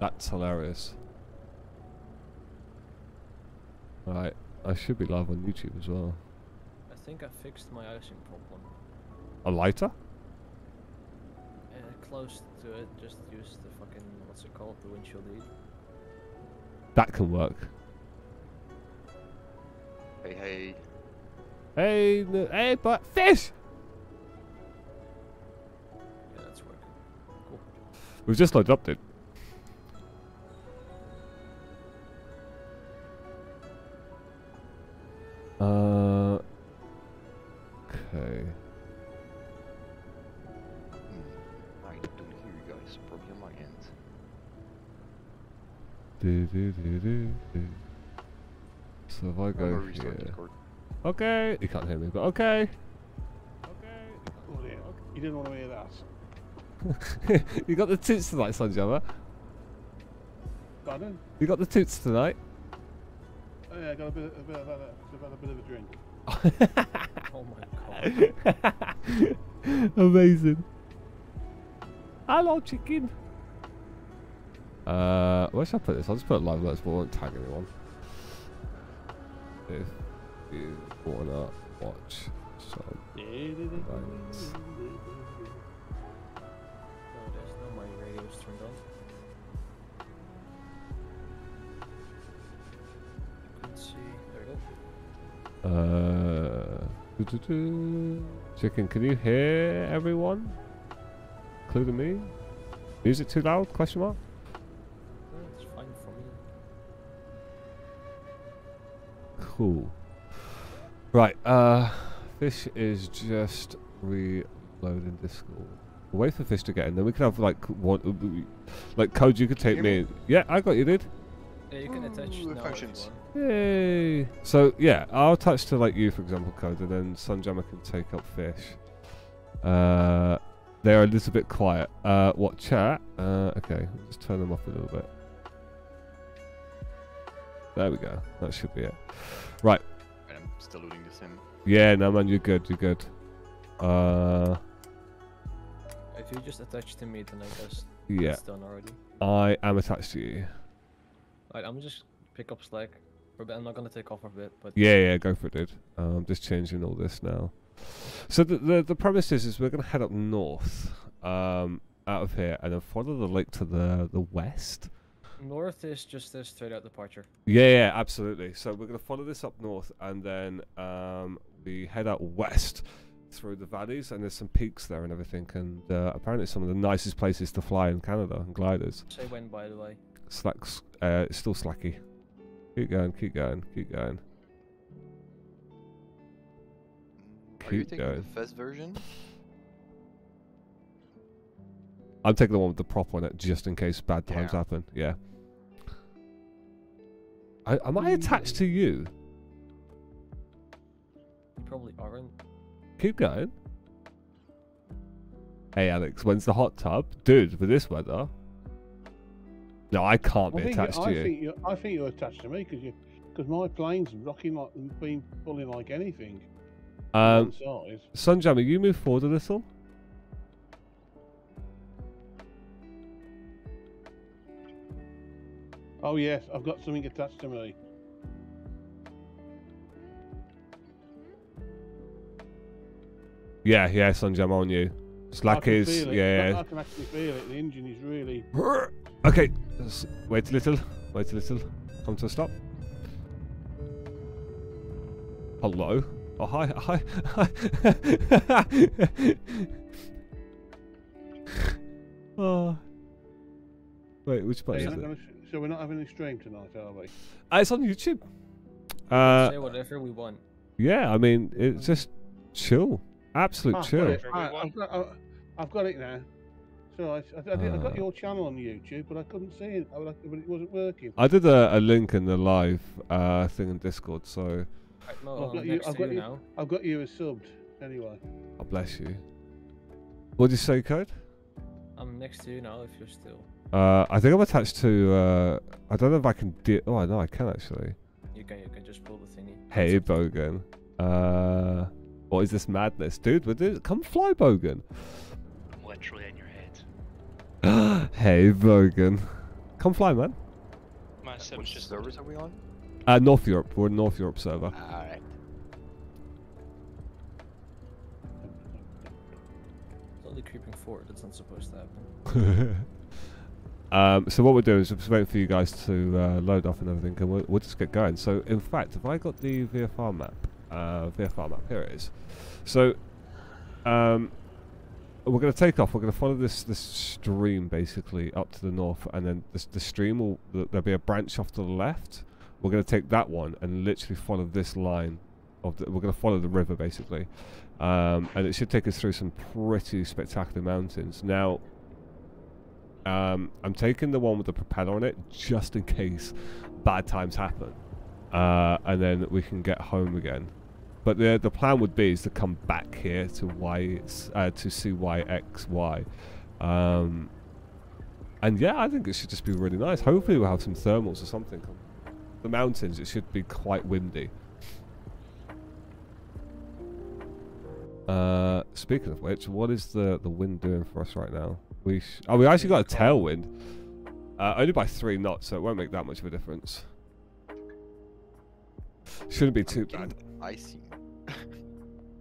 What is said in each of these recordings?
That's hilarious. Right, I should be live on YouTube as well. I think I fixed my icing problem. A lighter? Uh, close to it, just use the fucking, what's it called, the windshield heat. That can work. Hey, hey. Hey, no, hey, but fish! Yeah, that's working. Cool. We've just loaded up, dude. You can't hear me, but okay. Oh dear. You didn't want to hear that. You got the toots tonight, Sunjammer. Pardon? You got the toots tonight. Oh yeah, I got a bit, a bit of a, I've had a bit of a drink. Oh my god. Amazing. Hello, chicken. Uh, where should I put this? I'll just put live alerts, but I won't tag anyone. If you wanna watch some lights. Oh, there's no, my radio's turned on. Couldn't see, there it is. Uh, doo-doo-doo. chicken, can you hear everyone? Including me? Music too loud? Question mark. It's fine for me. Cool. Right, uh, Fish is just reloading Discord. We'll wait for Fish to get in, then we can have like one, like code. You could take me. me? Yeah, I got you, dude. Yeah, you can attach Ooh, now if functions. Yay! So yeah, I'll touch to like you, for example, code, and then Sunjammer can take up Fish. Uh, they're a little bit quiet. Uh, what chat? Uh, okay, let's turn them up a little bit. There we go. That should be it. Right. And I'm still looting the sim. Yeah, no man, you're good. You're good. Uh, If you just attach to me, then I guess yeah, it's done already. I am attached to you. Right, I'm just pick up Slack for a bit. I'm not gonna take off for a bit, but Yeah, yeah, go for it, dude. Uh, I'm just changing all this now. So the the, the premise is, is we're gonna head up north, um, out of here, and then follow the lake to the the west. North is just this straight out departure. Yeah, yeah, absolutely. So we're gonna follow this up north, and then um, we head out west through the valleys, and there's some peaks there and everything, and uh, apparently some of the nicest places to fly in Canada and gliders. Say when, by the way. Slacks, uh, it's still slacky. Keep going, keep going, keep going. Are you Keep taking going. the fast version? I'm taking the one with the prop on it just in case bad times Yeah. happen. Yeah. I, am I attached to you? You probably aren't. Keep going. Hey Alex, when's the hot tub? Dude, with this weather. No, I can't I be think, attached I to you. think you're, I think you're attached to me because you, because my plane's rocking like been pulling like anything. Um, one size. Sunjammer, you move forward a little. Oh yes, I've got something attached to me. Yeah, yeah, Sunjammer on you. Slack is, yeah. I can actually feel it. The engine is really. Okay, wait a little, wait a little. Come to a stop. Hello. Oh hi, hi, hi. oh. Wait, which button is it? Gonna sh- so we're not having a stream tonight, are we? Uh, it's on YouTube. Uh, Say whatever we want. yeah, I mean, it's just chill, absolute Ah, chill. it. Ah, I've, got, I- I've got it now. So I, I, I, did, I got your channel on YouTube, but I couldn't see it. I, but it wasn't working. I did a, a link in the live uh, thing in Discord, so Right, no, I've I'm got you- next I've to got you you- now. I've got you as subbed anyway. God bless you. What did you say, Code? I'm next to you now if you're still. Uh, I think I'm attached to. Uh, I don't know if I can. Di- oh, I know I can actually. You can you can just pull the thingy. Hey, Bogan. Uh, what is this madness, dude? With it, come fly, Bogan. I'm literally in your head. hey, Bogan. Come fly, man. My sim Which just servers are we on? Uh, North Europe. We're North Europe server. Alright. Slowly creeping forward. It's not supposed to happen. um, so what we're doing is just waiting for you guys to uh, load off and everything, and we'll, we'll just get going. So in fact, if I got the VFR map, uh, VFR map, here it is. So um, we're going to take off. We're going to follow this this stream basically up to the north, and then this, the stream will there'll be a branch off to the left. We're going to take that one and literally follow this line of the, we're going to follow the river basically, um, and it should take us through some pretty spectacular mountains. Now, um, I'm taking the one with the propeller on it just in case bad times happen, uh, and then we can get home again. But the the plan would be is to come back here to Y uh, to CYXY. Um, and yeah, I think it should just be really nice. Hopefully, we'll have some thermals or something. The mountains, it should be quite windy. Uh, speaking of which, what is the the wind doing for us right now? We sh- oh, we actually got a tailwind, uh, only by three knots, so it won't make that much of a difference. Shouldn't be too bad. Icy.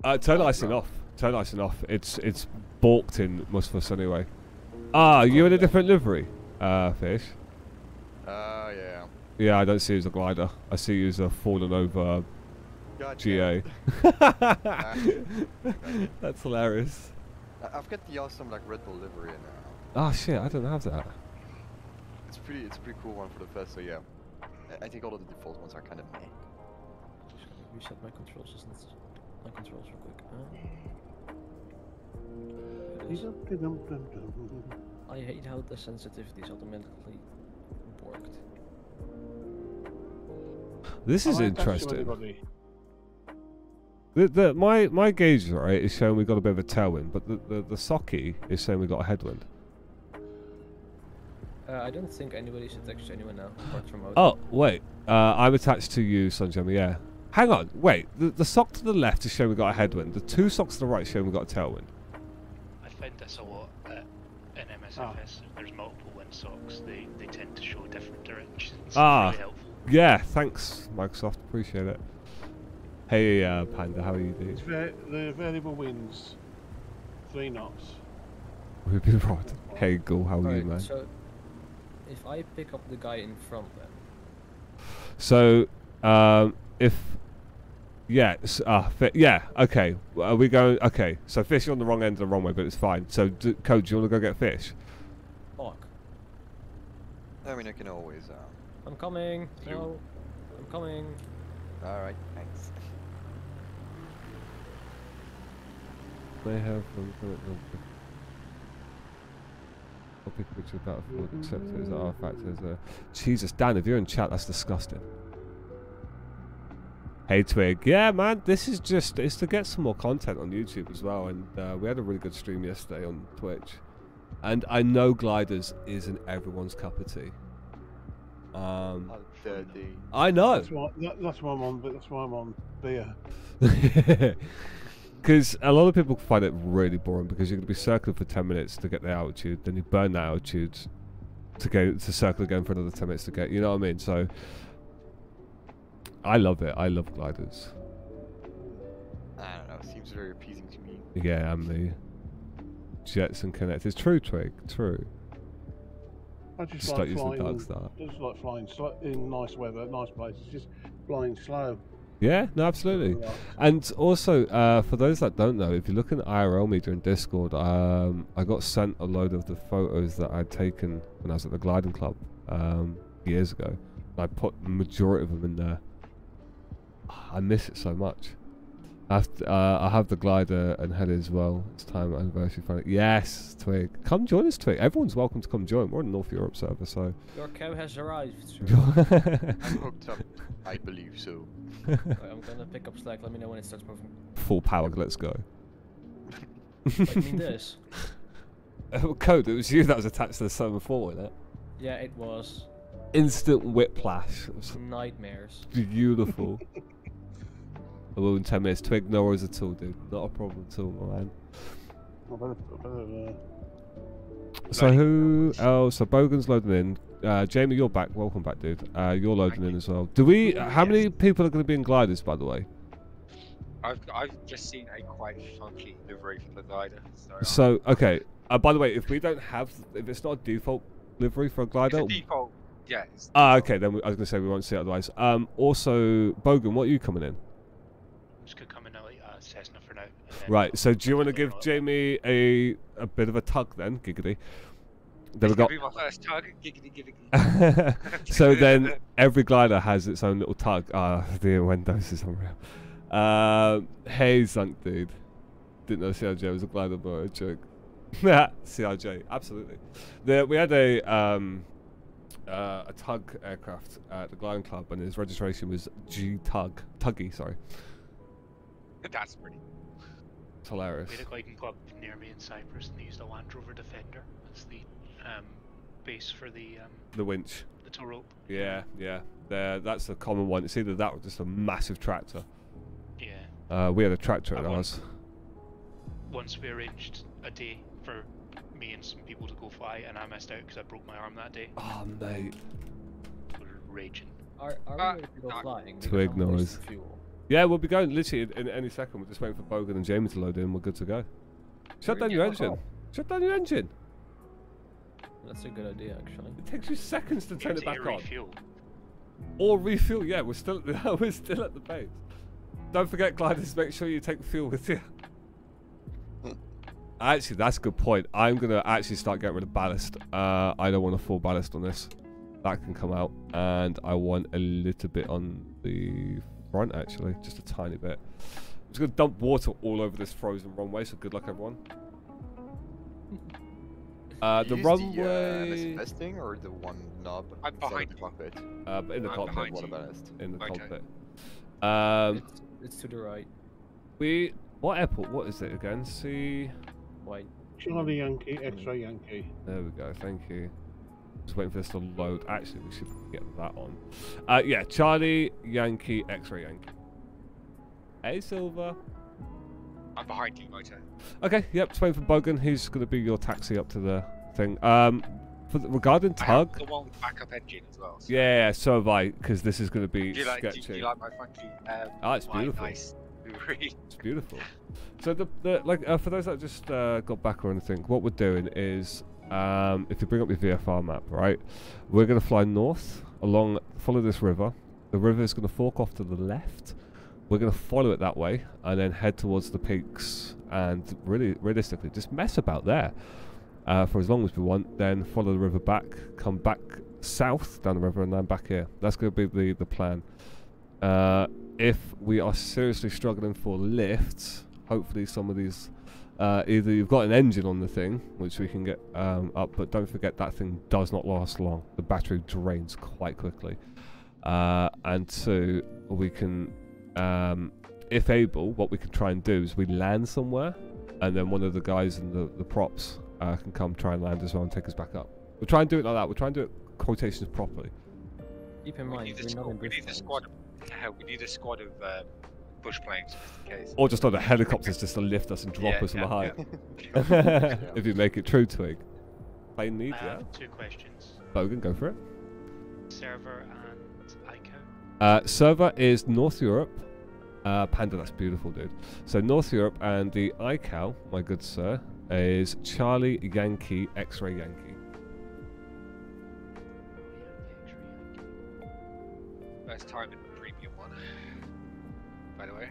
Uh, turn Oh, icing right. off. Turn icing off. It's it's balked in Musfus anyway. Ah, you in a different livery, uh, fish. Uh, yeah. Yeah, I don't see you as a glider. I see you as a fallen over God GA. That's hilarious. I've got the awesome like Red Bull livery now. Ah, shit, I don't have that. It's pretty. It's a pretty cool one for the first. So yeah. I- I think all of the default ones are kind of meh. Just gonna reset my controls. Isn't it? My controls real quick. Uh, it is. I hate how the sensitivity is automatically worked. This is Am I attached to interesting. The, the, my my gauge right is showing we got a bit of a tailwind, but the the, the socky is saying we got a headwind. Uh, I don't think anybody's attached to anyone now, apart from Odin. Oh wait, uh, I'm attached to you, Sunjammer. Yeah. Hang on, wait. The, the sock to the left is showing we got a headwind. The two socks to the right showing we got a tailwind. I find this a lot uh, in MSFS. Ah. There's multiple wind socks. They they tend to show different directions. Ah. really helpful. Yeah, thanks, Microsoft. Appreciate it. Hey, uh, Panda, how are you It's doing? va- the variable winds, three knots. We've been right. Hey, Ghoul, how are you, Alright, man? so if I pick up the guy in front then, So, um, if yeah, uh, fi- yeah, okay. Are we going? Okay, so fish you're on the wrong end of the wrong way, but it's fine. So, d- Code, do you want to go get fish? fuck. I mean, I can always. Uh, I'm coming. You. No, I'm coming. all right. Thanks. They have um, copy picture of battlefield except as an artifact as a Jesus Dan if you're in chat that's disgusting Hey Twig yeah man this is just it's to get some more content on YouTube as well and uh, we had a really good stream yesterday on Twitch and I know gliders isn't everyone's cup of tea um How dirty. I know That's why. That, that's why I'm on. But that's why I'm on beer. Because a lot of people find it really boring because you're going to be circling for 10 minutes to get the altitude, then you burn that altitude to go to circle again for another 10 minutes to get, you know what I mean? So I love it. I love gliders. I don't know. It seems very appeasing to me. Yeah, and the jets and connect. It's true, Twig. True. I just Start like using flying. dark. Just like flying in nice weather, nice places. Just flying slow. Yeah, no, absolutely. Right. And also, uh, for those that don't know, if you look in IRL media in Discord, um, I got sent a load of the photos that I'd taken when I was at the gliding club um, years ago. I put the majority of them in there. I miss it so much. I have, to, uh, I have the glider and head as well. It's time anniversary fun. Yes, Twig. Come join us, Twig. Everyone's welcome to come join. We're on North Europe server, so. Your cab has arrived. I'm hooked up. I believe so. Alright, I'm gonna pick up slack. Let me know when it starts moving. Full power. Let's go. Wait, you mean this? Oh, Code. It was you that was attached to the server before, wasn't it? Yeah, it was instant whiplash. It was nightmares. beautiful. I will in 10 minutes. Twig, no worries at all, dude. Not a problem at all, man. I better, I better, So who downwards. else? So Bogan's loading in. Uh, Jamie, you're back. Welcome back, dude. Uh, you're loading in as well. Do we? How many people are going to be in gliders, by the way? I've I've just seen a quite funky livery for the glider. So, So okay. Uh, by the way, if we don't have, if it's not a default livery for a it's glider, a default. Yeah. It's ah, default. okay. Then we, I was going to say we won't see it otherwise. Um, also, Bogan, what are you coming in? I'm just gonna come in at uh, Cessna for now. Right. So do you want to give. Jamie a a bit of a tug then, giggity? Then It's we gonna got. be my first target. Giggity giggity. so then every glider has its own little tug. Ah, the Windows is unreal. Um, hey, Zunk dude. Didn't know CRJ was a glider, but a joke. CRJ, absolutely. The, we had a um, uh, a tug aircraft at the gliding club, and his registration was G Tug, Tuggy. Sorry, That's pretty. it's hilarious. We had a gliding club near me in Cyprus, and they used a Land Rover Defender as the um, base for the um, The winch. the tow rope. Yeah, yeah. There, that's a common one. It's either that or just a massive tractor. Yeah. Uh, we had a tractor at ours. Once we arranged a day for me and some people to go fly, and I missed out because I broke my arm that day. Oh, mate. We were raging. Are, are Uh, we ready to go uh, flying? to Because I'm ignore wasting Yeah, we'll be going literally in, in any second. We're just waiting for Bogan and Jamie to load in. We're good to go. Shut down your engine. Shut down your engine. That's a good idea, actually. It takes you seconds to turn have it back on. refuel. Or refuel. Yeah, we're still we're still at the base. Don't forget, gliders. Make sure you take fuel with you. Actually, that's a good point. I'm gonna actually start getting rid of ballast. Uh, I don't want a full ballast on this. That can come out, and I want a little bit on the front. Actually, just a tiny bit. I'm just gonna dump water all over this frozen runway. So good luck, everyone. Uh, the use runway. The uh, thing or the one knob I'm behind the cockpit? Uh, but in the I'm cockpit. behind Water you. ballast. In the Okay. cockpit. Um, it's, it's to the right. we what airport? What is it again? See, Wait. Charlie Yankee, X-ray Yankee. there we go. Thank you. Just waiting for this to load. Actually, we should get that on. Uh, yeah, Charlie Yankee X-ray Yankee. Hey, Silver. I'm behind you, motor. Okay, yep. Just waiting for Bogan. Who's going to be your taxi up to the thing. Um, for the, regarding tug. the one with backup engine as well. So. Yeah, so have I, because this is going to be Do you like? Do, sketchy. do you like my funky? Um, Ah, it's beautiful. Nice? It's beautiful. So the, the like uh, for those that just uh, got back or anything, what we're doing is um, if you bring up your VFR map, right, we're gonna fly north along, follow this river. The river is gonna fork off to the left. We're gonna follow it that way and then head towards the peaks and really, realistically, just mess about there uh, for as long as we want. Then follow the river back, come back south down the river, and then back here. That's gonna be the the plan. Uh, if we are seriously struggling for lifts, hopefully some of these, uh, either you've got an engine on the thing, which we can get um, up, but don't forget that thing does not last long. The battery drains quite quickly. Uh, and two, we can, um, if able, what we can try and do is we land somewhere, and then one of the guys in the, the props uh, can come try and land as well and take us back up. We'll try and do it like that. We'll try and do it quotations properly. Keep in We mind, need, we're not squad, we need a squad. Of, we need a squad of um, bush planes just in case. Or just on the helicopters just to lift us and drop Yeah, us from yeah, the height. if you make it true, Twig. Plane I need, yeah. have two questions. Bogan, go for it. Server and ICO. Uh, server is North Europe. Uh, Panda, that's beautiful, dude. So North Europe and the ICAO, my good sir, is Charlie Yankee X-Ray Yankee. First time in premium one. By the way.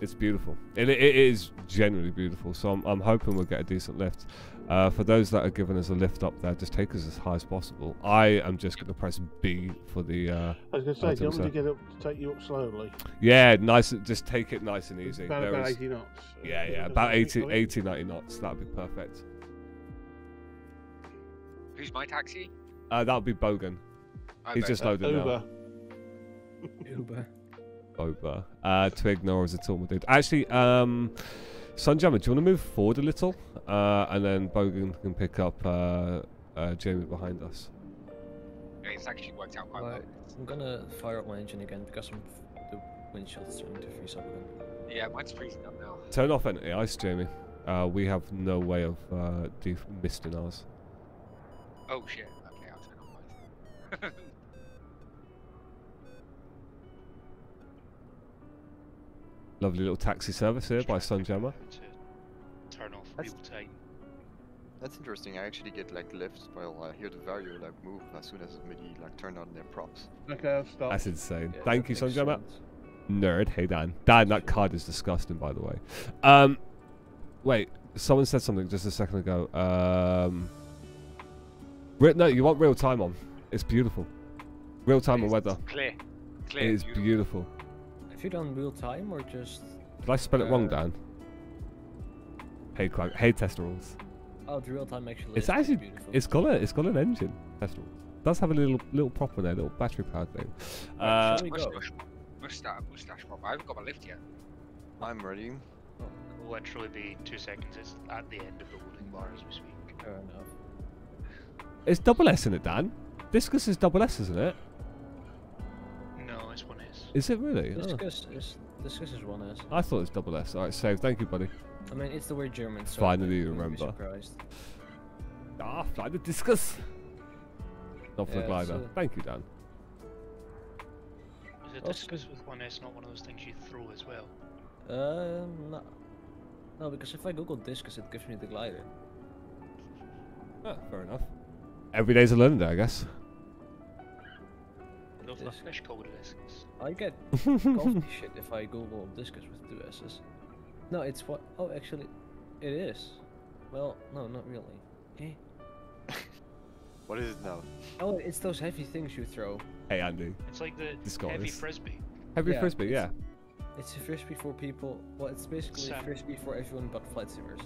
It's beautiful. It, it is genuinely beautiful. So I'm, I'm hoping we'll get a decent lift. Uh, for those that are giving us a lift up there, just take us as high as possible. I am just going to press B for the. Uh, I was going to say, do you want me to get up to take you up slowly? yeah, nice. Just take it nice and easy. About, about is- 80 knots. yeah, yeah, about that 80, 80, 90 knots. That would be perfect. Who's my taxi? Uh, that would be Bogan. I He's bet just that- loaded now. Uber. Uber. Boba. Uh, to ignore as a tool, dude. Actually, um, Sunjammer, do you want to move forward a little? Uh, and then Bogan can pick up uh, uh, Jamie behind us. Yeah, it's actually worked out quite Right. well. I'm gonna fire up my engine again because I'm f- the windshield's trying to freeze up again. Yeah, mine's freezing up now. Turn off any ice, Jamie. Uh, we have no way of uh, demisting ours. Oh shit. Okay, I'll turn off mine. Lovely little taxi service here by Trying to Sunjammer. That's- real time. That's interesting. I actually get like lifts while I hear the Vario like move as soon as MIDI like turn on their props. Okay, I'll stop. That's insane. Yeah, Thank that you, makes Sunjammer. sense. Nerd. Hey, Dan. Dan, that card is disgusting, by the way. Um, wait. Someone said something just a second ago. Um, re- no, you want real time on. It's beautiful. Real time on It's weather. Clear. Clear. It is beautiful. beautiful. Have you done real time or just? Did I spell it wrong, Uh, Dan? Hey, crank. Hey, tester rules. Oh, the real time actually. It's actually beautiful. it's got a it's got an engine. Tester rules. Does have a little little prop on there, little battery powered thing. Uh, Shall we go? Mustache, mustache, mustache pop. I haven't got my lift yet. I'm ready. It will literally be two seconds. It's at the end of the loading bar as we speak. Fair enough. it's double S in it, Dan. Discus is double S, isn't it? No, it's one S. Is it really? Oh. Discus is Discus is one S. I thought it was double S. All right, save. Thank you, buddy. I mean, it's the word German. So Finally you I wouldn't be remember. Ah, fly the discus. Not for the glider. so- Thank you, Dan. Is it discus with one S not one of those things you throw as well? Um, no. No, because if I Google Discus, it gives me the glider. Ah, fair enough. Every day's a learning day, I guess. No, the Dis- fish called discus. I get coffee shit if I Google Discus with two S's. No, it's what? Oh, actually, it is. Well, no, not really. Eh? What is it now? Oh, it's those heavy things you throw. hey, Andy. It's like the Disguise. heavy frisbee. Heavy Yeah, frisbee, yeah. It's a frisbee for people. Well, it's basically a Sam. frisbee for everyone but flight simmers.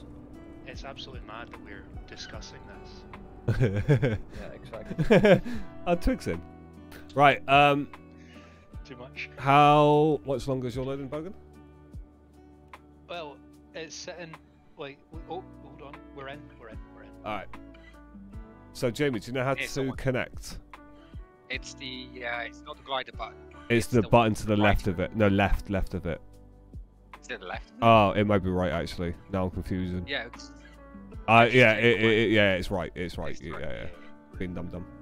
It's absolutely mad that we're discussing this. Yeah, exactly. I'll twix. Right. Um. Too much. How much longer is your loading, Bogan? Well, it's sitting like. Oh, hold on. We're in. We're in. We're in. All right. So, Jamie, do you know how Yeah, to connect? It's the uh, it's not the glider button. It's It's the the button to the right. left of it. No, left, left of it. It's to the left. Oh, it might be right actually. Now I'm confusing. Yeah. It's, Uh, yeah, it, it it, yeah, it's right. It's right. it's Yeah, right, yeah, yeah. Being dumb dumb.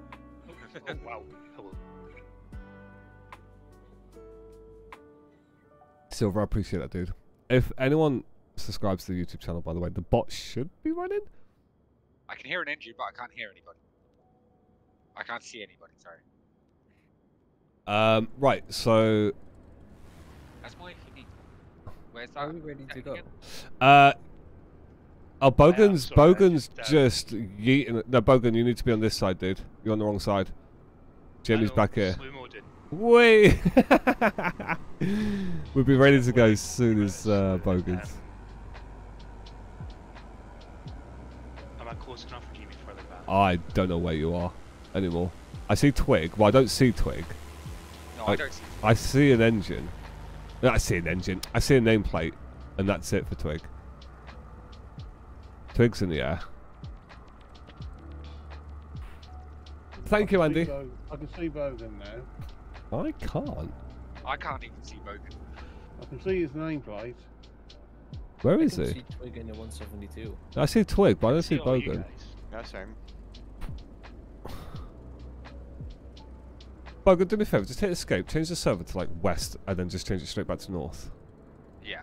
Oh, wow. Silver, I appreciate that, dude. If anyone subscribes to the YouTube channel, by the way, the bot should be running. I can hear an engine, but I can't hear anybody. I can't see anybody. Sorry. Um, right. So, That's my if you need. Where's Are we ready to go? uh, oh, Bogan's sorry, Bogan's just, uh, just yeeting. No, Bogan, you need to be on this side, dude. You're on the wrong side. Jamie's back here. Slumo. Wait. we'll be ready to go as soon as uh, Bogan's. Am I close enough for Jamie further back? I don't know where you are anymore. I see Twig. Well, I don't see Twig. No, I- I don't see. I see an engine. No, I see an engine. I see a nameplate, and that's it for Twig. Twig's in the air. Thank you, I can see Andy. I can see Bogan now. I can't. I can't even see Bogan. I can see his nameplate. Where I is can he? see Twig in the 172. I see Twig, but I don't see all you Bogan. No, Yeah, same. Bogan, do me a favor. Just hit escape. Change the server to like west, and then just change it straight back to north. Yeah.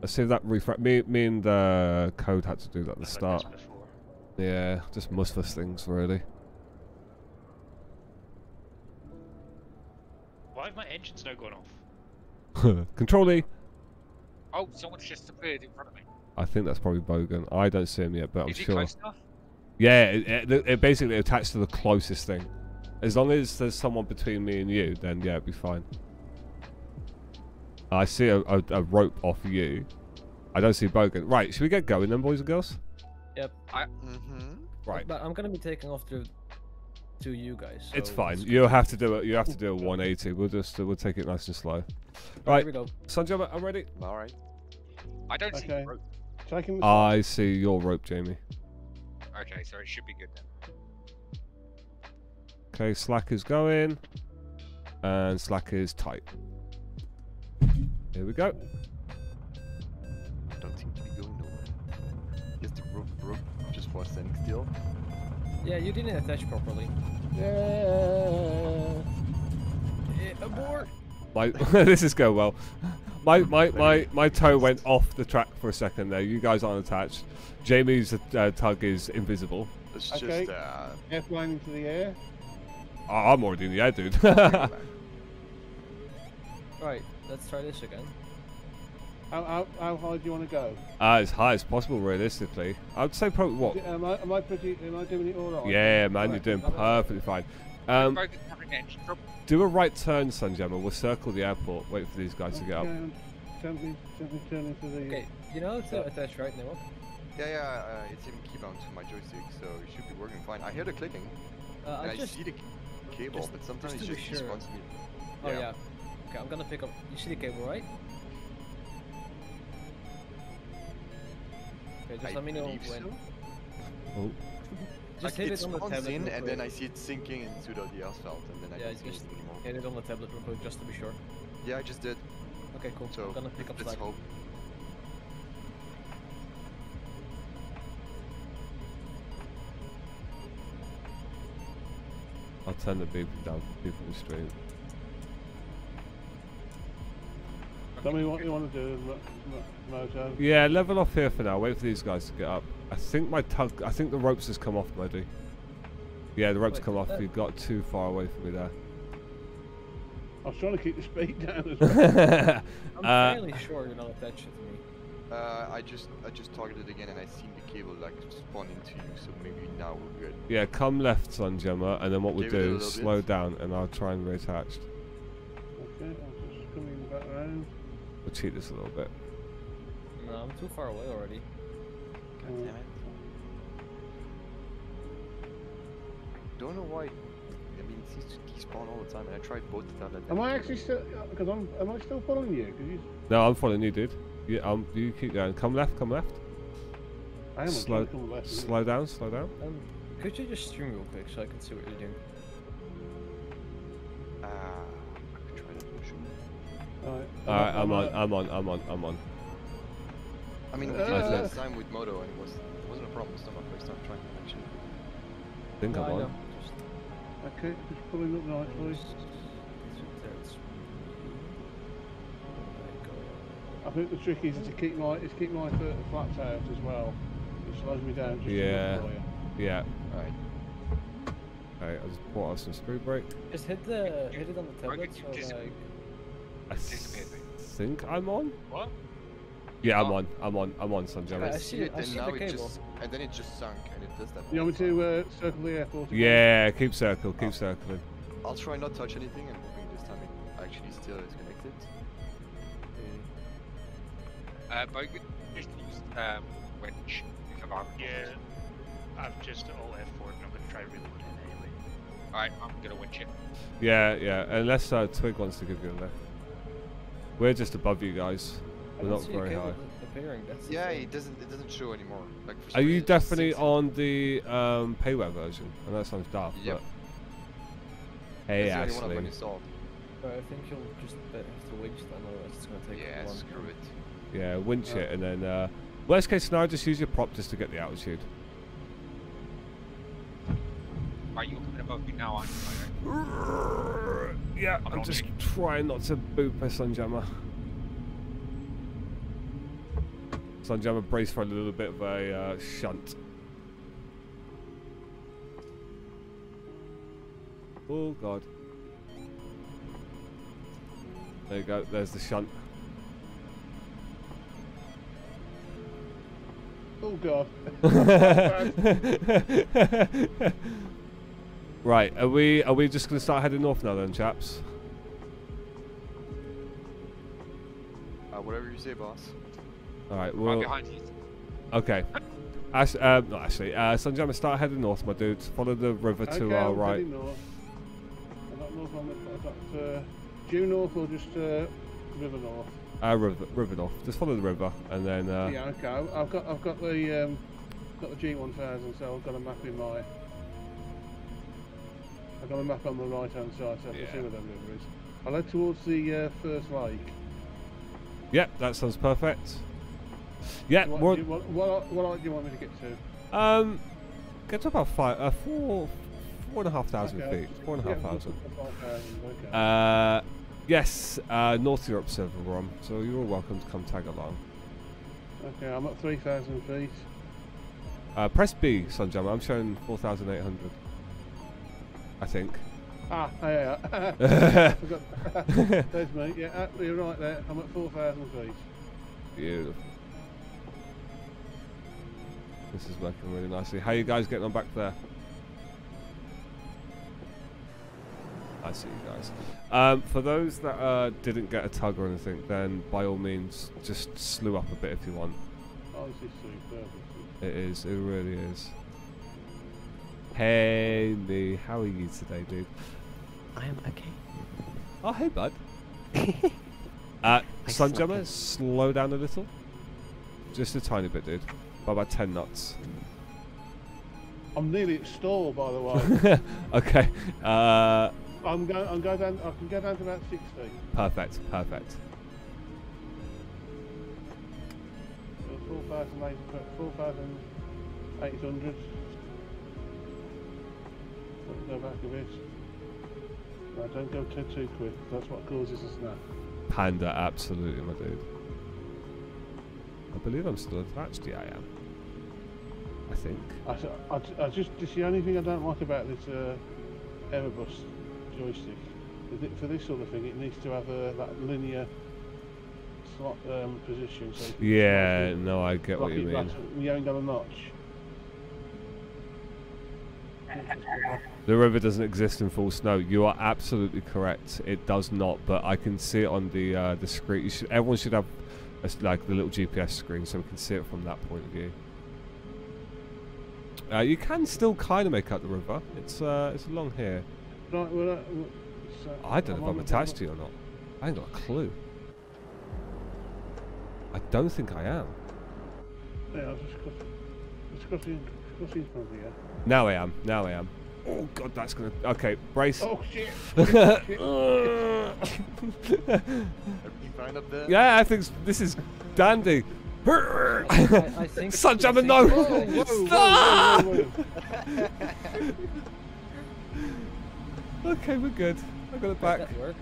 Let's see that refresh. Me, me and the code had to do that at the I've start. this before. Yeah, just mustless things, really. Why have my engines now gone off? Control E. Oh, someone's just appeared in front of me. I think that's probably Bogan. I don't see him yet, but I'm Is he sure. close enough? Yeah, it, it, it basically attached to the closest thing. As long as there's someone between me and you, then yeah, it'd be fine. I see a, a, a rope off you. I don't see Bogan. Right, should we get going then, boys and girls? Mm-hmm. Right. But I'm gonna be taking off to to you guys. It's fine. it's You'll have to do it. You have to do a 180. We'll just we'll take it nice and slow. Right, Here we go. Sanjay, I'm ready. All right. I don't see Okay. the rope. Taking the I see your rope, Jamie. Okay, so it should be good then. Okay, slack is going, and slack is tight. Here we go. I Don't seem to be going nowhere. Yes, the rope, rope just was standing still. Yeah, you didn't attach properly. Yeah. Eh, abort! My this is going well. My my, my my toe went off the track for a second there. You guys aren't attached. Jamie's uh, tug is invisible. It's Okay. just uh, Airplane into the air. Oh, I'm already in the air, dude. Right, let's try this again. How, how, how high do you want to go? uh, as high as possible, realistically. I'd say probably what? Am I, am I pretty? Am I doing it all right? Yeah, man, you're doing perfectly fine. Um, Bogan having engine trouble. do a right turn, Sunjammer. We'll circle the airport. Wait for these guys to get up. Okay, Gently, gently turn into the. Okay, you know it's to attach right now? Yeah, yeah, uh, it's in keybound to my joystick, so it should be working fine. I hear the clicking, Uh, and I I just. see the cable, just- but sometimes just it to be just sure. responds to me. Oh yeah. Okay, I'm gonna pick up. You see the cable, right? Okay, just I let me know when. so. Oh, Just Like hit it it on the spawns tablet. in, real and then I see it sinking into the, the asphalt, and then I Yeah, don't see just anymore. hit it on the tablet real quick, just to be sure. Yeah, I just did. Okay, cool. So I'm gonna pick up let's slack. hope. I'll turn the beep down for people in Tell me what you want to do, Mo- Mo- Yeah, level off here for now. Wait for these guys to get up. I think my tug. I think the ropes has come off, Muddy. Yeah, the ropes Wait, come off. that- You got too far away from me there. I was trying to keep the speed down as well. I'm Uh, fairly sure you're not attached to me. Uh, I just I just targeted again, and I seen the cable like spawn into you, so maybe now we're good. yeah, come left, Sunjammer, and then what we'll Give it a do is slow bit. down, and I'll try and reattach. Okay, I'm just coming back round. We'll cheat this a little bit. No, I'm too far away already. God damn it. Don't know why. I mean, it seems to despawn all the time, and I tried both the tablet. Am I actually still? Because I'm. Am I still following you? Because you. No, I'm following you, dude. Yeah, um, you keep going. Come left, come left. I am Slow- come left. Slow down, slow down. Um, could you just stream real quick so I can see what you're doing? Alright. Alright, I'm on, I'm on, I'm on, I'm on. I mean, we Uh, did uh, last time with Moto, and it was it wasn't a problem. It's not my first time trying it actually. I think No, I'm I on. Just, Okay, just pulling up nicely. just, there, I think the trick is to keep my is keep my foot flaps out as well. It slows me down. Just Yeah. enough for you. Yeah. Alright. Okay, I'll just pull out some screw brake. Just hit the hit it on the Right, tablet so like I think I'm on. What? Yeah, I'm Oh. on. I'm on. I'm on, I see it, I and see now the it just and then it just sunk, and it does that. You want me to uh, circle the airport? again? Yeah, keep circle, keep circling. I'll try not to touch anything, and hoping this time it actually still is connected. Uh, Bogan just used um, winch. if I've armed Yeah, I've just all F4 and I'm going to try reloading anyway. Alright, I'm gonna winch it. Yeah, yeah. Unless uh, Twig wants to give you a lift. We're just above you guys. We're don't not see a very high. appearing. Yeah, it doesn't it doesn't show anymore. Like for Are you definitely sinks. on the um, payware version? I know that sounds daft, Yep. but hey, That's the only one I've Ashley. installed. But I think you'll just uh, have to winch then, otherwise it's gonna take Yeah, screw it. Yeah, winch Oh. it, and then uh, worst case scenario, just use your prop just to get the altitude. Right, you're coming above me now, aren't you? Alright. Yeah, I'm I'm just doing- trying not to boop a Sunjammer. Sunjammer brace for a little bit of a uh, shunt. Oh god. There you go, there's the shunt. Oh god. right, are we are we just gonna start heading north now then, chaps? Uh, whatever you say, boss. Alright, Right well behind you. Okay. Ash, uh, not actually. Uh, Sunjammer, start heading north, my dudes. Follow the river to okay, our I'm right. heading north. I'm not north on the, I've got, uh, due north or just uh, river north? Uh, river, river north. Just follow the river, and then. Uh, yeah, okay. I- I've got I've got the um, got the G1000, so I've got a map in my. I've got a map on the right hand side, so I can see Yeah. where that river is. I led towards the uh, first lake. Yep, that sounds perfect. Yeah, What, you, what, what, what do you want me to get to? um, get to about five, uh, four, four and a half thousand Okay, feet. Four and a yeah, thousand. four- four thousand, okay. Uh, yes, uh, North Europe server we're on, so you're all welcome to come tag along. okay, I'm at 3,000 feet. Uh, press B, Sunjammer. I'm showing 4,800. I think. Ah, yeah, yeah. There's me. Yeah, uh, you're right there. I'm at 4,000 feet. Beautiful. This is working really nicely. How you guys getting on back there? I see you guys. Um, for those that uh, didn't get a tug or anything, then by all means, just slew up a bit if you want. Oh, this is superb. It is. It really is. Hey, me. How are you today, dude? I am okay. Oh, hey, bud. uh, I slept Sunjammer, slow down a little. Just a tiny bit, dude. By about 10 knots. I'm nearly at stall, by the way. okay. Uh, I'm going. I'm going down. I can go down to about 60. perfect. Perfect. So 4,800. 4,800. Let's go back a bit. No, don't go too, too quick. That's what causes a snap. Panda, absolutely, my dude. I believe I'm still attached. Yeah, I am. I think. I, I I just, it's the only thing I don't like about this uh, Airbus joystick. For this sort of thing, it needs to have uh, that linear slot um, position. So Yeah, no, I get what you mean. back, You ain't got a notch. The river doesn't exist in full snow. You are absolutely correct. It does not, but I can see it on the uh, the screen. You should, everyone should have a like the little GPS screen, so we can see it from that point of view. Uh, you can still kind of make out the river. It's uh, it's along here. Right, well, uh, well, so I don't know if I'm attached to you or not. I ain't got a clue. I don't think I am. Yeah, I've just got, just got in, got in front of you. Now I am. Now I am. Oh god, that's gonna. Okay, brace. Oh shit! Everything fine up there? yeah, I think this is dandy. I, I think. Sunjammer, I no! Whoa, whoa, whoa, Stop! whoa. Okay, we're good. I got it back. That.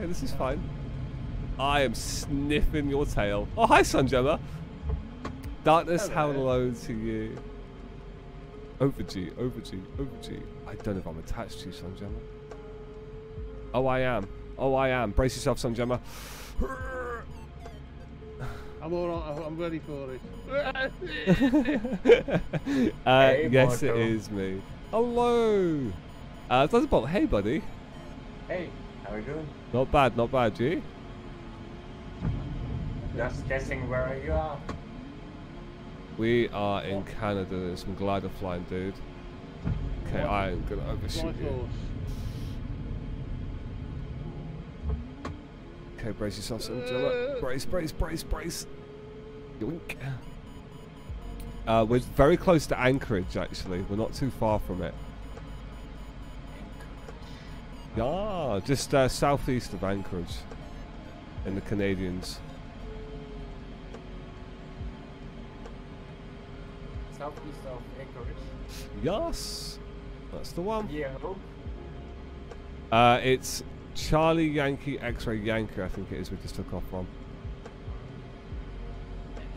Yeah, this is fine. I am sniffing your tail. Oh, hi, Sunjammer. Darkness, how Hello. low to you? Over G, over G, over G. I don't know if I'm attached to you, Sunjammer. Oh, I am. Oh, I am. Brace yourself, Sunjammer. I'm alright, I'm ready for it. uh, Hey, yes, it Marco. is me. Hello. Uh, Thunderbolt, hey, buddy. Hey, how are you doing? Not bad, not bad, G. Just guessing where you are. We are in Canada. There's some glider flying, dude. Okay, I'm gonna overshoot you. Okay, brace yourself, Sunjammer. Brace, brace, brace, brace. Yoink. Uh, we're very close to Anchorage, actually. We're not too far from it. Yeah, just uh, southeast of Anchorage, in the Canadians. Southeast of Anchorage. Yes, that's the one. Yeah. Uh, it's Charlie Yankee X-ray Yankee, I think it is. We just took off from.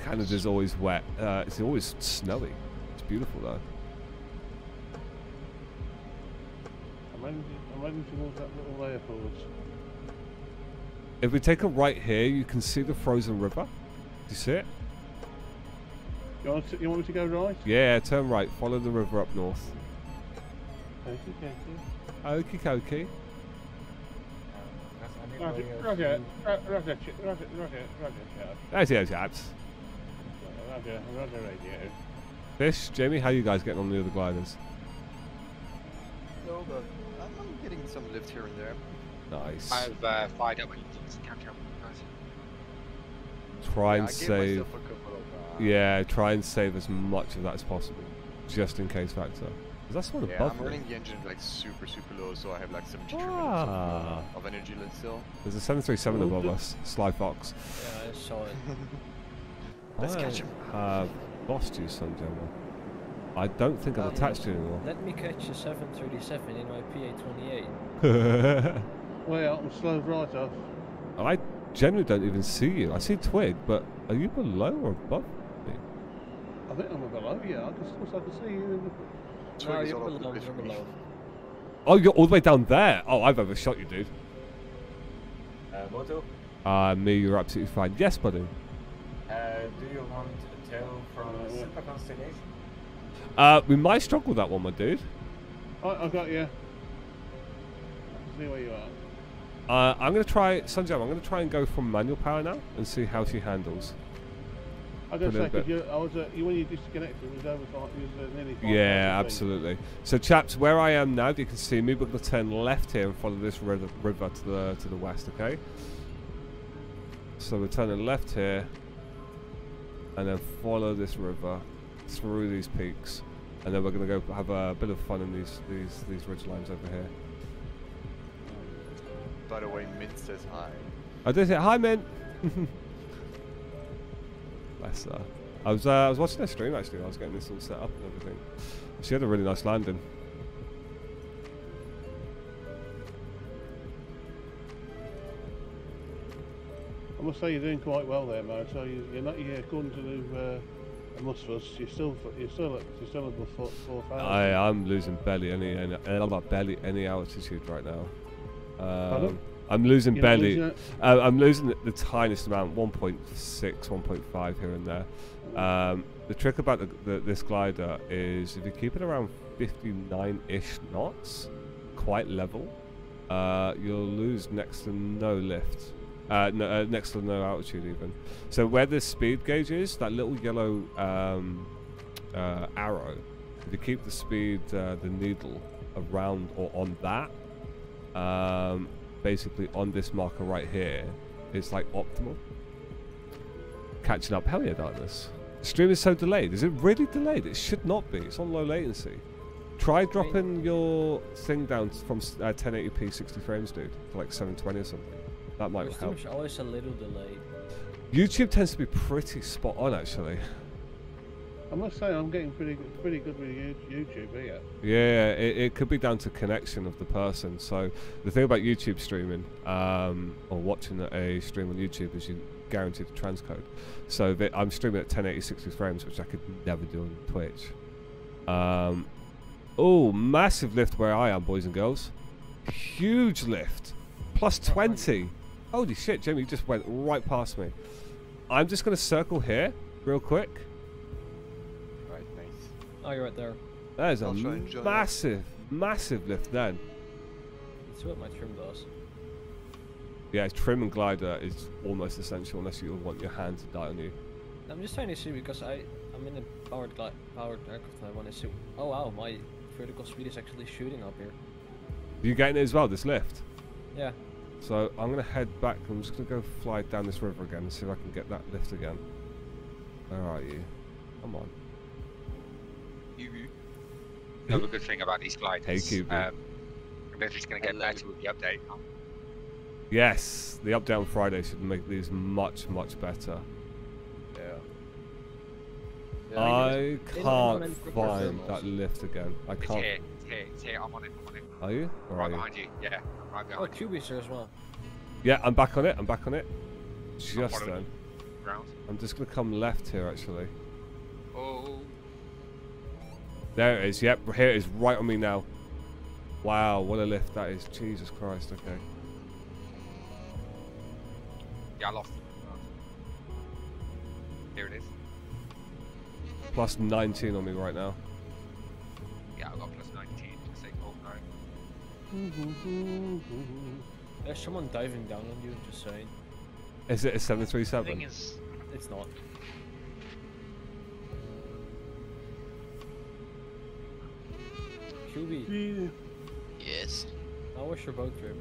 Canada's always wet. Uh, it's always snowy. It's beautiful though. I'm heading, I'm towards that little airport. If we take a right here, you can see the frozen river. Do you see it? You want, to, you want me to go right? Yeah, turn right. Follow the river up north. Okay, okay. Okie dokie. Roger, Roger, Roger, Roger, Ch- Roger, Roger, Roger, Chad. That's it. Roger, Roger, radio. Fish, Jamie, how you guys getting on the other gliders? No, but I'm, I'm getting some lift here and there. Nice. I've uh, fired up my engines. Can't tell you guys. Try Yeah, and I gave save. myself a couple of, uh, Yeah, try and save as much of that as possible, just in case factor. Is that someone Yeah, above I'm me? running the engine like super super low, so I have like 73 Ah. minutes of, uh, of energy left still. There's a 737 Oh, above us. Sly Fox. Yeah, I saw it. Let's I catch him. have lost you, Sun General. I don't think I've Um, attached you anymore. Let me catch a 737 in my PA-28. Well, I'm slowed right off. I generally don't even see you. I see Twig, but are you below or above me? I think I'm below. Yeah, I can, of course I can see you. Twig no, is you're all over the below, you're below. Oh, you're all the way down there. Oh, I've overshot you, dude. Uh, Moto, Uh, me, you're absolutely fine. Yes, buddy. uh, do you want a tow from a super constellation? Uh, we might struggle with that one, my dude. I, I got you. See where you are. Uh, I'm gonna try, Sunjam. I'm gonna try and go from manual power now and see how she handles. I gotta For a say, little 'cause you, I was, uh, you, when you disconnected, it was over five, it was uh, nearly five Yeah, absolutely. So, chaps, where I am now, you can see me. We're gonna turn left here and follow this river, river to the to the west. Okay. So we're turning left here, and then follow this river through these peaks, and then we're gonna go have a bit of fun in these these these ridge lines over here. By the way, Mint says hi. I did it. Hi, Mint. Bless her. I was uh, I was watching her stream actually. I was getting this all set up and everything. She had a really nice landing. I must say you're doing quite well there, Mo. So you, you're not, yeah, according to the uh, Musfus, you're still, you're still, you're still above four, four thousand. I I'm losing barely any any and I'm not barely any altitude right now. Um, I'm losing You're barely. losing? Uh, I'm losing the, the tiniest amount, 1.6, 1.5 here and there. Um, the trick about the, the, this glider is if you keep it around 59-ish knots, quite level, uh, you'll lose next to no lift. Uh, no, uh, next to no altitude even. So where the speed gauge is, that little yellow um, uh, arrow, if you keep the speed, uh, the needle around or on that, um, basically on this marker right here, it's like optimal. Catching up, hell yeah, darkness. Stream is so delayed. Is it really delayed? It should not be. It's on low latency. Try dropping your thing down from uh, 1080p 60 frames, dude, to like 720 or something. That might help. always a little delayed. YouTube tends to be pretty spot on, actually. I must say I'm getting pretty good, pretty good with YouTube here. Yeah, it, it could be down to connection of the person. So the thing about YouTube streaming um, or watching a stream on YouTube is you guaranteed the transcode. So that I'm streaming at 1080 60 frames, which I could never do on Twitch. Um, oh, massive lift where I am, boys and girls. Huge lift, plus 20. Holy shit, Jamie, you just went right past me. I'm just going to circle here real quick. Right, nice. Oh, you're right there. That is a I'll try and join up. massive, massive lift then. That's what my trim does. Yeah, trim and glider is almost essential unless you want your hand to die on you. I'm just trying to see because I I'm in a powered gli- powered aircraft. and I want to see. Oh wow, my vertical speed is actually shooting up here. You're getting it as well, this lift? Yeah. So I'm gonna head back. I'm just gonna go fly down this river again and see if I can get that lift again. Where are you? Come on. Another good thing about these gliders. Hey, QB. Um, they're just going to get better with the update. Yes, the update on Friday should make these much, much better. Yeah. I They don't can't recommend find that lift again. I can't. here. It's here. It's here. I'm on it. I'm on it. Are you? Or right are you? behind you. Yeah. I'm right Oh, behind you. QB's here as well. Yeah, I'm back on it. I'm back on it. I'm Just following then. you. Ground. I'm just gonna come left here actually. Oh. There it is. Yep, here it is, right on me now. Wow, what a lift that is. Jesus Christ. Okay. Yeah, I lost it. Here it is. Plus 19 on me right now. Yeah, I got plus 19. Just say, oh no. There's someone diving down on you. Just saying. Is it a The 737? thing is, It's not. QB, Yes. how was your boat trip?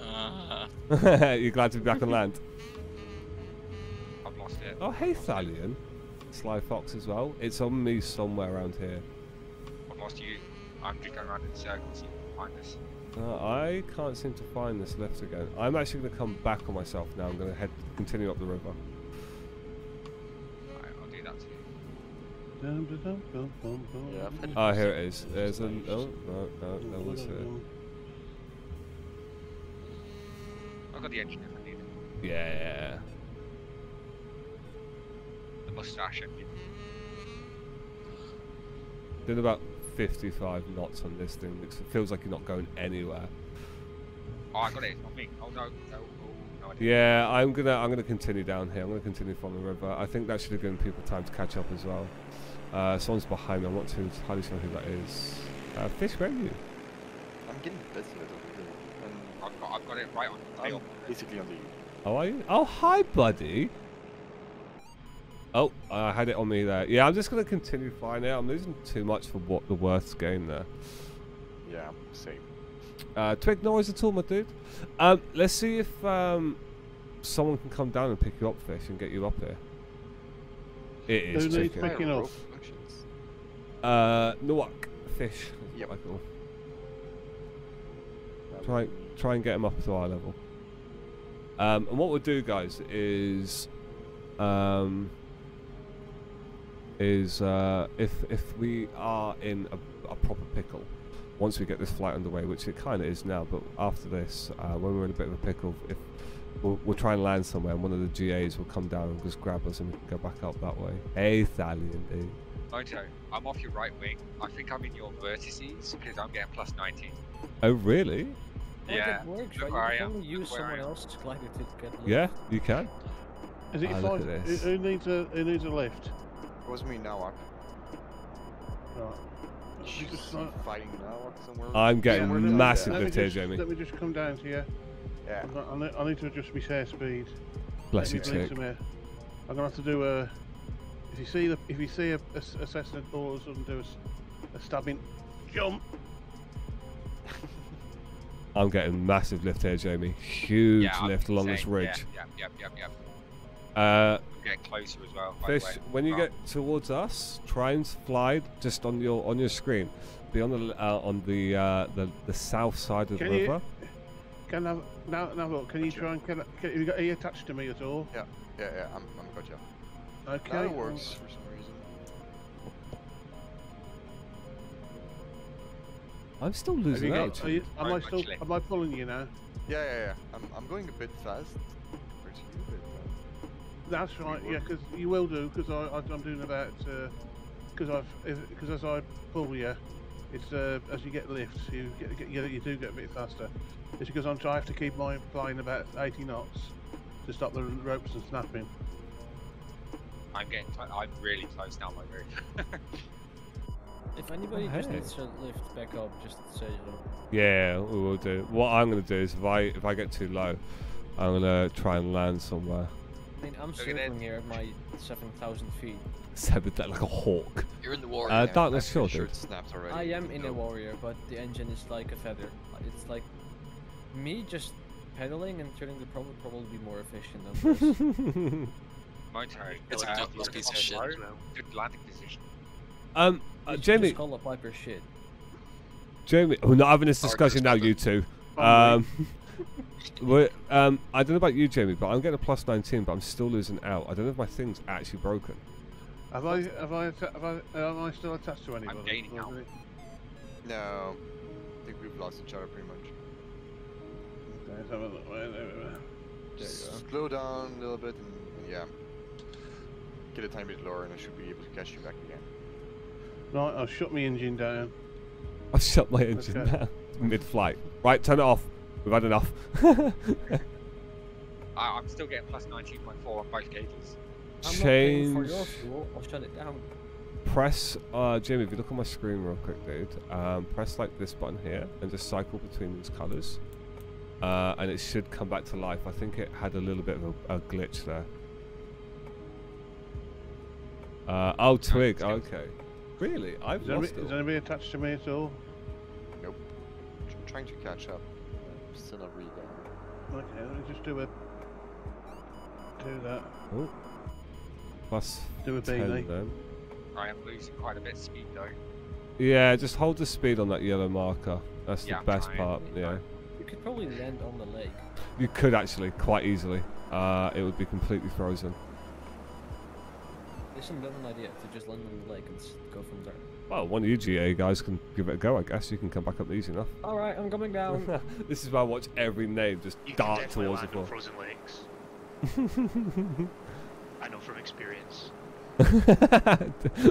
Uh, You're glad to be back on land. I've lost it. Oh, hey, Thalion. Sly Fox as well. It's on me somewhere around here. I've lost you, I'm just going around in circles. You can find us. Uh, I can't seem to find this lift again. I'm actually going to come back on myself now. I'm going to head continue up the river. Yeah, I've had it Oh, here it is. reason. There's an. Oh, no, no, there was it. I've got the engine if I need it. Yeah. The mustache engine. Did about 55 knots on this thing. It feels like you're not going anywhere. Oh, I got it. It's not me. Oh no, no, oh, no, I didn't. Yeah, I'm gonna I'm gonna continue down here. I'm gonna continue from the river. I think that should have given people time to catch up as well. Uh, someone's behind me. I'm not too entirely sure who that is. Uh, Fish, where are you? I'm getting better at it. And I've got, I've got it right on the I'm tail. basically on the. How are you? Oh, hi, buddy. Oh, I had it on me there. Yeah, I'm just gonna continue flying it. I'm losing too much for what the worst game there. Yeah, same. Uh, twig noise at all, my dude. Um, let's see if um, someone can come down and pick you up, fish, and get you up here. It is Who needs Picking Fire up. Uh, Nawak, fish. is Yep. call. Try, try and get him up to our level. Um, and what we'll do, guys, is, um, is uh, if if we are in a, a proper pickle, once we get this flight underway, which it kind of is now, but after this, uh, when we're in a bit of a pickle, if we'll, we'll try and land somewhere, and one of the GAs will come down and just grab us, and we can go back up that way. Hey, Thalion, dude. Moto, I'm off your right wing. I think I'm in your vertices because I'm getting plus 19. Oh, really? Yeah, that works, look right? I You can am, only use look where I someone am. else's glider to get lift. Yeah, you can. Is it look five? at who- this. Who needs a who needs a lift? It was me now up. Right. Just like- fighting now somewhere. I'm getting Somewhere down massive there. Let me lift here, just, Jamie. let me just come down to you. Yeah. I've I need, I need to adjust my air speed. Bless Let you, me need chick. some air. I'm gonna have to do a. If you see the, if you see a, a, s- a Cessna all of a sudden do a, s- a stabbing jump. I'm getting massive lift here, Jamie. Huge yeah, lift along this ridge. Yeah, yeah, yeah, yeah, Uh, yeah. I'm getting closer as well. by Fish, way. when you Oh, get towards us, try and fly just on your on your screen. Be on the uh, on the uh, the the south side of Can the you- river. Can I now? Now look. Can you try and can, I- can have you got are you attached to me at all? Yeah, yeah, yeah. I'm, I'm got you. Okay. Now it works for some reason. I'm still losing you out. got, are you, am I still? actually. Am I pulling you now? Yeah, yeah, yeah. I'm, I'm going a bit fast. compared to you, but, uh, That's right. Yeah, because you will do. Because I, I I'm doing about. Because I've because as I pull you, it's uh, as you get lifts, you get, get you, you do get a bit faster. It's because I'm I have to keep my flying about 80 knots to stop the ropes from snapping. I'm getting. Clo- I'm really close now, my roof. If anybody Oh, just hey. needs to lift back up, just say so. Yeah, we will do. What I'm gonna do is if I if I get too low, I'm gonna try and land somewhere. I mean, I'm Look circling here at my 7,000 feet. Said with that like a hawk. You're in the warrior. Uh. Darkness I'm Shield, sure it snapped already. I am in a warrior, but the engine is like a feather. It's like me just pedaling and turning the probe would probably be more efficient than this. Moto, It's a tough good piece of shit low, as well. Good landing position. um, uh, Jamie, Just call a Piper shit. Jamie, we're not having this discussion now, you two. Um, we're, um, I don't know about you, Jamie, but I'm getting a plus 19, but I'm still losing out. I don't know if my thing's actually broken. Have I have I have I am I still attached to anybody? gaining Or now. is it- No. I think we've lost each other pretty much. Okay, let's have a look. Slow down a little bit and, and yeah. Get a tiny bit lower and I should be able to catch you back again. Right, I'll shut my engine down. I've shut my engine Okay. down mid-flight. Right, turn it off. We've had enough. I, I'm still getting plus 19.4 on both cages. I'm not paying for Change. I'll shut it down. press, uh, Jamie, if you look on my screen real quick, dude, um, press like this button here and just cycle between these colours. Uh, and it should come back to life. I think it had a little bit of a, a glitch there. Uh, oh, twig. it's. Okay. Really? I've Is, lost anybody, it. is anybody attached to me at all? Tr- trying to catch up. I'm still not really. Okay, let me just do a do that. Oh. Plus Do a 10 beanie. then. I am losing quite a bit of speed though. Yeah, just hold the speed on that yellow marker. That's Yeah, the I'm best trying. part. Yeah, You could probably land on the lake. you could actually quite easily. Uh, it would be completely frozen. Isn't that an idea to just land on the lake and s- go from there? Well, one of you GA guys can give it a go. I guess you can come back up easy enough. All right, I'm coming down. this is why I watch every name just You dart definitely towards the land on floor. frozen lakes. I know from experience.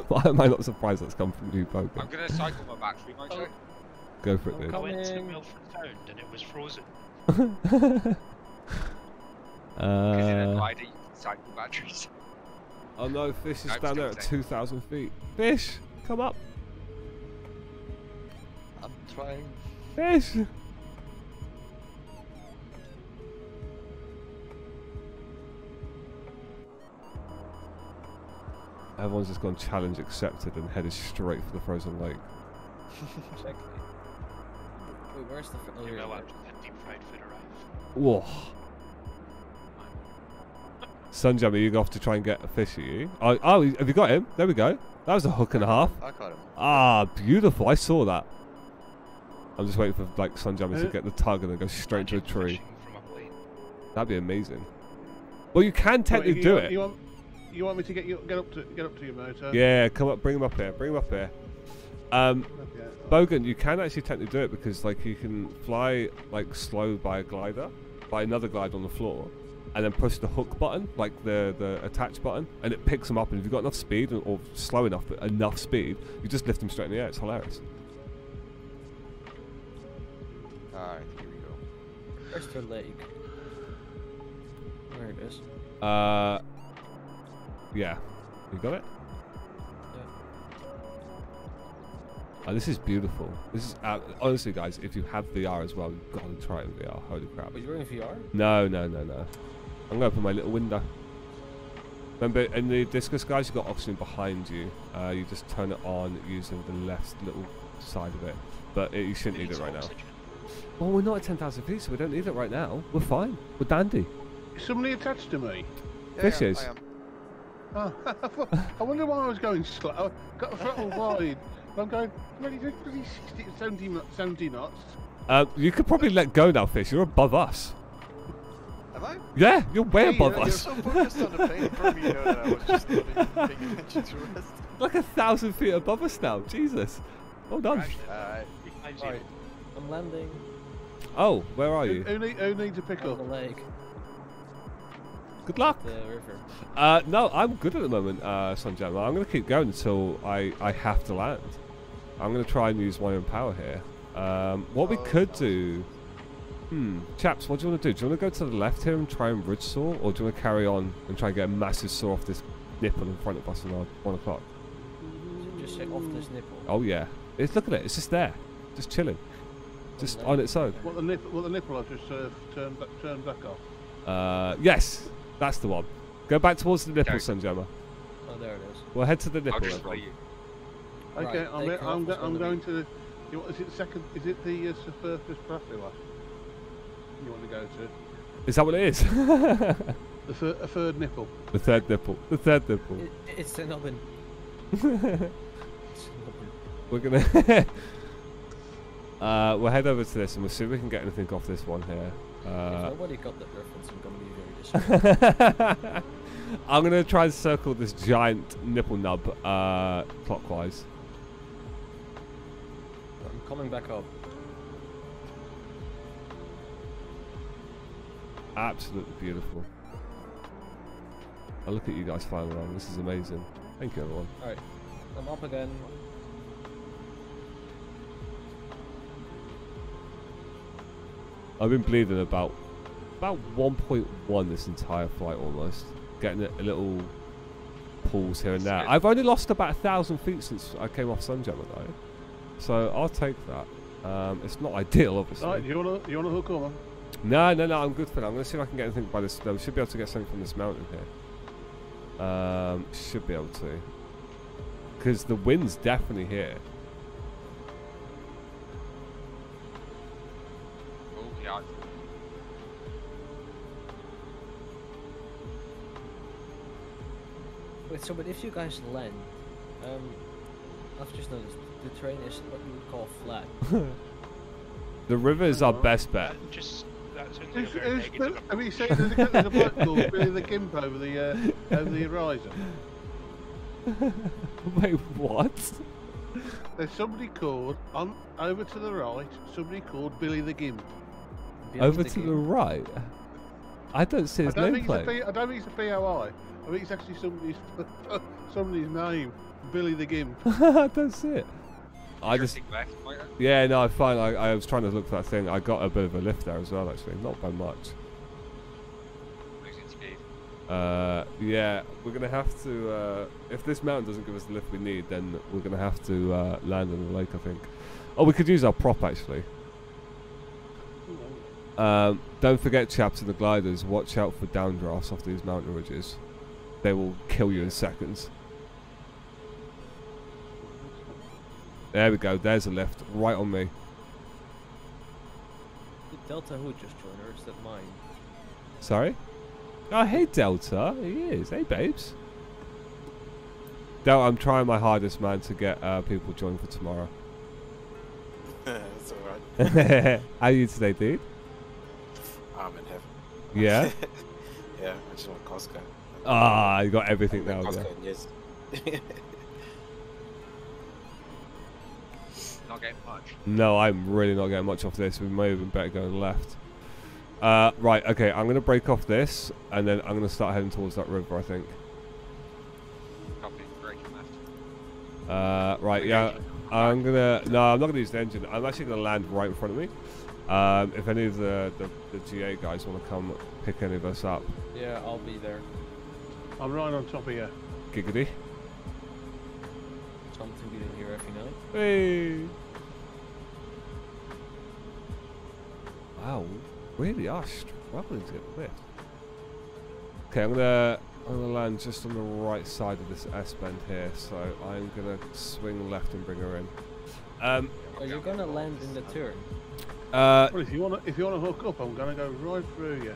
Why am I not surprised that's come from you, Bogan? I'm gonna cycle my battery, Oh. Go for it, I'm dude. I went to Coming. Milford Sound and it was frozen. Because in a uh, glider, you can cycle batteries. Oh no, fish is I'm down there at 2,000 feet. Fish, come up. I'm trying. Fish. Everyone's just gone challenge accepted and headed straight for the frozen lake. Check. Wait, where's the? fr- Oh, You know after go. deep fried food arrived. Whoa. Sunjammer, you go off to try and get a fish at you. Oh, oh, have you got him? There we go. That was a hook and a half. I caught him. Ah, beautiful. I saw that. I'm just waiting for like Sunjammer to Uh, get the tug and then go straight into a tree. fishing from a plane. That'd be amazing. Well, you can Wait, technically you do want, it. You want, you want me to get you get up to get up to your motor? Yeah, come up, bring him up here, bring him up here. Um, Okay. Bogan, you can actually technically do it because like you can fly like slow by a glider, by another glider on the floor, and then push the hook button, like the the attach button, and it picks them up. And if you've got enough speed or, or slow enough, but enough speed, you just lift them straight in the air. It's hilarious. Alright, here we go. Where's the lake? There it is. Uh, yeah, you got it. Oh, this is beautiful. This is uh, honestly, guys. If you have VR as well, you've got to try it in VR. Holy crap! But you're in VR. No, no, no, no. I'm gonna open my little window. Remember, in the discus guys, you've got oxygen behind you. Uh, you just turn it on using the left little side of it. But it, you shouldn't need it Needs right now. Well, we're not at 10,000 feet, so we don't need it right now. We're fine. We're dandy. Is somebody attached to me? Yeah, Fishes. Yeah, I am. Oh, I I wonder why I was going slow. I got the throttle wide. I'm going bloody, bloody 60, 70, 70 knots. Uh, you could probably let go now, fish. You're above us. Am I? Yeah, you're way Hey, above you're, us. You're so focused on the plane for me, you know, that I was just not paying attention to the like a thousand feet above us now. Jesus. Well done. Crashed. Alright. Right. I'm landing Oh, where are you? who, need, to pick a on pickup? the lake, Good luck. the river. Uh, no, I'm good at the moment, uh, Sunjam. I'm going to keep going until I, I have to land. I'm going to try and use my own power here. Um, what we Oh, could nice. do... Hmm, chaps, what do you want to do? Do you want to go to the left here and try and ridge soar? Or do you want to carry on and try and get a massive saw off this nipple in front of us on our one o'clock? Just say off this nipple. Oh, yeah. It's, look at it. It's just there. Just chilling. Just on its own. What the nipple? What the nipple I just uh, turned back, turned back off. Uh, yes, that's the one. Go back towards the nipple, Okay. Sunjammer. Oh, there it is. We'll head to the I'll nipple. just you. Okay, Right, I'm, I'm, off I'm, gonna going be- to the. You, want- is it the second? Is it the uh, Superfus Brafila? You want to go to Is that what it is? the thir- a third nipple? the third nipple. The third nipple. It, it's the nubbin. It's the nubbin. We're gonna. uh, we'll head over to this and we'll see if we can get anything off this one here. if Uh, nobody got that reference, I'm gonna be very disappointed. I'm gonna try and circle this giant nipple nub uh, clockwise. I'm coming back up. Absolutely beautiful. I look at you guys flying around. This is amazing. Thank you, everyone. Alright, I'm up again. I've been bleeding about about 1.1 this entire flight almost, getting a, a little pulls here and there. I've only lost about a thousand feet since I came off Sunjammer though, so I'll take that. Um, it's not ideal, obviously. Right, you want to you want to hook on? No, no, no. I'm good for that. I'm gonna see if I can get anything by this. No, we should be able to get something from this mountain here. Um, should be able to, because the wind's definitely here. Oh, yeah. Wait, so but if you guys land, um, I've just noticed the train is what you would call flat. The river is our best bet. Just that sounds like a very who's, negative Bill- have you approach. seen there's a, there's a bloke called Billy the Gimp over the uh, over the horizon? Wait, what? There's somebody called on over to the right. Somebody called Billy the Gimp. Beyond Over the to the right? I don't see I his don't, think it's a. P, I don't think it's a POI. I think it's actually somebody's somebody's name. Billy the Gimp. I don't see it. I just yeah no fine. I, I was trying to look for that thing. I got a bit of a lift there as well actually, not by much. Uh, yeah, we're gonna have to. Uh, if this mountain doesn't give us the lift we need, then we're gonna have to uh, land in the lake. I think. Oh, we could use our prop actually. Um, don't forget, chaps in the gliders. Watch out for downdrafts off these mountain ridges. They will kill you in seconds. There we go. There's a lift right on me. Did Delta who just joined, or is that mine? Sorry? Oh, hey, Delta. He is. Hey, babes. Delta, I'm trying my hardest, man, to get uh, people joined for tomorrow. That's alright. How are you today, dude? I'm in heaven. Yeah? yeah, I just want Costco. Ah, you got everything now. Costco, Yeah. yes. Not getting much. No, I'm really not getting much off this. We may have been better going left. Uh, right, okay, I'm going to break off this, and then I'm going to start heading towards that river, I think. Copy. Breaking left. Uh, right, yeah. I'm gonna. No, I'm not gonna use the engine. I'm actually gonna land right in front of me. Um, if any of the, the, the GA guys want to come pick any of us up, Yeah, I'll be there. I'm right on top of you. giggity. Something good in here every night. Hey. Wow, really are struggling to get the lift. Okay, I'm gonna I'm gonna land just on the right side of this S bend here, so I'm gonna swing left and bring her in. Um, Are you gonna land in the turn? uh, Well, if you want to, if you want to hook up, I'm gonna go right through you.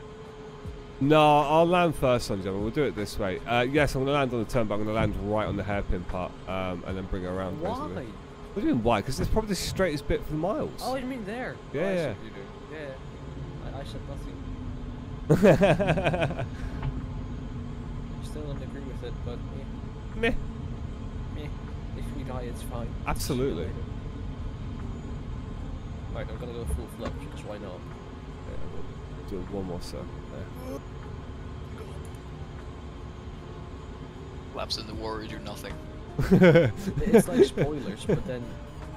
no, I'll land first, son, gentlemen. We'll do it this way. Uh, yes, I'm gonna land on the turn, but I'm gonna land right on the hairpin part, um, and then bring her around. Why? basically. What do you mean why? Because it's probably the straightest bit for the miles. Oh, you mean there? Yeah, oh, I see yeah. what you do. Yeah. I, I said nothing. Still don't agree with it, but eh, Meh. meh. If we die, it's fine. Absolutely. Right, I'm gonna go full flip because why not? Yeah, we'll do one more circle there. Laps in the war, you do nothing. It's like spoilers, but then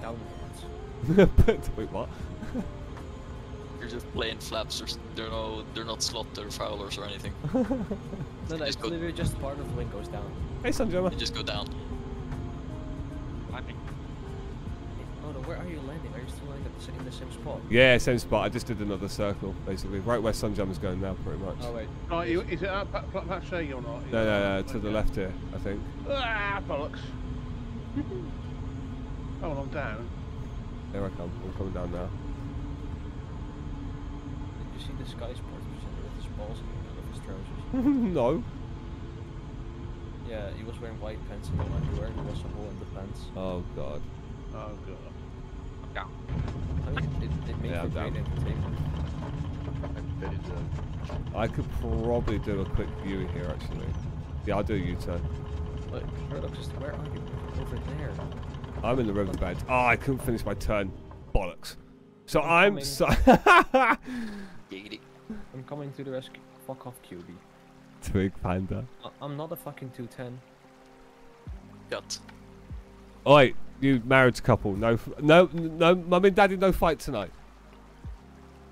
downwards. But- Wait, what? You're just plain flaps. There's, they're no, they're not slot or fowlers or anything. No, no, Just it's go- literally just part of the wing goes down. Hey, Sunjammer. They just go down. Landing. Oh no, where are you landing? Are you still landing at the, in the same spot? Yeah, same spot. I just did another circle, basically. Right where Sunjam is going now, pretty much. Oh wait. Right, you, is it at Pat, Pat, Pat Shea or not? No, no, no, to the left here, I think. Ah, bollocks. oh, well, I'm down. There I come. I'm coming down now. Did you see this guy's part with his balls hanging out of his trousers? no. Yeah, he was wearing white pants and no underwear. There was a hole in the pants. Oh, God. Oh, God. I'm down. I mean, it, it made Yeah, for great entertainment. I bet it does. I could probably do a quick view here, actually. Yeah, I'll do a U-turn. But Paradox is where are you? Over there. I'm in the riverbed. Oh, ah, I couldn't finish my turn. Bollocks. So I'm... coming. So Giggity. I'm coming to the rescue. Fuck off, QB. Twig Panda. I- I'm not a fucking 210. Cut. Oi, you married couple. No, no, no, mum and daddy, no fight tonight.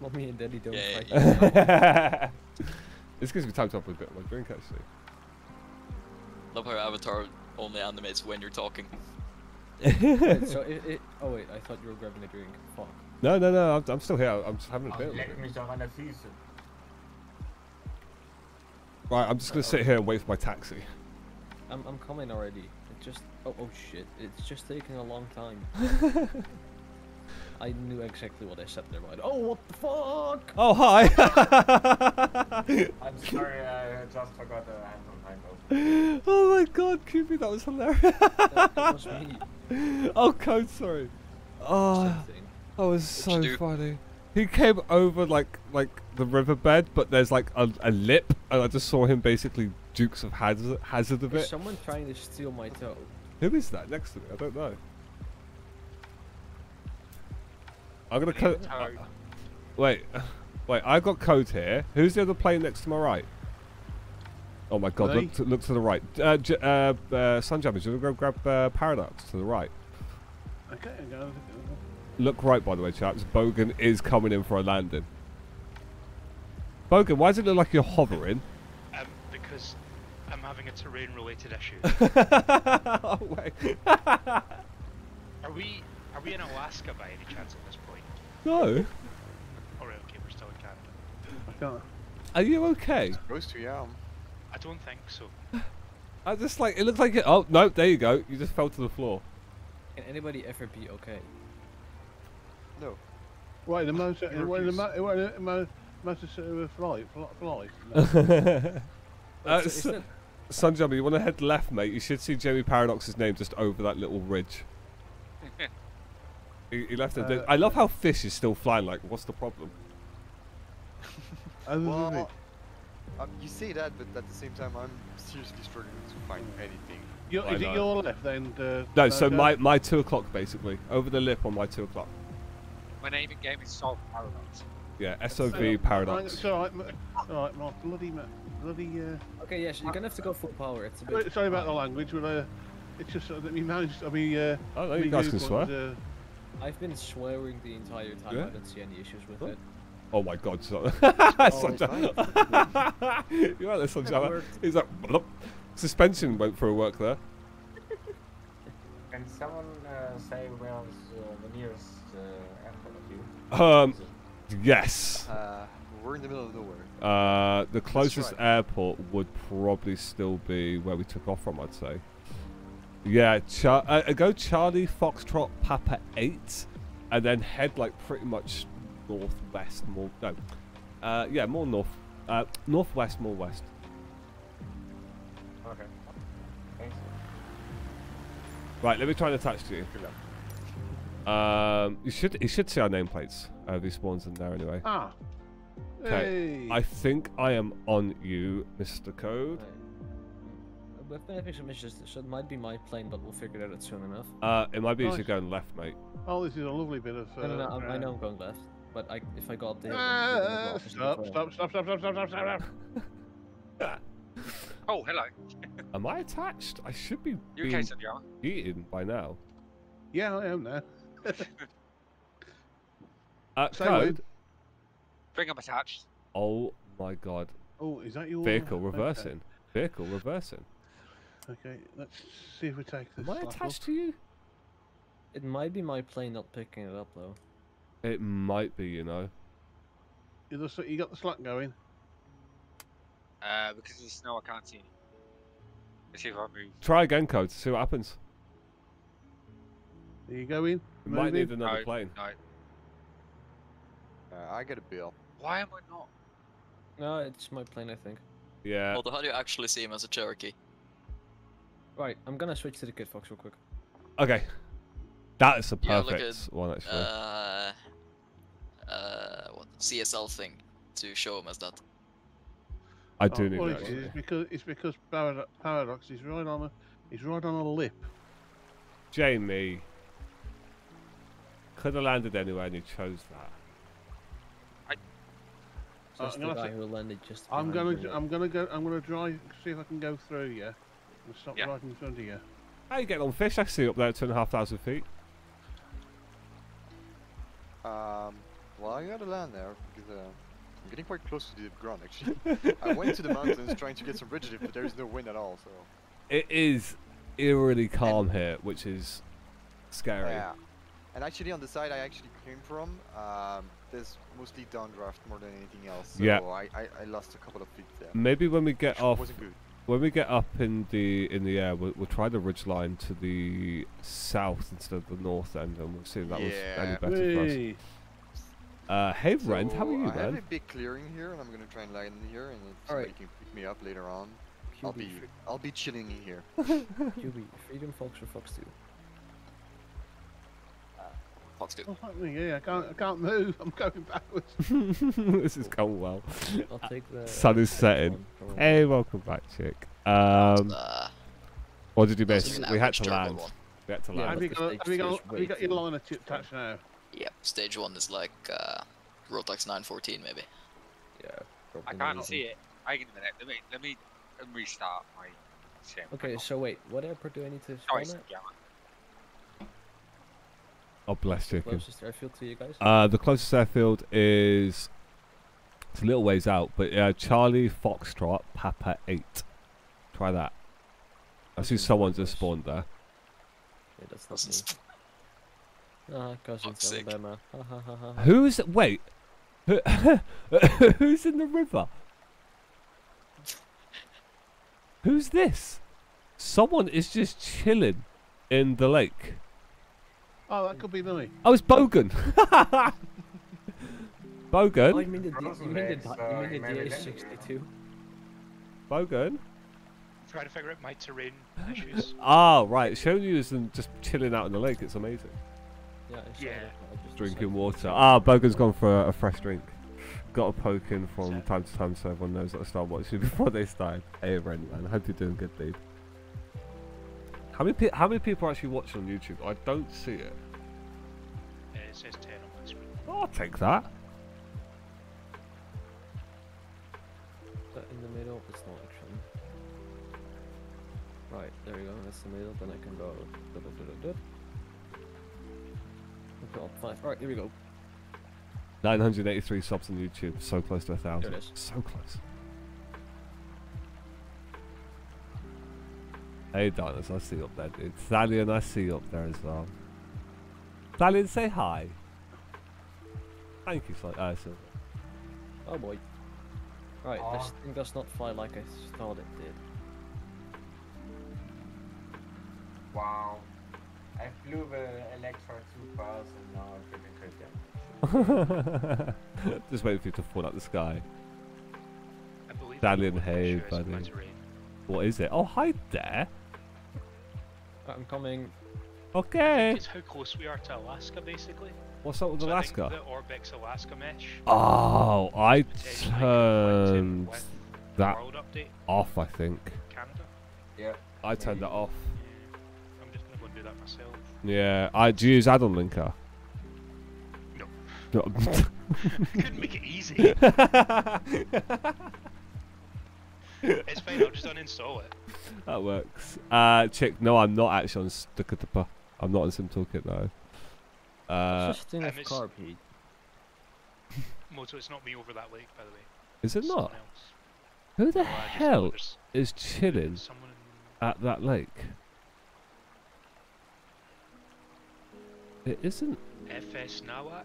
Mommy and daddy don't Yeah, fight. yeah, this gives me time to have a bit of my drink, actually. Love how Avatar only animates when you're talking. Wait, so it, it. Oh wait, I thought you were grabbing a drink. Fuck. No, no, no. I'm, I'm still here. I'm just having a bit. of leck it. mich doch an. Right, I'm just gonna sit here and wait for my taxi. I'm I'm coming already. It just. Oh oh shit! It's just taking a long time. I knew exactly what I said there. But oh what the fuck! Oh hi. I'm sorry, I just forgot the hand on time. oh my god, QB, that was hilarious. That was me. oh, code, sorry. Oh, Same thing. That was so funny. He came over like like the riverbed, but there's like a, a lip, and I just saw him basically Dukes of Hazzard, hazard of Is it. someone trying to steal my toe? Who is that next to me? I don't know. I'm gonna code. Toe. Wait, wait. I got code here. Who's the other plane next to my right? Oh my god! Me? Look to, look to the right. Uh, J- uh, uh, Sunjammers, you wanna go grab uh, Paradox to the right? Okay, I'm going. Look right, by the way, chaps. Bogan is coming in for a landing. Bogan, why does it look like you're hovering? Um, because I'm having a terrain-related issue. oh, wait. Are we are we in Alaska by any chance at this point? no. Or okay, we're still in Canada. Are you okay? Supposed to, yeah. I don't think so. I just like it looks like it. Oh no, there you go. You just fell to the floor. Can anybody ever be okay? No. Right, the motor. You What the refuse. mo- what the mo- motor uh, flight? Fly? fly? No. uh, It's- it's S- not- Sunjummy, you want to head left, mate? You should see Jamie Paradox's name just over that little ridge. he, he left it. Uh, I love how fish is still flying. Like, what's the problem? Well, um, you say that, but at the same time, I'm seriously struggling to find anything. Your, is it your left then? Uh, No, so my my two o'clock basically over the lip on my two o'clock. My name in game is Solve Paradox. Yeah, SOV on, Paradox. It's alright, m- alright, my bloody, ma- bloody. Uh, Okay, yes, you're gonna have to go full power. It's a bit. sorry about the language, but uh, it's just uh, that we managed. I mean, uh, Oh, no, you guys can viewpoint, swear. Uh, I've been swearing the entire time. Yeah? I don't see any issues with Oh. it. Oh my god, so it's You're right there, Sunjammer. worked. He's like, "Blup." suspension went for a work there. Can someone uh, say where's uh, the nearest uh, airport of you? Um, yes. Uh, we're in the middle of nowhere. Uh, the closest right. airport would probably still be where we took off from, I'd say. Yeah, Char- uh, uh, go Charlie Foxtrot Papa 8, and then head like pretty much northwest, more no, uh, yeah, more north, uh, northwest, more west. Okay. Right, let me try and attach to you. Good. Um, you should you should see our nameplates. Uh, these spawns in there anyway. ah. Okay, Hey. I think I am on you, Mr. Code. Right. We've been having some issues, so it might be my plane, but we'll figure it out soon enough. Uh, it might be easier Nice. going left, mate. Oh, this is a lovely bit of. Uh, no, no, no, I'm, I ground. know I'm going left, but I, if I go up the hill, then we're gonna go Ah, opposite the stop, stop, stop, stop, stop, stop, stop, stop. Oh, hello. Am I attached? I should be You being okay, Sunjammer? eaten by now. Yeah, I am now. Uh, Say code. Bring up attached. Oh my god. Oh, is that your Vehicle okay. reversing. Vehicle reversing. Okay, let's see if we take this. Am I attached off. to you? It might be my plane not picking it up though. It might be, you know. You the you got the slack going. Uh, because of the snow, I can't see. any. Let's see if I move. Try again, code. See what happens. Are you going? We might need another No, plane. No. Uh, I get a bill. Why am I not? No, it's my plane, I think. Yeah. Although, how do you actually see him as a Cherokee? Right, I'm gonna switch to the Kitfox real quick. Okay. That is a Yeah, look perfect at, one, actually. Uh, uh, what CSL thing to show him as that. I do Oh, need well, that. it's, it's because it's because Parado- paradox is right on a he's right on a lip. Jamie. Could have landed anywhere and you chose that. Uh, I'm gonna guy have who landed just. I'm gonna you. I'm gonna go I'm gonna try see if I can go through you and stop Yeah. right in front of you. How you getting on fish? I see up there at two and a half thousand feet. Um, well, I gotta land there because uh, I'm getting quite close to the ground actually. I went to the mountains trying to get some rigidity, but there is no wind at all. So It is eerily calm here, which is scary. yeah. And actually, on the side I actually came from, um, there's mostly downdraft more than anything else. So Yeah. I, I, I lost a couple of feet there. Maybe when we get off, wasn't good. when we get up in the in the air, we'll, we'll try the ridge line to the south instead of the north end, and we'll see if that was any Yeah. better for us. Hey, Uh, hey, Rent, how are So you, I have a man? big clearing here, and I'm gonna try and land here, and if Alright. somebody can pick me up later on. I'll QB, be I'll be chilling in here. QB, Freedom Fox or Fox 2? Fox 2. What's happening here? I can't, I can't move. I'm going backwards. this is going well. I'll take the. Sun is setting. Hey, welcome back, chick. Um, Uh, what did you this miss? We had to land. one. We had to Yeah, land. have you but got, have you got, is have you got your way line attached now? Yep, stage 1 is like uh, Rotax 914 maybe. Yeah. I probably can't not see it. Hang on a minute. Let me let me let me restart my sim. Okay, so wait, what airport do I need to Sorry, spawn at? Gamma. Oh, bless chicken. Closest airfield to you guys? Uh, the closest airfield is it's a little ways out, but yeah, Charlie Foxtrot Papa Eight. Try that. I see Doesn't someone just spawned there. Yeah, that's not Doesn't me. Ah, cousins there, man. Ha. Who's wait? Who, who's in the river? Who's this? Someone is just chilling in the lake. Oh, that could be me. Oh, it's Bogan. Oh, Bogan. you mean the, D- you mean the, legs, di- uh, you mean the maybe DA62? Bogan. trying to figure out my terrain issues. Ah, right. Showing you isn't just chilling out in the lake. It's amazing. Yeah, I Yeah. just Drinking decided- water. Ah, Bogan's gone for a, a fresh drink. Got a poke in from time to time so everyone knows that I start watching before they start. Hey, Ren, man. Hope you're doing good, dude. How many, pe- how many people are actually watching on YouTube? I don't see it. Uh, it says 10 on my screen. Oh, I'll take that. That in the middle, it's not actually. Right, there you go, that's the middle, then I can go. Da, da, da, da, da. Okay, up five. Alright, here we go. 983 subs on YouTube. So close to a thousand. So close. Hey, Donis, I see you up there, dude. Thalion, I see you up there as well. Thalion, say hi. Thank you, Sli- uh, Silver. Oh boy. Right, Aw. this thing does not fly like I thought it did. Wow. I flew the Electra too fast and now I'm getting crit damage. Just waiting for you to fall out the sky. I believe Stallion, that hey, buddy. What is it? Oh, hi there. Right, I'm coming. Okay. It's how close we are to Alaska, basically. What's up with So I think Alaska? the Orbx Alaska mesh. Oh, I potentially conflicts in turned with that World update off, I think. Canada. Yeah. I turned that off. Yeah. I'm just gonna go and do that myself. Yeah, I do you use add-on linker. No. No. Couldn't make it easy. it's fine. I'll just uninstall it. that works. Uh, chick, no, I'm not actually on Stukatapa. I'm not on Sim Toolkit though. Uh, it's just I enough miss- carb heat. Moto, it's not me over that lake, by the way. is it It's not? else. Who the Well, I just know hell is chilling Someone in at that lake? It isn't. FS Nawak.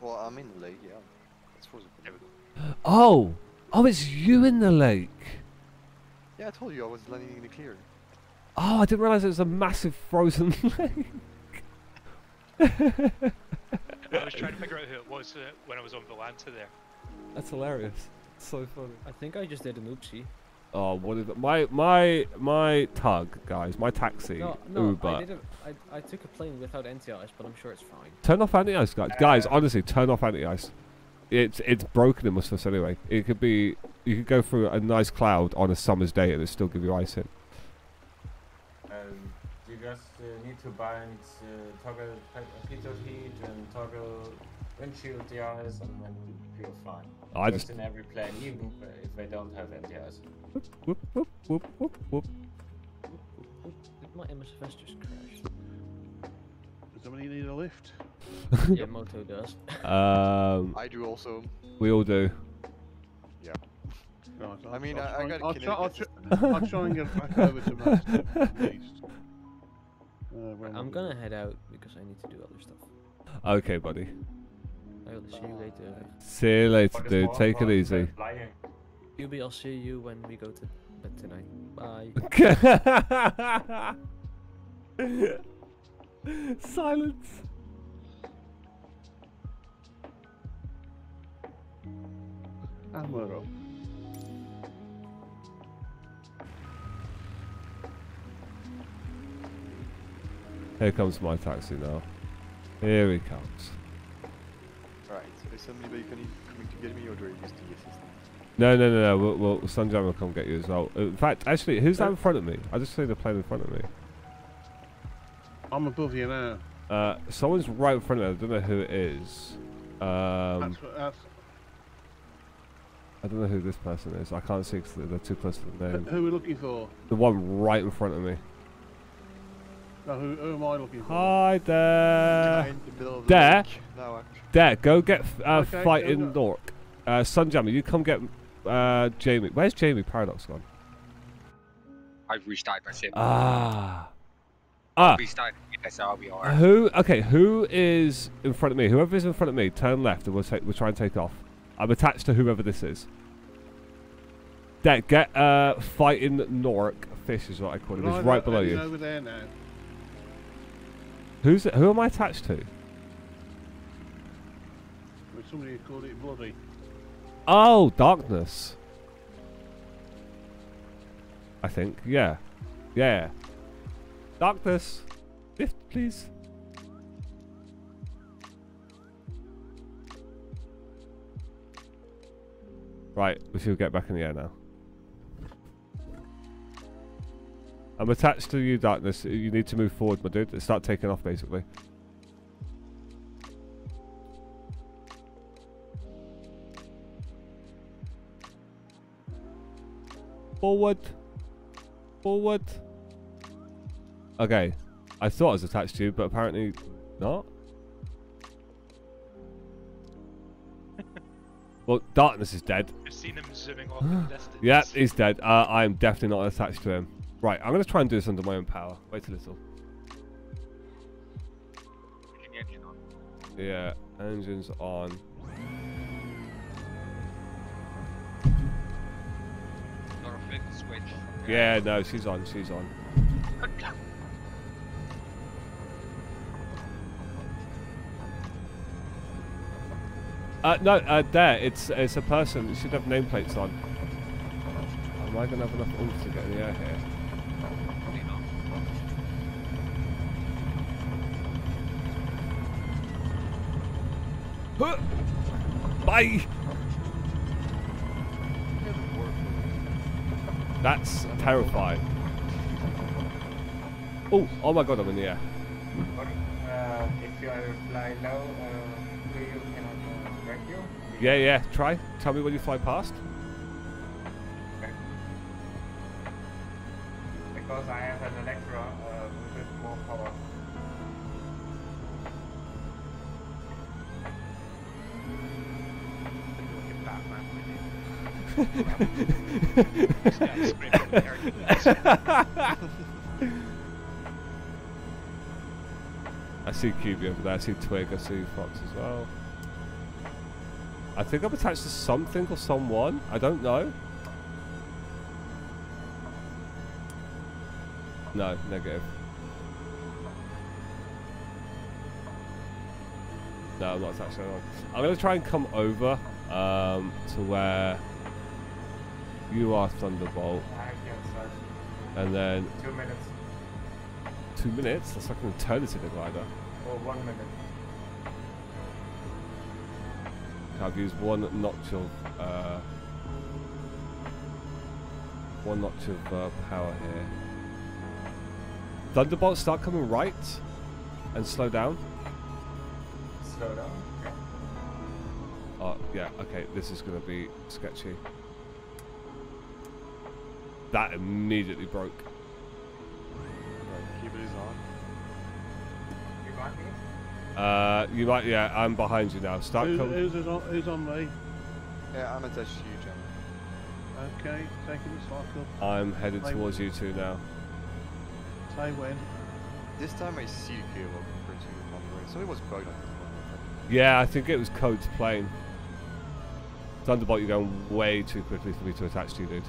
Well, I'm in the lake, yeah. It's frozen. There we go. Oh, oh, it's you in the lake. Yeah, I told you I was landing in the clear. Oh, I didn't realize it was a massive frozen lake. I was trying to figure out who it was uh, when I was on Volanta there. That's hilarious. So funny. I think I just did an oopsie. Oh, what is it? My my my tug, guys. My taxi. No, no, Uber. I, did a, I, I took a plane without anti-ice, but I'm sure it's fine. Turn off anti-ice, guys. Guys, Uh, honestly, turn off anti-ice. It's it's broken in most of us anyway. It could be you could go through a nice cloud on a summer's day and it still give you ice in. Um, you just uh, need to bind uh, toggle pe- pitot heat and toggle windshield de-ice and then you're fine. I Works just in every plane, even if they don't have anti-ice. whoop whoop whoop whoop whoop. Did my MSFS just crash? Does somebody need a lift? yeah, Moto does. Um, I do also. we all do. Right, I I'll- mean, I'll I- I try- got a I'll try, I'll, kinetic try, I'll try and get back over to Master at least. Uh, I I'm gonna head out because I need to do other stuff. Okay, buddy. I will see you later. See you later, dude. Take it easy. than Flying. Yubi, I'll see you when we go to bed tonight. Bye. Silence. Amaro. Here comes my taxi now. Here he comes. All right. is somebody coming to get me or do I use the? No, no, no, no. We'll, will Sunjam will come get you as well. In fact, actually, who's that uh, in front of me? I just see the plane in front of me. I'm above you now. Uh, someone's right in front of me. I don't know who it is. Um, That's, what- that's I don't know who this person is. I can't see because they're too close to the who, name. who we're looking for. The one right in front of me. No, who, who am I looking for? Hi there. in the middle of the There. lake. There, go get uh, Okay, fighting go- Nork. Uh, Sunjammer, you come get uh, Jamie. Where's Jamie Paradox gone? I've restarted my sim. Ah. Ah. Restarted. Yeah, so I'll be alright. Who? Okay, who is in front of me? Whoever is in front of me, turn left, and we'll take. We'll try and take off. I'm attached to whoever this is. There, get uh, fighting Nork. Fish is what I call him. He's Right, right below he's you. over there now. Who's it? Who am I attached to? Somebody called it bloody. Oh, darkness. I think. Yeah. Yeah. Darkness. Lift, please. Right, we should get back in the air now. I'm attached to you, Darkness. You need to move forward, my dude. Start taking off, basically. Forward. Forward. Okay. I thought I was attached to you, but apparently not. well, Darkness is dead. Just seen him zooming off in the distance. Yep, he's dead. Uh, I am definitely not attached to him. Right, I'm going to try and do this under my own power. Wait a little. Engine on. Yeah, engine's on. Not a flick switch. Yeah, no, she's on, she's on. Uh, no, uh, there, it's it's a person. It should have nameplates on. Am I going to have enough oomph to get in the air here? Bye! That's terrifying. Oh, oh my god, I'm in the air. Uh, if you fly low, uh, Yeah, yeah, try. Tell me when you fly past. Okay. Because I have an Electra uh, with more power. Fucking Batman with it. This guy's screaming Hercules. I see QB over there, I see Twig, I see Fox as well. I think I'm attached to something or someone. I don't know. No, negative. No, I'm not attached to anyone. I'm going to try and come over um, to where you are, Thunderbolt. I can start. And then Two minutes two minutes. That's like an eternity to glider. or one minute. I've used one notch of uh, one notch of uh, power here. Thunderbolts start coming right and slow down. Slow down. Oh yeah, okay, this is gonna be sketchy. That immediately broke. Uh, you might, yeah, I'm behind you now. Start Who's, coming. who's, on, who's on me? Yeah, I'm attached to you, Gemma. Okay, taking the cycle. I'm headed Wait. towards you two now. Say when. This time I see you cable compared to on the right. So it was bugged on this one. Yeah, I think it was Code's plane. Thunderbolt, you're going way too quickly for me to attach to you, dude.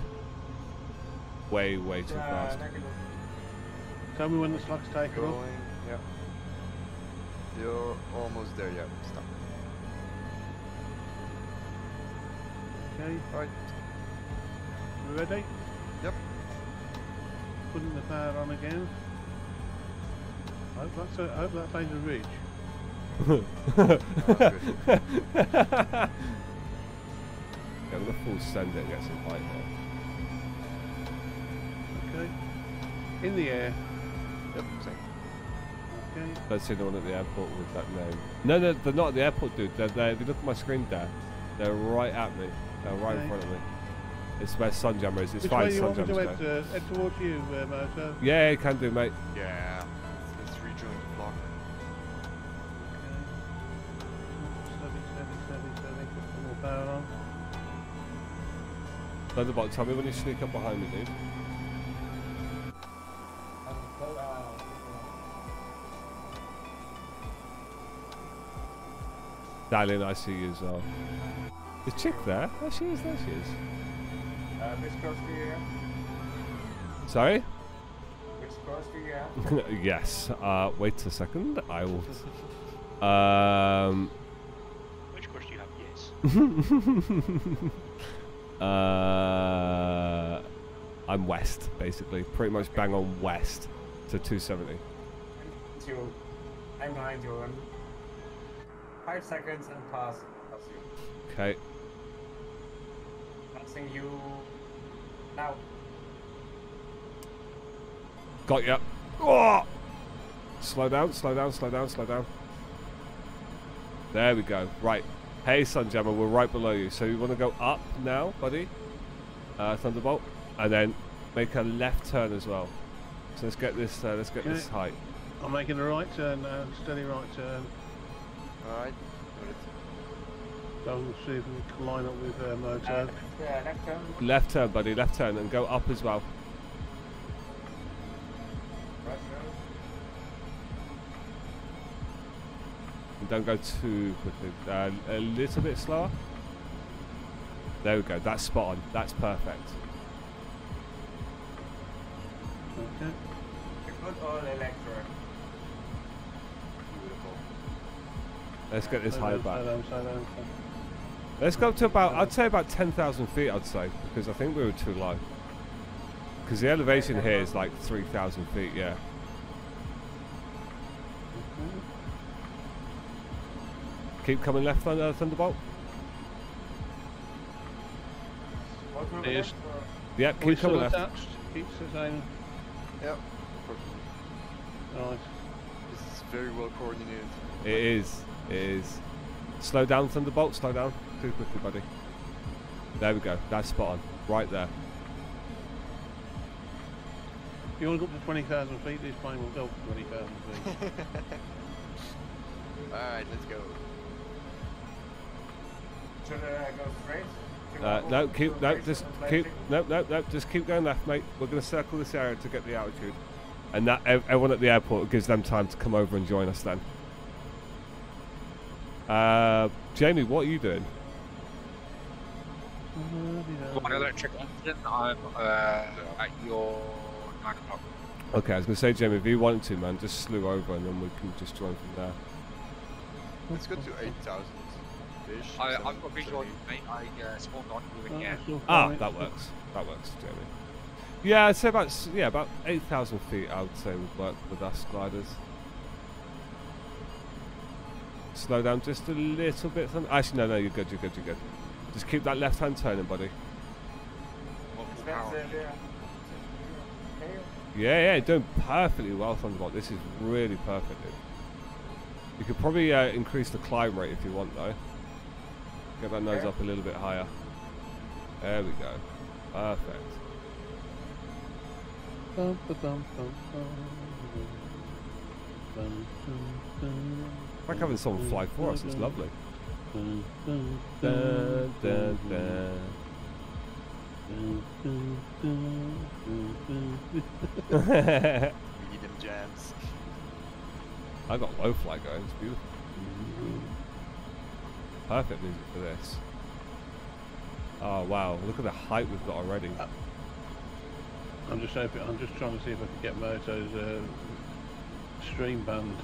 Way, way too Yeah, fast. negative. Tell me when the slot's taken Going, off. yeah. You're almost there, yeah. Stop. Okay, Alright, we ready? Yep. Putting the power on again. I hope that's a, I hope that ain't a ridge. Yeah, I'm gonna full send it and get some height there. Okay. In the air. Yep, same. Okay. Let's see the one at the airport with that name. No, no, they're not at the airport, dude. They're, they're, if look at my screen there, they're right at me. They're right in front of me. It's where Sunjammer is. It's Which fine, way you want me to Sunjammer's head, going. uh, head towards you, uh, Moto? Yeah, you can do, mate. Yeah. Let's rejoin the block. Steady, steady, steady, steady. Put some more power on. Thunderbolt, tell me when you sneak up behind me, dude. Darling, I see you as well. Is Chick there? There she is, there she is. Uh, which course do you have? Sorry? Which course do you have? yes. Uh, wait a second. I will. Um. Which course do you have? Yes. uh, I'm west, basically. Pretty much bang on west to 270. You, I'm behind you in five seconds and pass. Pass you. Okay. Passing you now. Got ya. Oh! Slow down, slow down, slow down, slow down. There we go. Right. Hey, Sunjammer, we're right below you. So you want to go up now, buddy? Uh, Thunderbolt, and then make a left turn as well. So let's get this. Uh, let's get this Okay. height. I'm making a right turn now. Steady right turn. Alright. Go and see if we can line up with uh, Uh, yeah, left turn. Left turn, buddy. Left turn, and go up as well. Right turn. And don't go too quickly. Uh, a little bit slower. There we go. That's spot on. That's perfect. Okay. A good old electric. Let's get this Slow high back. slow down, slow down, slow- Let's go up to about, I'd say about 10,000 feet, I'd say, because I think we were too low. Because the elevation here is like 3,000 feet, yeah. Keep coming left, Thunder, Thunderbolt. What will Yes. left or- Yep, We keep coming still left. attached. Keep the same. Yep. Right. This is very well coordinated. It is, it is. Slow down, Thunderbolt, slow down. Too quickly, buddy. There we go, that's spot on. Right there. If you want to go up to 20,000 feet, this plane will go up to 20,000 feet. Alright, let's go. Should I go straight? Uh, no, keep, no, just keep, no, no, no, just keep going left, mate. We're going to circle this area to get the altitude. And that everyone at the airport gives them time to come over and join us then. Uh, Jamie, what are you doing? Got an electric engine. I'm uh, at your nine o'clock. Okay, I was going to say, Jamie, if you wanted to, man, just slew over and then we can just join from there. Let's go to 8,000. I, I've got visual, seventy. mate. I uh, spawned on you again. Ah, that works. That works, Jamie. Yeah, I'd say about yeah about eight thousand feet. I would say would work with us gliders. Slow down just a little bit. Actually, no, no, you're good. You're good. You're good. Just keep that left hand turning, buddy. Multiple That's power. it, yeah. Yeah, yeah, doing perfectly well, Thunderbolt. This is really perfect, dude. You could probably uh, increase the climb rate if you want, though. Get that nose up a little bit higher. There we go. Perfect. Bum, ba, bum, bum, Like having someone fly for us. It's lovely. bum, bum. We need them jams. I got low fly going. It's beautiful. Perfect music for this. Oh wow! Look at the height we've got already. I'm just hoping. I'm just trying to see if I can get Moto's uh, stream banned.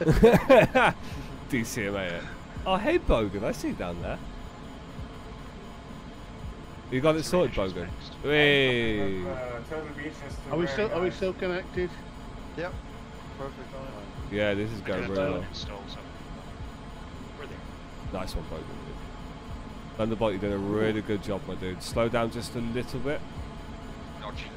DCMA it. Oh hey Bogan, I see you down there. You got it sorted, Bogan. Hey. Uh, Turtle Beach is to Are we still? Are we still connected? Yep. Perfect. Yeah, this is going really well. install, so we're there. Nice one, Bogan. Thunderbolt, you're doing a really good job, my dude. Slow down just a little bit. Not choose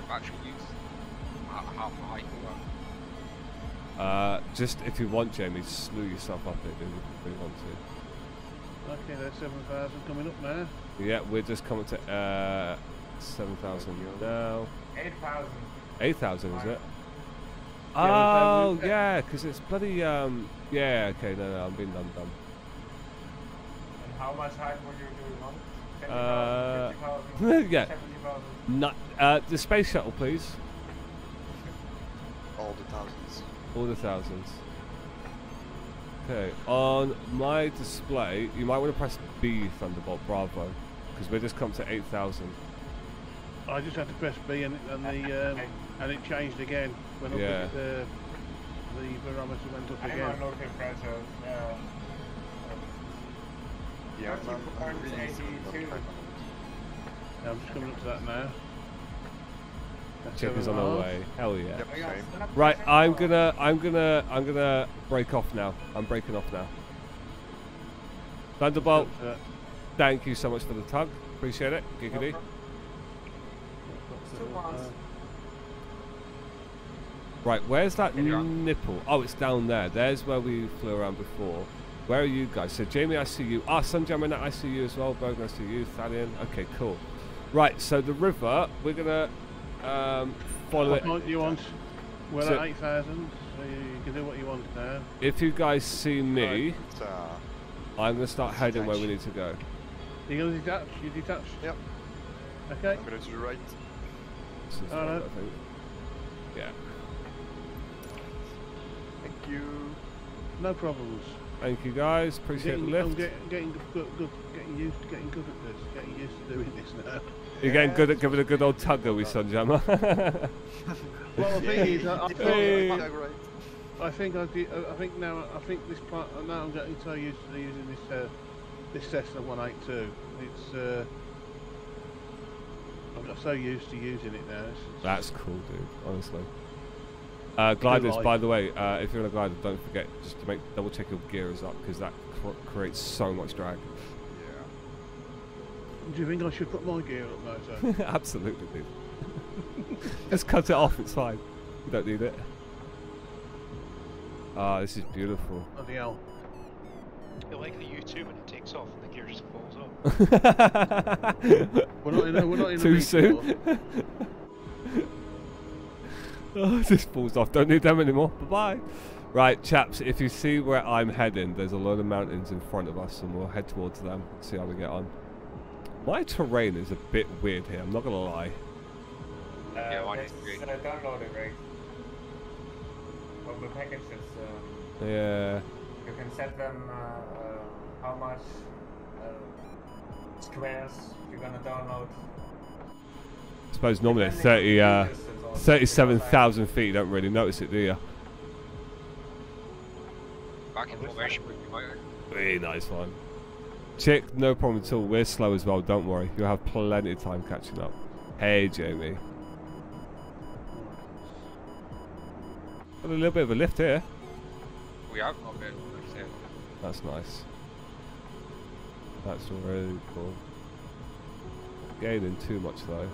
Uh, just if you want, Jamie, slew yourself up there, dude, if you want to. Okay, there's 7,000 coming up now. Yeah, we're just coming to uh, 7,000 now. 8,000. 8,000, is it? Yeah, Oh, we've- yeah, because it's bloody, um, yeah, okay, no, no, I'm being done, done. And how much height were you doing on? 10,000, Uh, 50,000, yeah. 70,000? Not, uh, the space shuttle, please. All the thousands. All the thousands. Okay, on my display, you might want to press B, Thunderbolt, Bravo, because we're just come to 8,000. I just had to press B and, and the um, and it changed again. When Yeah. looked the, the barometer went up I'm again. on low temperature. Yeah. Yeah, I'm, I'm, I'm Thirty really points, easy on 82. track. I'm just coming up to that now. Check is on our way. Hell yeah. Yep. Right, I'm gonna, I'm gonna, I'm gonna break off now. I'm breaking off now. Thunderbolt, that. thank you so much for the tug. Appreciate it. Giggity. Right, where's that Yeah, you're on. nipple? Oh, it's down there. There's where we flew around before. Where are you guys? So Jamie, I see you. Ah, Sunjammer, I see you as well. Bergen, I see you. Thalion. Okay, cool. Right, so the river, we're gonna um, follow What it. point do you want? We're So- at 8,000, so you, you can do what you want now. If you guys see me, But, uh, I'm gonna start heading where we need to go. You're going to detach? You detach? Yep. Okay. I'm gonna to the right. This is Alright. right, I think. Yeah. Thank you. No problems. Thank you guys. Appreciate Getting, the I'm lift. get, getting good, good, getting used, to getting good at this. Getting used to doing this now. You're getting good at giving a good old tug, are we, Sunjammer? Well, the thing is, I, I, Hey. I think I, did, I think now I think this part now I'm getting so used to using this uh, this Cessna 182. It's uh, I'm got so used to using it now. That's cool, dude. Honestly. Uh, gliders, by the way, uh, if you're on a glider, don't forget just to make double check your gear is up because that cr- creates so much drag. Yeah. Do you think I should put my gear up now, sir? Absolutely, dude. just cut it off. It's fine. You don't need it. Ah, this is beautiful. Bloody hell. You're like the U2 when it takes off and the gear just falls off. We're not in a, we're not in Too meet soon. anymore. oh, it just falls off. Don't need them anymore. Bye bye. Right, chaps, if you see where I'm heading, there's a load of mountains in front of us, and we'll head towards them, see how we get on. My terrain is a bit weird here, I'm not gonna lie. Uh, Yeah, mine that's, is great. uh, downloading rate. From the packages, um, Yeah. you can set them uh, uh, how much uh, squares you're gonna download. I suppose normally at Depending 30, uh, distance also, because, 37,000 feet, you don't really notice it, do you? Back in formation one? with your motor. Really nice one. Chick, no problem at all. We're slow as well, don't worry. You'll have plenty of time catching up. Hey, Jamie. Got a little bit of a lift here. We have got a bit. like I said. That's nice. That's really cool. Gaining too much though.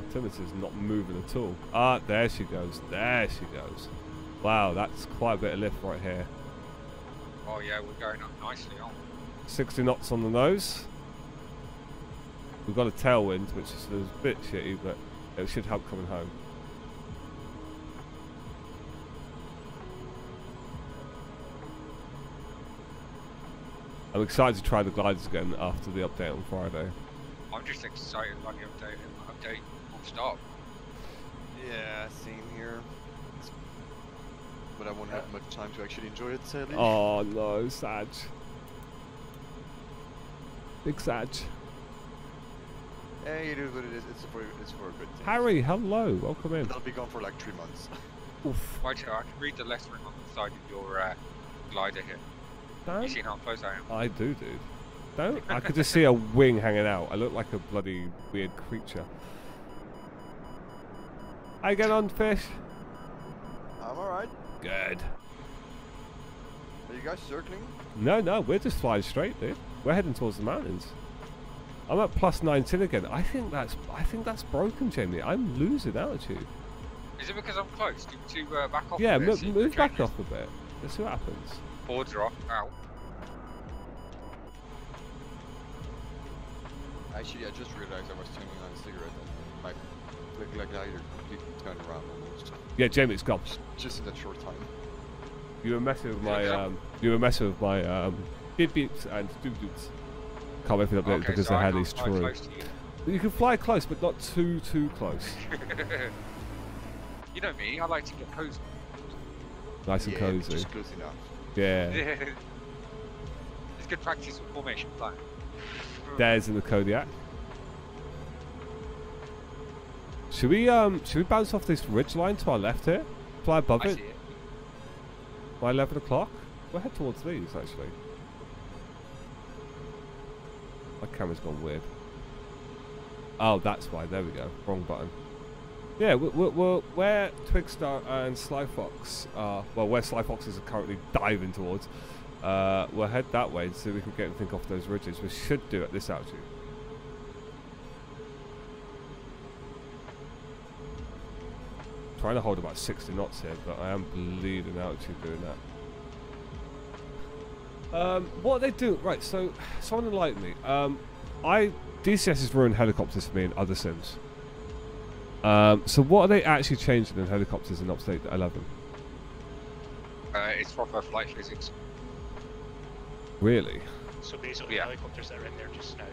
Artemisa's not moving at all. Ah, there she goes. There she goes. Wow, that's quite a bit of lift right here. Oh yeah, we're going up nicely, aren't we? 60 knots on the nose. We've got a tailwind, which is a bit shitty, but it should help coming home. I'm excited to try the gliders again after the update on Friday. I'm just excited about the update. Update will stop. Yeah, same here. But I won't have much time to actually enjoy it, sadly. Oh no, Sag. Big Sag. Hey, it is what it is. It's for it's for a good thing. Harry, hello, welcome in. I'll be gone for like three months. Oof. Right, so I can read the lettering on the side of your uh, glider here. You see how close I am? I do, dude. Don't. I could just see a wing hanging out. I look like a bloody weird creature. How you getting on, fish? I'm alright. Good. Are you guys circling? No, no, we're just flying straight, dude. We're heading towards the mountains. I'm at plus 19 again. I think that's I think that's broken, Jamie. I'm losing altitude. Is it because I'm close? To, to uh, back off. Yeah, a bit, move, move back changes? off a bit. Let's see what happens. Boards are off. Ow. Actually, I just realized I was turning on a cigarette and my click like glider completely turned around almost. Yeah, Jamie, it's gone. Just in that short time. You were messing with my Yeah. um, you were messing with my um, beep beeps and doop doops. Can't wait for the update Okay, because so the I head can't is true. to you. You can fly close, but not too too close. you know me. I like to get cozy. Nice and yeah, cozy. Just close enough. Yeah. it's good practice with formation flying. There's in the Kodiak. Should we um should we bounce off this ridge line to our left here? Fly above I it see it. by eleven o'clock? We'll head towards these actually. My camera's gone weird. Oh, that's why. There we go. Wrong button. Yeah, we're, we're, where Twigstar and Slyfox are. Well, where Sly Foxes are currently diving towards. Uh, we'll head that way so we can get everything off those ridges. We should do at this altitude. Trying to hold about 60 knots here, but I am bleeding out altitude doing that. Um, what they do, Right, so someone enlighten me. Um, I DCS has ruined helicopters for me in other sims. Um, so what are they actually changing in helicopters in Upstate 11? Uh, it's proper flight physics. Really? So basically, Yeah. helicopters that are in there just now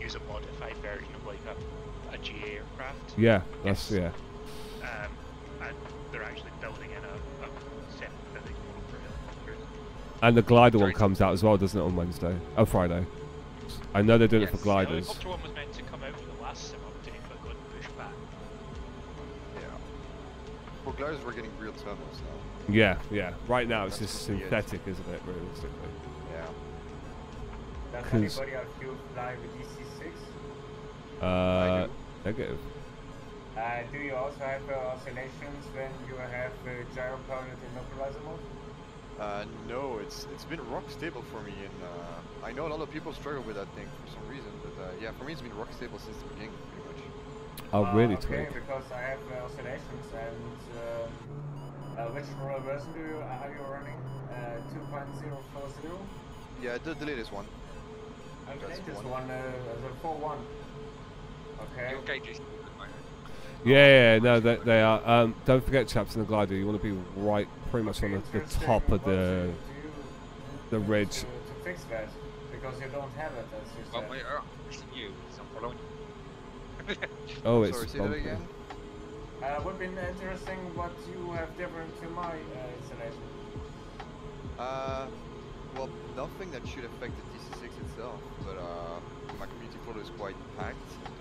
use a modified version of like a, a GA aircraft. Yeah, that's Yes. yeah. And the glider one comes out as well, doesn't it, on Wednesday? Oh, Friday. I know they're doing it Yes. for The gliders. helicopter one was meant to come out for the last sim update, but got pushed back. Yeah. For gliders, we're getting real thermals now. Yeah, yeah. Right now it's That's just supposed to be it. synthetic, isn't it, realistically? Yeah. Does 'Cause- anybody of you fly with DC6? Uh, do. negative. Uh, do you also have uh, oscillations when you have uh, gyro pilot in localizer mode? Uh, no, it's it's been rock stable for me, and uh, I know a lot of people struggle with that thing for some reason, but uh, yeah, for me it's been rock stable since the beginning, pretty much. Oh, Uh, really, okay, Twig? because I have uh, oscillations and um, uh, which neural version do you are you running? Uh, 2.040? Yeah, the, the latest one. And That's latest one. one, uh, the 4.1. Okay. Your gauge is good, mate. Yeah, yeah, yeah, no, they, they are. Um, don't forget, chaps, in the glider, you want to be right, pretty much on the, the top of the. the ridge. To, to fix that, because you don't have it, as you said. wait, uh, it's you. It's following. Oh, it's Sorry, say that bumpy. again. Uh, would be interesting what you have different to my uh, installation. Uh, well, nothing that should affect the DC6 itself, but uh, my community folder is quite packed at the moment.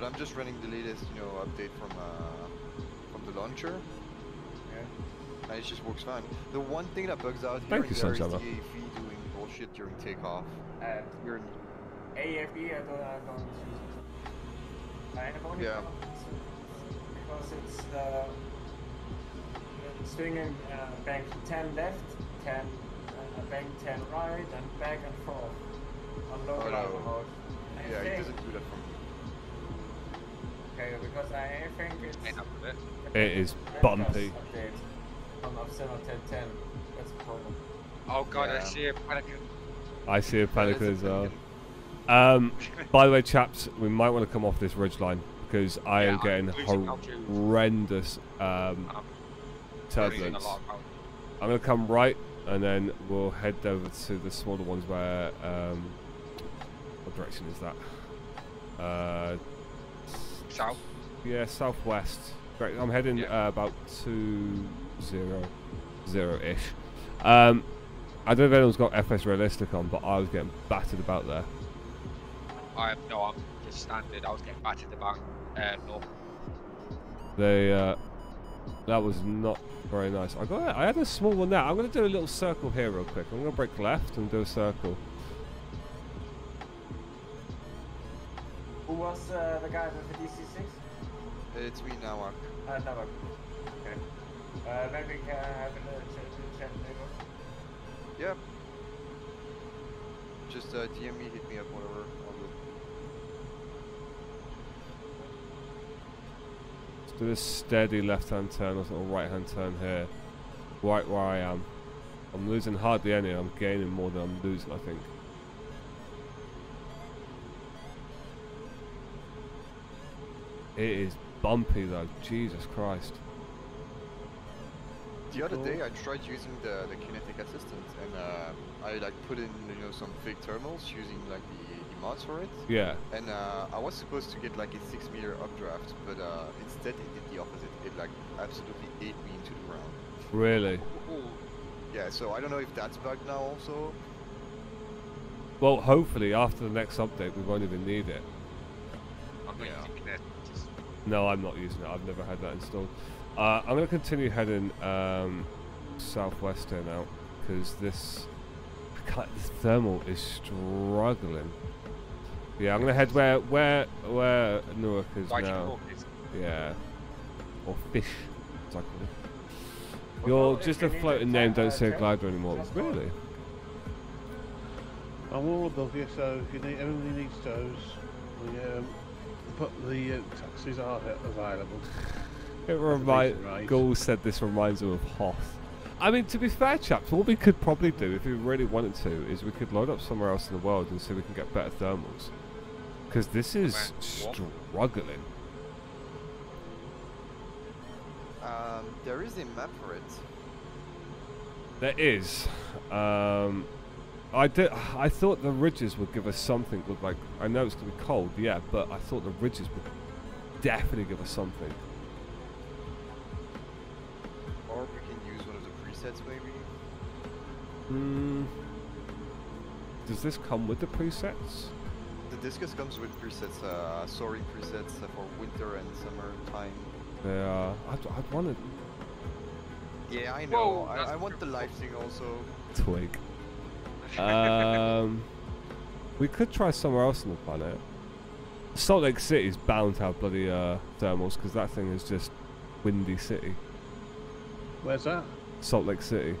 But I'm just running the latest, you know, update from uh, from the launcher, Yeah. and it just works fine. The one thing that bugs out here Thank and you, there is the Sunshine. Doing bullshit during takeoff. And Here in AFE, I don't, I don't use it. I have only Yeah. because it's uh, swinging uh, bank 10 left, 10 uh, bank 10 right, and back and forth on localizer Oh, no. mode. I yeah, it doesn't do that for me. Okay, because I think it's Ain't up with it. It is Adjust bumpy. On Obsceno 1010. That's the problem. Oh god, I see a pelican. I see a That pelican as well. Um, by the way, chaps, we might want to come off this ridge line because I Yeah, am getting horrendous um, I'm losing a turbulence. lot of power. I'm going to come right and then we'll head over to the smaller ones where. Um, what direction is that? Uh, South. yeah, southwest. Great. I'm heading Yeah. uh, about two zero zero ish. Um, I don't know if anyone's got FS realistic on, but I was getting battered about there. I no, I'm just standard. I was getting battered about uh, north. They uh, that was not very nice. I got I had a small one there. I'm going to do a little circle here real quick. I'm going to break left and do a circle. Who was uh, the guy with the DC6? It's me now. Mark. Uh, Navak. Okay. Uh, maybe we can have a little chat, chat later. Yeah. Just uh, DM me, hit me up, whatever. I'll do it. Let's do a steady left-hand turn or sort of right-hand turn here. Right where I am. I'm losing hardly any. I'm gaining more than I'm losing, I think. It is bumpy though. Jesus Christ. The other day I tried using the, the kinetic assistant and uh, I like put in you know some fake thermals using like the, the mods for it. Yeah. And uh, I was supposed to get like a six meter updraft, but uh, instead it did the opposite. It like absolutely ate me into the ground. Really? Yeah, so I don't know if that's bugged now also. Well, hopefully after the next update we won't even need it. I'm not Yeah. Using Kinetic. just- No, I'm not using it. I've never had that installed. Uh, I'm going to continue heading um, southwest here now because this, this thermal is struggling. Yeah, I'm going to head where where where Newark is Viking now. Yeah, or fish, as I call it. You're if just a need floating name. Don't say glider anymore. Really? I'm all above you, so if you need, everybody needs toes, we, um, put the uh, taxis are available. It reason, reminds. right? Gaul said this reminds him of Hoth. I mean, to be fair, chaps, what we could probably do if we really wanted to is we could load up somewhere else in the world and see if we can get better thermals. Because this is What? struggling. Um, there is a map for it. There is. Um, I did. I thought the ridges would give us something. With like, I know it's gonna be cold, yeah, but I thought the ridges would definitely give us something. Or we can use one of the presets maybe. Hmm. Does this come with the presets? The Discus comes with presets, uh, soaring presets uh, for winter and summer time. Yeah. I'd, I'd want Yeah, I know. Whoa, I, I want the pretty live thing also. twig. Um, we could try somewhere else on the planet. Salt Lake City is bound to have bloody uh, thermals because that thing is just windy city. Where's that? Salt Lake City.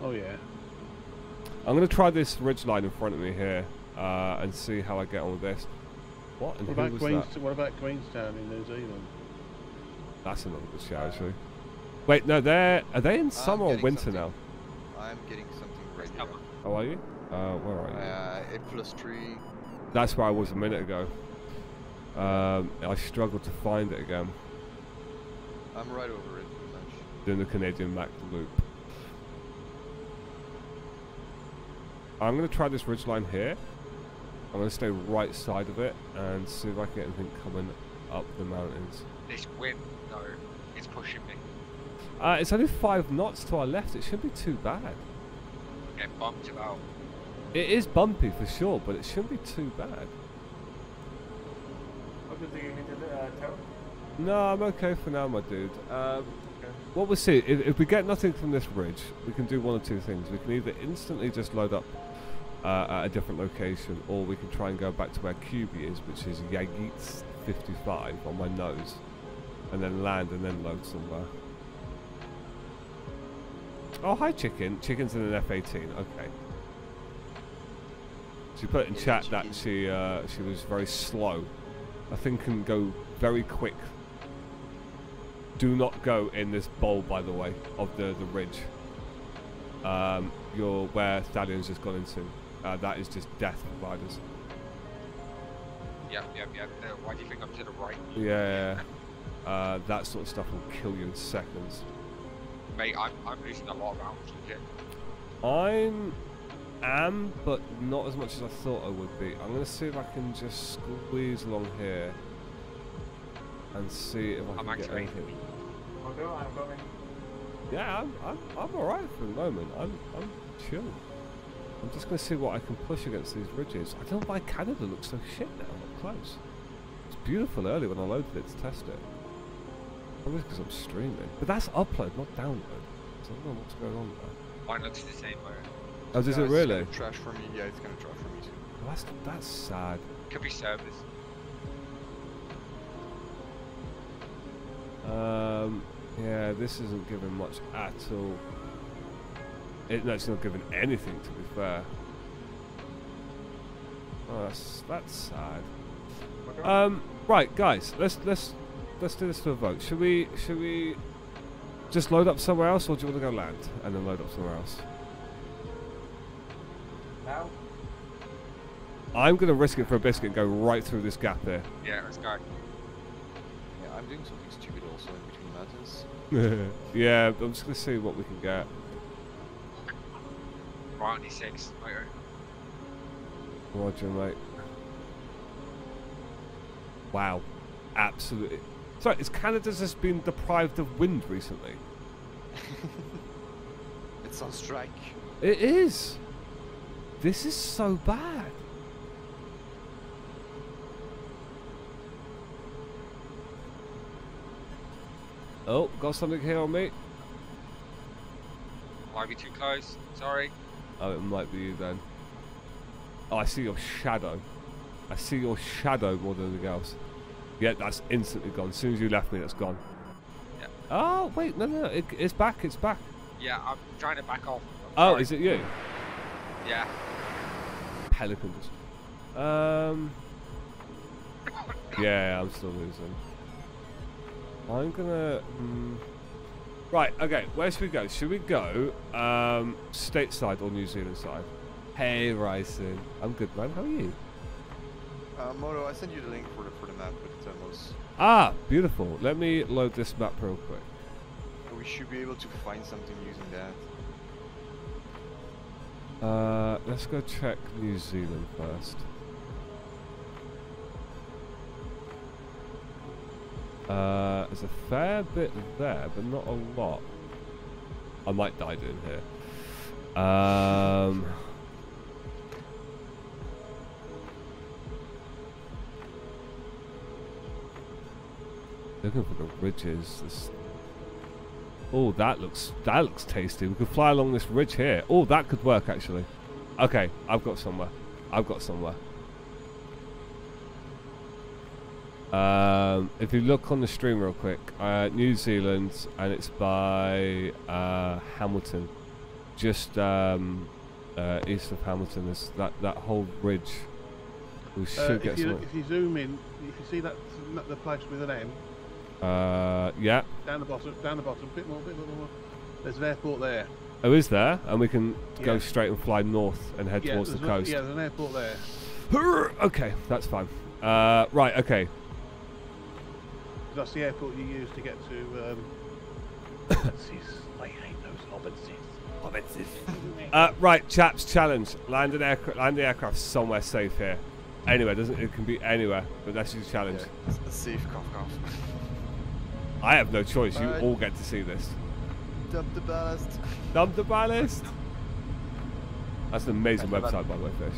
Oh yeah. I'm gonna try this ridge line in front of me here uh, and see how I get on with this. What? And What about was Queens? that? What about Queenstown in New Zealand? That's another good shout, actually. Wait, no, they're are they in summer or winter something. now? I'm getting something right here. Summer. How are you? Uh, where are you? Uh, 8 plus 3. That's where I was a minute ago. Um, I struggled to find it again. I'm right over it, pretty much. doing the Canadian Mac loop. I'm going to try this ridge line here. I'm going to stay right side of it and see if I can get anything coming up the mountains. This wind, though, is pushing me. Uh, it's only five knots to our left. It shouldn't be too bad. Get bumped about. It is bumpy for sure, but it shouldn't be too bad. Okay, do you need a uh, tow? No, I'm okay for now, my dude. Um, Okay. what we'll see, if, if we get nothing from this ridge, we can do one or two things. We can either instantly just load up uh, at a different location, or we can try and go back to where QB is, which is Yagits 55 on my nose, and then land and then load somewhere. Oh, hi, chicken. Chicken's in an F-18. Okay. She put in Yeah, chat that she uh, she was very slow. I think can go very quick. Do not go in this bowl, by the way, of the the ridge. Um, you're where Stallion's just gone into. Uh, that is just death providers. Yep, yep, yep. No, why do you think I'm to the right? Yeah, uh, that sort of stuff will kill you in seconds. Mate, I'm, I'm losing a lot of rounds with it. I'm am, but not as much as I thought I would be. I'm gonna see if I can just squeeze along here and see if I I'm can get activating anything. Okay, I'm going. Yeah, I'm I'm, I'm alright for the moment. I'm I'm chill. I'm just gonna see what I can push against these ridges. I don't know why Canada looks so shit now up close. It's beautiful early when I loaded it to test it. Probably because I'm streaming. But that's upload, not download. So I don't know what's going on there. Mine looks the same way. Oh, is Yeah, it really? Gonna trash for me. Yeah, it's gonna trash for me too. Well, that's that's sad. Could be servers. Um, yeah, this isn't giving much at all. It, no, it's not giving anything, to be fair. Oh, that's, that's sad. Um, right, guys, let's let's let's do this to a vote. Should we should we just load up somewhere else, or do you want to go land and then load up somewhere else? Now? I'm gonna risk it for a biscuit and go right through this gap here. Yeah, let's go. Yeah, I'm doing something stupid also in between mountains. yeah, I'm just gonna see what we can get. Right on D6. Right, right. Roger, mate. Wow, absolutely. Sorry, is Canada just been deprived of wind recently? it's on strike. It is. This is so bad. Oh, got something here on me. Might be too close. Sorry. Oh, it might be you then. Oh, I see your shadow. I see your shadow more than anything else. Yeah, that's instantly gone. As soon as you left me, that's gone. Yeah. Oh, wait, no, no, it, it's back, it's back. Yeah, I'm trying to back off. I'm Oh, sorry. is it you? Yeah. Pelicans. Um. Yeah, I'm still losing. I'm gonna. Mm, right. Okay. Where should we go? Should we go um, stateside or New Zealand side? Hey, Ryson. I'm good, man. How are you? Uh, Moto, I sent you the link for the for the map with Thermos. Ah, beautiful. Let me load this map real quick. We should be able to find something using that. Uh, let's go check New Zealand first. Uh, there's a fair bit there, but not a lot. I might die doing here. Um, looking for the ridges. This Oh, that looks that looks tasty. We could fly along this ridge here. Oh, that could work actually. Okay, I've got somewhere. I've got somewhere. Um, if you look on the stream real quick, uh, New Zealand, and it's by uh, Hamilton, just um, uh, east of Hamilton. Is that that whole ridge? We should Uh, get if, you, somewhere. if you zoom in, if you see that the place with an M Uh, yeah. down the bottom, down the bottom, bit more, bit more. more. There's an airport there. Oh, is there? And we can go straight and fly north and head yeah, towards the there's a- coast. yeah, there's an airport there. Okay, that's fine. Uh, right, okay. That's the airport you use to get to. Um, I hate those hobbitses. Hobbitses. Uh, right, chaps, challenge. Land an aircraft. Land the aircraft somewhere safe here. Anywhere doesn't. It can be anywhere, but that's your challenge. Yeah, s- safe cough cough. I have no choice. You all get to see this. Dump the ballast. Dump the ballast. That's an amazing Right, website, by the way, Fish.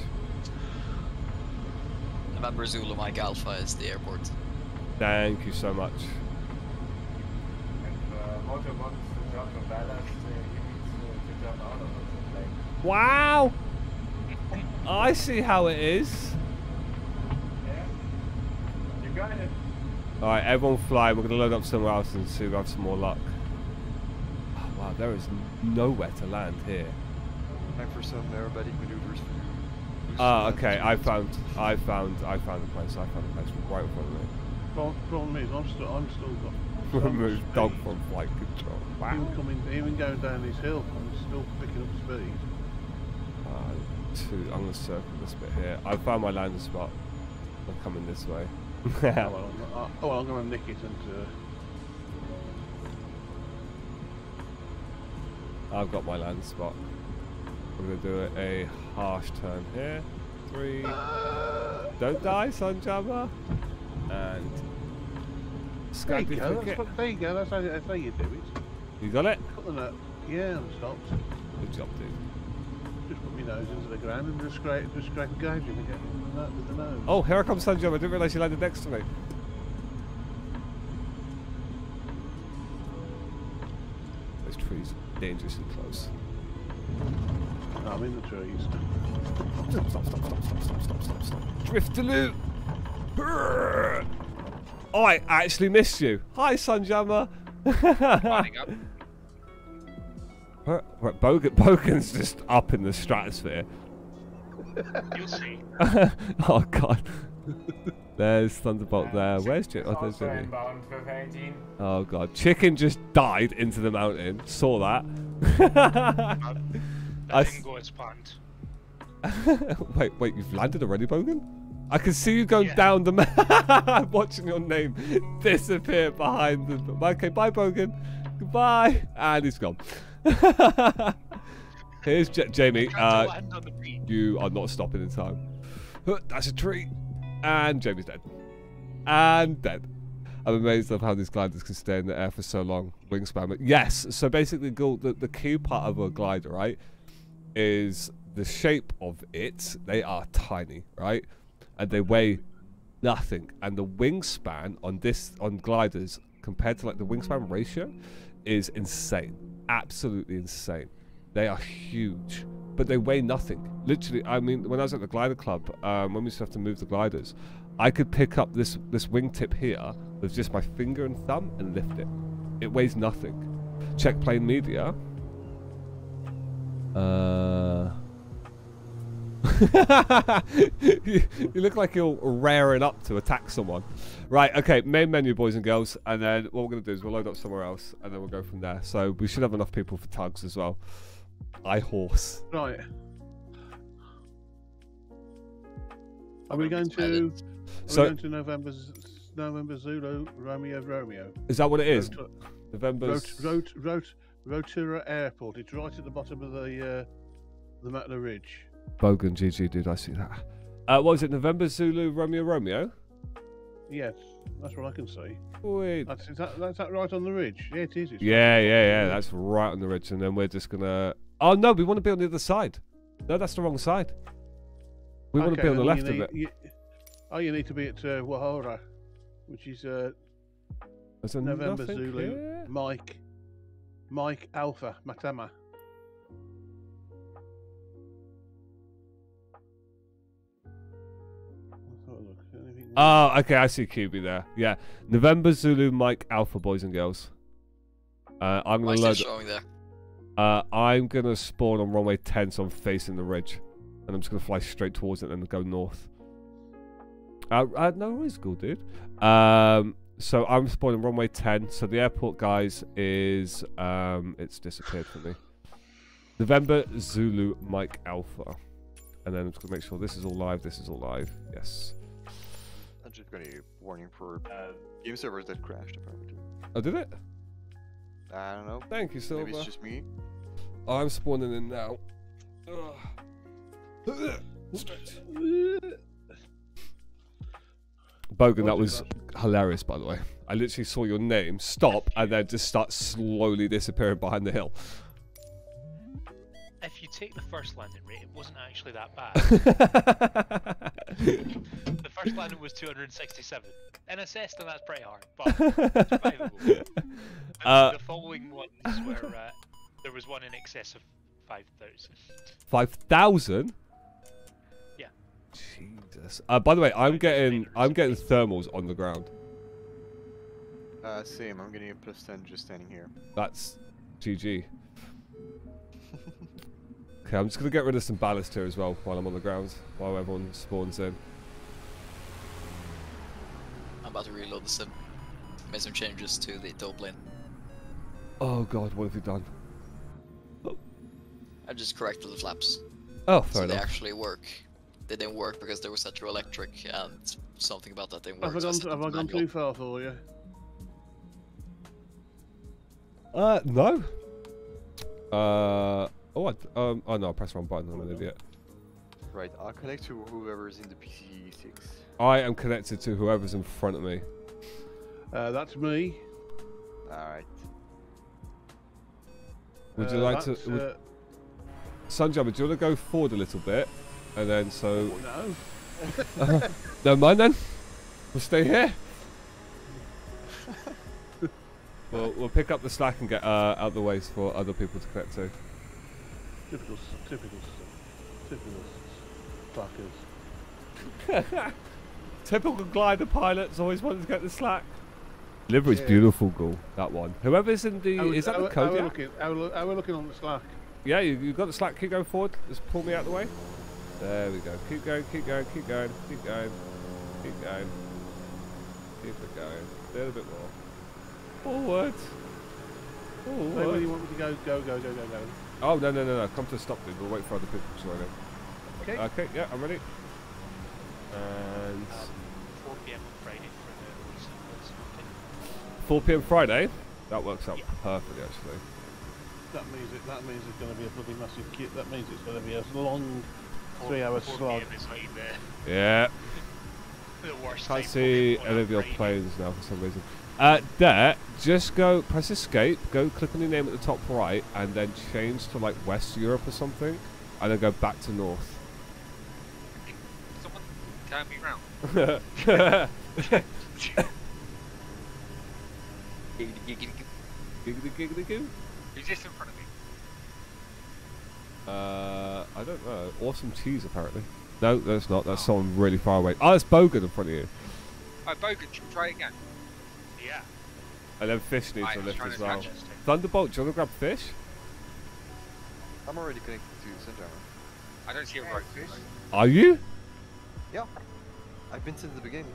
Remember Zulu Mike Alpha is the airport. Thank you so much. If uh, Moto wants to drop a ballast, uh, he needs to jump out of the plane. Wow. I see how it is. Yeah? You got it. All right, everyone fly. We're gonna load up somewhere else and see if we have some more luck. Oh, wow, there is nowhere to land here. Time for some aerobatic maneuvers for you. Ah, okay. I found, I found, I found a place. I found a place right in front of me. Problem, problem is, I'm still, I'm still got. Remove dog from flight control. Wow. Even coming, even going down this hill, I'm still picking up speed. Uh, two. I'm gonna circle this bit here. I found my landing spot. I'm coming this way. Oh, well, I'm, uh, oh, well, I'm going to nick it and. Uh, I've got my land spot. We're gonna do a, a harsh turn here. Three. Don't die, Sunjammer. And. there you go. That's cricket. what, there you go. That's how, that's how you do it. You got it? Cut the nut. Yeah, I'm stopped. Good job, dude. Just nose into the ground and just scrape, just scrape and get the nut with the nose. Oh, here I come, Sunjammer. I didn't realise you landed next to me. Those trees are dangerously close. I'm in the trees. Stop, stop, stop, stop, stop, stop, stop, stop, stop. Driftaloo! Oh, I actually missed you. Hi, Sunjammer. Lining up. Right, right, Bogan, Bogan's just up in the stratosphere. You'll see. oh god. There's Thunderbolt uh, there. Where's Jimmy? Oh, there's Jimmy. inbound with 18. Oh god. Chicken just died into the mountain. Saw that. Um, that I didn't go as planned. wait, wait, you've landed already, Bogan? I can see you go Yeah. down the map. watching your name disappear behind the. Okay, bye, Bogan. Goodbye. And he's gone. Here's J- Jamie. Uh, to land on the beach. you are not stopping in time. That's a tree. And Jamie's dead. And dead. I'm amazed of how these gliders can stay in the air for so long. Wingspan. Yes, so basically, the, the key part of a glider, right, is the shape of it. They are tiny, right? And they weigh nothing. And the wingspan on this on gliders compared to like the wingspan ratio is insane. Absolutely insane. They are huge, but they weigh nothing. Literally, I mean, when I was at the glider club, um, when we used to have to move the gliders, I could pick up this this wingtip here with just my finger and thumb and lift it. It weighs nothing. Check plane media. Uh. You, you look like you're raring up to attack someone. Right, okay, main menu, boys and girls, and then what we're going to do is we'll load up somewhere else, and then we'll go from there. So we should have enough people for tugs as well. I horse. Right. Are we going It's valid. to? Are So- we going to November November Zulu Romeo Romeo? Is that what it is? Rot- November. Rot, Rot, Rot, Rotura Airport. It's right at the bottom of the uh, the Matla Ridge. Bogan, GG, dude, I see that. Uh, what was it? November Zulu Romeo Romeo? Yes, that's what I can see. Wait. That's is that, that's that right on the ridge. Yeah, it is. It's Yeah, right yeah, yeah. That's right on the ridge, and then we're just gonna. Oh no, we want to be on the other side. No, that's the wrong side. We want to be on the left you of it. You, oh, you need to be at uh, Wahora, which is uh, November Zulu here? Mike Mike Alpha Matama. Oh, okay, I see QB there. Yeah, November Zulu Mike Alpha, boys and girls. Uh, I'm gonna load. showing there? Uh, I'm gonna spawn on runway 10, so I'm facing the ridge, and I'm just gonna fly straight towards it and then go north. Uh, uh no, it's cool, dude. Um, so I'm spawning runway 10. So the airport, guys, is um, it's disappeared for me. November Zulu Mike Alpha, and then I'm just gonna make sure this is all live. This is all live. Yes. I'm just gonna warning for Uh, game servers that crashed apparently. Oh, did it? I don't know. Thank you, Silver. Maybe it's just me. I'm spawning in now. Ugh. Bogan, that What is was hilarious, by the way. I literally saw your name stop and then just start slowly disappearing behind the hill. If you take the first landing rate, it wasn't actually that bad. the first landing was 267. In a Cessna, that's pretty hard, but survivable. The, Uh, the following ones were uh, there was one in excess of 5,000. 5,000? Yeah. Jesus. Uh, by the way, I'm getting. I'm getting thermals on the ground. Uh, same. I'm getting a plus 10 just standing here. That's GG. Okay, I'm just gonna get rid of some ballast here as well while I'm on the ground, while everyone spawns in. I'm about to reload the sim. Made some changes to the tow plane. Oh god, what have you done? Oh. I just corrected the flaps. Oh, so fair they actually work. They didn't work because they were set to electric and something about that didn't work. Have I so gone? Have I gone too far for you? Uh, no. Uh, oh, I, um, oh no, I pressed the wrong button. I'm an idiot. Right, I'll connect to whoever's in the PC6. I am connected to whoever's in front of me. Uh, that's me. Alright. Would you Uh, like to, would, uh, Sunjammer? Do you want to go forward a little bit, and then so? no. Never mind then. We'll stay here. we'll we'll pick up the slack and get uh, out the ways for other people to connect to. Typical, typical, typical fuckers. Typical glider pilots always wanted to get the slack. Livery's Yeah. beautiful, goal That one. Whoever's in the How we- is that how the we- how code? we yeah? looking? How we look- how looking on the Slack? Yeah, you, you got the slack. Keep going forward. Just pull me out of the way. There we go. Keep going, keep going, keep going, keep going, keep going. Keep it going. A little bit more. Forward. Where, where Forward. do you want me to go? Go, go, go, go, go. Oh, no, no, no, no. Come to a stop, dude. We'll wait for other people to join in. Okay. Okay, yeah, I'm ready. And Um, 4 p.m. Friday for the recent Woods Mountain. 4 p.m. Friday. That works out perfectly, actually. That means it. That means it's going to be a bloody massive kit. That means it's going to be a long three-hour 4 slog. p.m. is like the, Yeah. the worst time Can't see on any of your planes now for some reason. Uh, there, just go press escape, go click on your name at the top right, and then change to like West Europe or something, and then go back to North. Someone turn me round. Giggity, giggity, goo. Who's this in front of me? Uh, I don't know. Awesome cheese, apparently. No, that's not. That's someone really far away. Oh, it's Bogan in front of you. Oh, Bogan, try again? Yeah. And then Fish needs I a was lift as well. Thunderbolt, do you want to grab Fish? I'm already connected to Sunjammer. I don't see a rope. Fish. Are you? Yeah. I've been since the beginning.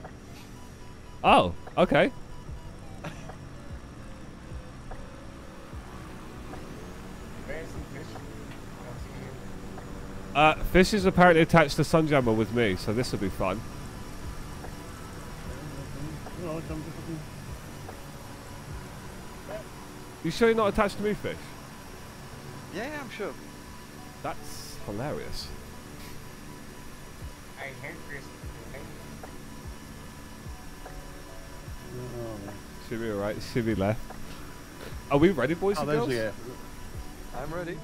Oh, okay. Where is fish? I see him. Uh, Fish is apparently attached to Sunjammer with me, so this will be fun. Right, I'm just looking. You sure you're not attached to me, Fish? Yeah, yeah, I'm sure. That's hilarious. I heard Chris. Should be alright, should be left. Are we ready, boys oh and there's girls? the air. I'm ready.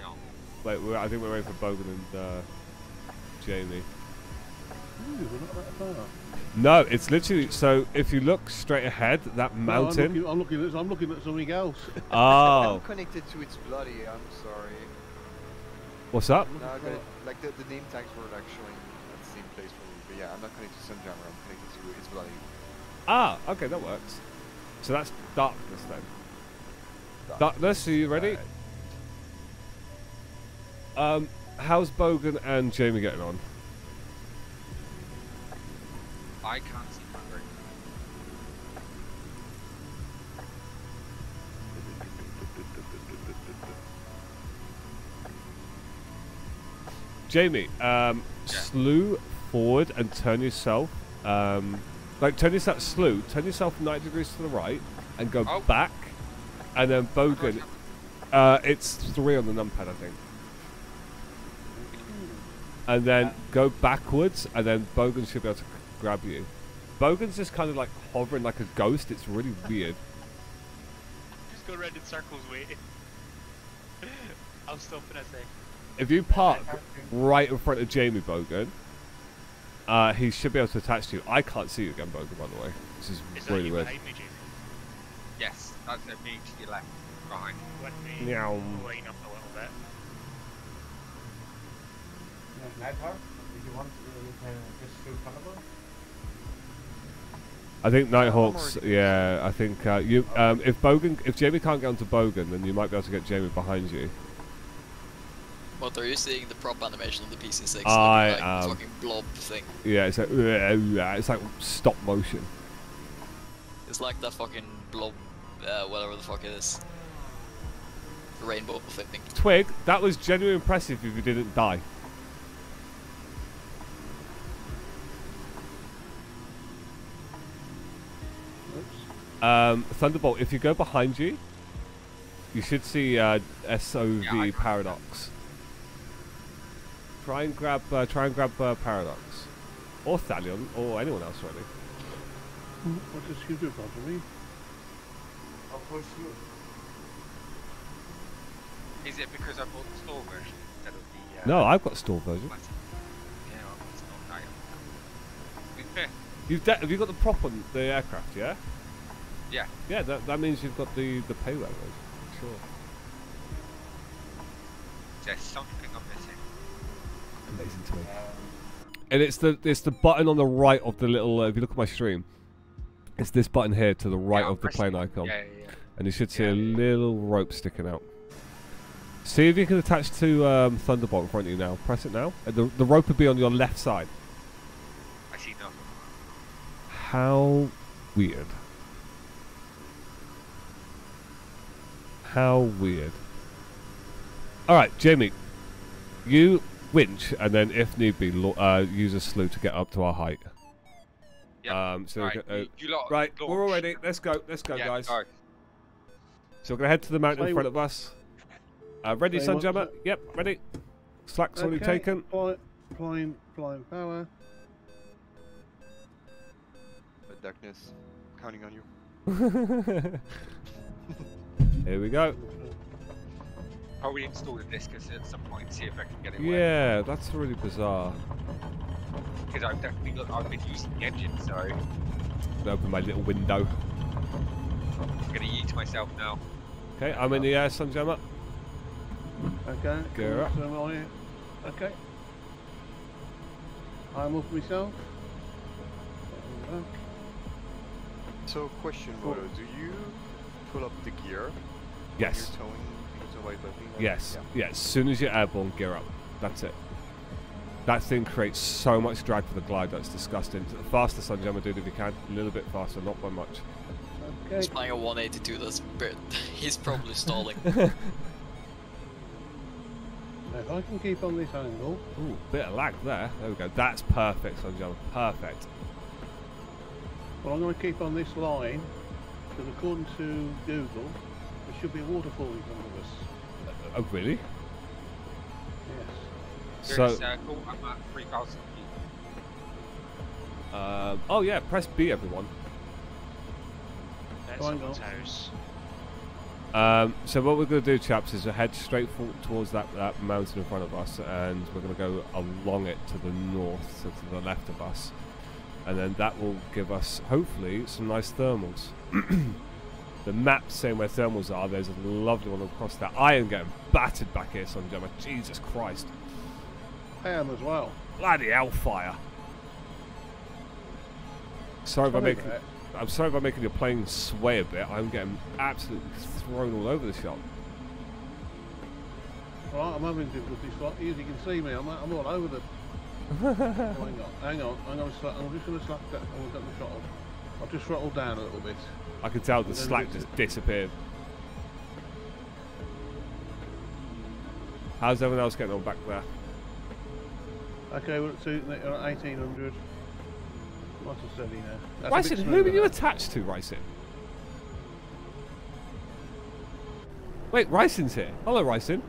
No. Wait, we're, I think we're waiting for Bogan and uh, Jamie. Ooh, we're not that far. No, it's literally so. If you look straight ahead, that No, I'm mountain. looking, I'm looking at. I'm looking at something else. oh, I'm connected to its bloody. I'm sorry. what's up? No, I got it. Like the, the name tags were like showing at the same place for me. But yeah, I'm not connected to Sunjammer. I'm connected to its bloody. Ah, okay, that works. So that's darkness then. Darkness, are you ready? Um, how's Bogan and Jamie getting on? I can't see my. Jamie, um, slew forward and turn yourself. Um, like turn yourself slew, turn yourself 90 degrees to the right and go Oh. back, and then Bogan. Uh, it's three on the numpad, I think. And then go backwards, and then Bogan should be able to grab you. Bogan's just kind of like hovering like a ghost. It's really weird. Just go around in circles waiting. I'll stop in a sec. If you park right in front of Jamie Bogan, uh, he should be able to attach to you. I can't see you again, Bogan, by the way. This is, Is that really you weird. me, Jamie? Yes, that's a me to your left. Behind. Let me Meow. line up a little bit. Nighthawk, if you want, uh, you can just shoot Thunderbolt. I think Nighthawks. Yeah, I think uh, you. Um, if Bogan, if Jamie can't get onto Bogan, then you might be able to get Jamie behind you. What are you seeing the prop animation on the PC6? I like am. fucking blob thing. Yeah, it's like it's like stop motion. It's like that fucking blob, uh, whatever the fuck it is. Rainbow thing. Twig, that was genuinely impressive if you didn't die. Um, Thunderbolt, if you go behind you, you should see uh, SOV Yeah, Paradox. Try and grab, uh, try and grab uh, Paradox, or Thalion, or anyone else really. What does you do, for me? I'll push you. Is it because I bought the store version instead of the? Uh, No, I've got store version. Yeah, well, it's not. I am. To be fair, You've de- have you got the prop on the aircraft? Yeah. Yeah. Yeah, that, that means you've got the the payload. version, Sure. there's something I'm missing. Amazing to me. Um, And it's the it's the button on the right of the little. Uh, if you look at my stream, It's this button here to the right I'm of the plane it. icon. Yeah, yeah, yeah. And you should see a little rope sticking out. See if you can attach to um, Thunderbolt in front of you now. Press it now. Uh, The, the rope would be on your left side. I see nothing. How weird. How weird. Alright, Jamie. You winch, and then if need be, uh, use a slew to get up to our height. Yeah. Um, so we right, can- uh, you, you lot right, launch. we're all ready. Let's go. Let's go, yeah, guys. Go. So we're gonna head to the mountain in front of us. Uh, ready, Say what- Sunjammer? Yep, ready. Slack's already taken. Fly, flying, flying power. Darkness, counting on you. Here we go. I'll reinstall the disc at some point, see if I can get it working. Yeah, that's really bizarre. Because I've definitely got, I've been using the engine, so I'm Open my little window. I'm gonna yeet myself now. Okay, I'm in the air, Sunjammer. Okay. Go up. So am I- Okay. I'm up myself. So, question, Moto, do you pull up the gear? Yes. You're towing into white button? Yes. Yeah. Yeah, as soon as you're airborne, gear up. That's it. That thing creates so much drag for the glide that's disgusting. The faster Sunjammer do it if you can. A little bit faster, not by much. Okay. He's flying a 182, that's bit. He's probably stalling. If I can keep on this angle, Ooh, bit of lag there. There we go. That's perfect, Sunjammer. Perfect. well, I'm going to keep on this line because according to Google, there should be a waterfall in front of us. Oh, really? Yes. You're So, circle, I'm at 3,000 feet. um, oh yeah, press B, everyone. That's Go on, someone's Um, so what we're going to do, chaps, is we'll head straight for, towards that, that mountain in front of us, and we're going to go along it to the north, so to the left of us, and then that will give us, hopefully, some nice thermals. the map saying where thermals are. There's a lovely one across that. I am getting battered back here, Sunjammer. Jesus Christ. I am as well. Bloody hellfire. Sorry if I Sorry make. about that. I'm sorry if I'm making your plane sway a bit. I'm getting absolutely thrown all over the shop. Right, I'm having difficulties. Like, as you can see me, I'm, I'm all over the. oh, hang on, hang on. I'm, gonna slack, I'm just going to slack that. I'll get the throttle. I'll just throttle down a little bit. I can tell the slack just disappeared. How's everyone else getting on back there? Okay, we're at, two, we're at 1800. What's a steady now? That's Ryson, who are you attached to, Ryson? Wait, Ryson's here. Hello, Ryson.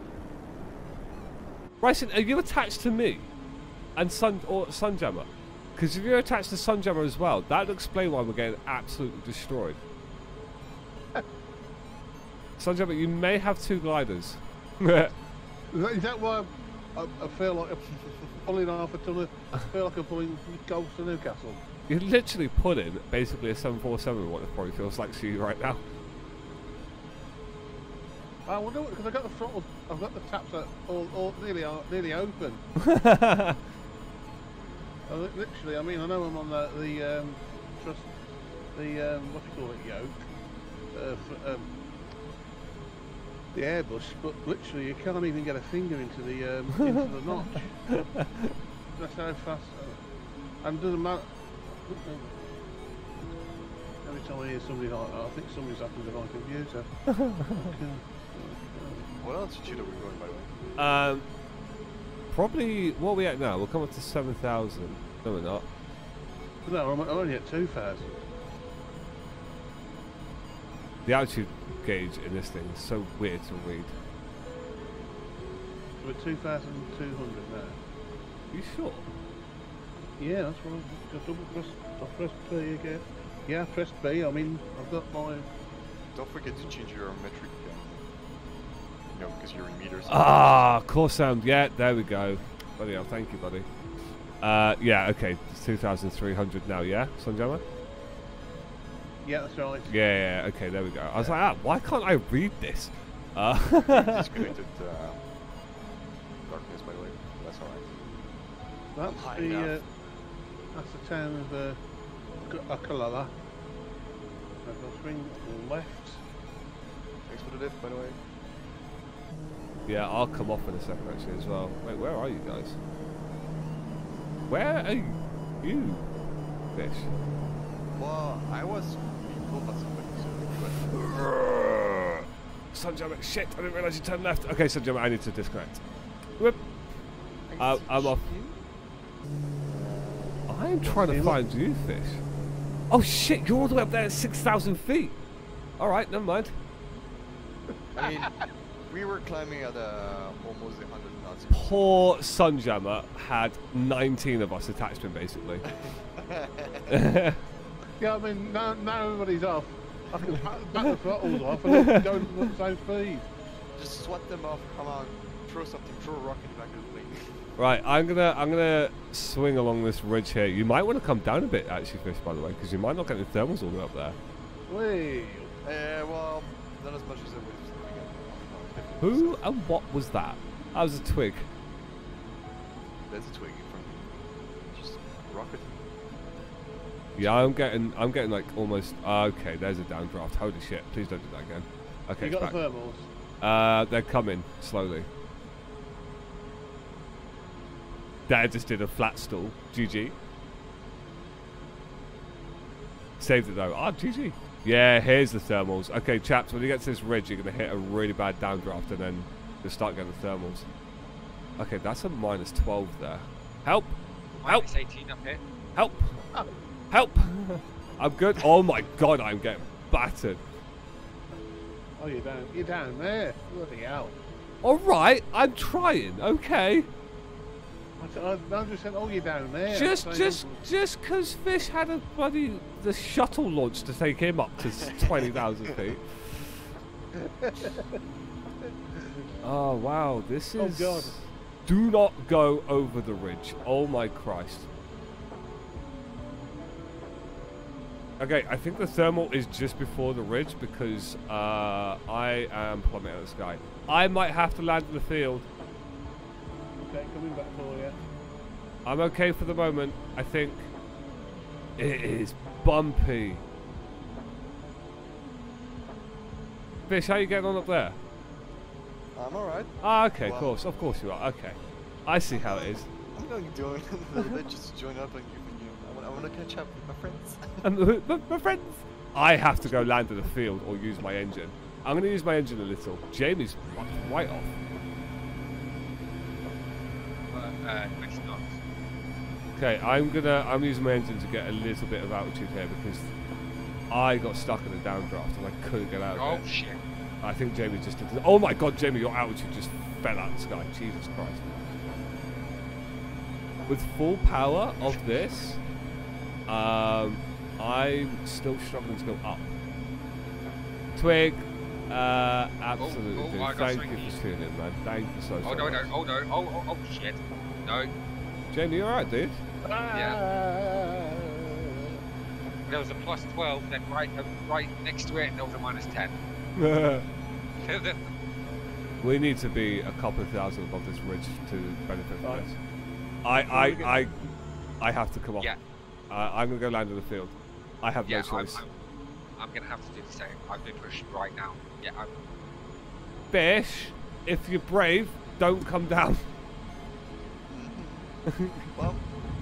Ryson, are you attached to me and Sun or Sunjammer? Because if you're attached to Sunjammer as well, that'll explain why we're getting absolutely destroyed. Sunjammer, you may have two gliders. Is that, why I, I feel like I'm pulling half a ton of. I feel like I'm pulling golf to Newcastle. You're literally putting basically a 747 what it probably feels like to you right now. I wonder because I've got the throttle. I've got the taps all, all nearly nearly open. I literally, I mean, I know I'm on the the um, trust, the um, what do you call it, yoke, uh, f- um, the Airbus, but literally you can't even get a finger into the um, into the notch. That's how fast. Uh, and doesn't matter. Every time I hear somebody like that, I think something's happened to my computer. Okay. What altitude are we going, by the way? Um, probably, what are we at now? We'll come up to 7,000. No, we're not. No, I'm, I'm only at 2,000. The altitude gauge in this thing is so weird to read. We're at 2,200 now. Are you sure? Yeah, that's what I just double press. I pressed B again. Yeah, I pressed B. I mean, I've got my. Don't forget to change your metric. You know, because you're in meters. Ah, core sound. Yeah, there we go. Bloody hell, thank you, buddy. Uh, yeah, okay. It's 2,300 now, yeah? Sunjammer? Yeah, that's right. Yeah, yeah, okay, there we go. I was like, ah, why can't I read this? Uh, Disconnected uh, darkness, by the way. That's alright. That's High the. Uh, that's the town of uh, K- Akalala. I've got swing left. Thanks for the lift, by the way. Yeah, I'll come off in a second actually as well. Wait, where are you guys? Where are you, fish? Well, I was being pulled by somebody, so. Sunjammer, shit! I didn't realise you turned left. Okay, Sunjammer, I need to disconnect. Whoop. Uh, I'm off. I'm trying to find you, fish. Oh shit! You're all the way up there at six thousand feet. All right, never mind. I mean, we were climbing at uh, almost 100 knots. Poor Sunjammer had 19 of us attached to him, basically. Yeah, I mean, now, now everybody's off. I can back, back the throttles off and then go at the same speed. Just swat them off, come on, throw something, throw a rocket back at the plane. Right, I'm gonna I'm gonna swing along this ridge here. You might want to come down a bit, actually, fish, by the way, because you might not get the thermals all the way up there. Whee! Uh, well, not as much as I would. Who and what was that? That was a twig. There's a twig in front of me. Just rocket. Yeah, I'm getting I'm getting like almost. ah, okay, there's a downdraft. Holy shit! Please don't do that again. Okay, you got back. the thermals? Uh, they're coming slowly. Dad just did a flat stall. GG. Saved it though. Ah, GG. Yeah, here's the thermals. Okay, chaps, when you get to this ridge, you're going to hit a really bad downdraft and then you'll start getting the thermals. Okay, that's a minus 12 there. Help! Help! Minus 18 up here. Help! Oh. Help! I'm good. Oh my god, I'm getting battered. Oh, you're down. You're down there. Bloody hell. Alright, I'm trying, okay. I'm just saying, oh, you're down there. Just, So just, just because Fish had a bloody the shuttle launch to take him up to twenty thousand feet. Oh wow, this is. Oh, is. God. Do not go over the ridge. Oh my Christ. Okay, I think the thermal is just before the ridge because uh, I am plummeting out of the sky. I might have to land in the field. Okay, coming back for you. I'm okay for the moment. I think it is bumpy. Fish, how are you getting on up there? I'm alright. Ah, okay, of course, of course you are. Okay, I see how it is. I'm going to join a little bit just to join up and you. and you I, want, I want to catch up with my friends. Um, my, my friends, I have to go land in the field or use my engine. I'm going to use my engine a little. Jamie's right off. Uh, 20. Okay, I'm gonna I'm using my engine to get a little bit of altitude here because I got stuck in a downdraft and I couldn't get out of Oh it. shit. I think Jamie just did. Oh my God, Jamie, your altitude just fell out of the sky. Jesus Christ. With full power of this, um, I'm still struggling to go up. Twig, uh, absolutely. oh, got Thank you for tuning in, man. Thank you so, so Oh no, no, much. oh no, oh, oh, oh shit. No, Jamie, you alright, dude? yeah. There was a plus 12, then right, right next to it, there was a minus 10. we need to be a couple of thousand above this ridge to benefit from this. I, I, I, I have to come off. Yeah. Uh, I'm gonna go land in the field. I have yeah, no choice. I'm, I'm, I'm gonna have to do the same. I've been pushed right now. Yeah, I'm, Fish, if you're brave, don't come down. well,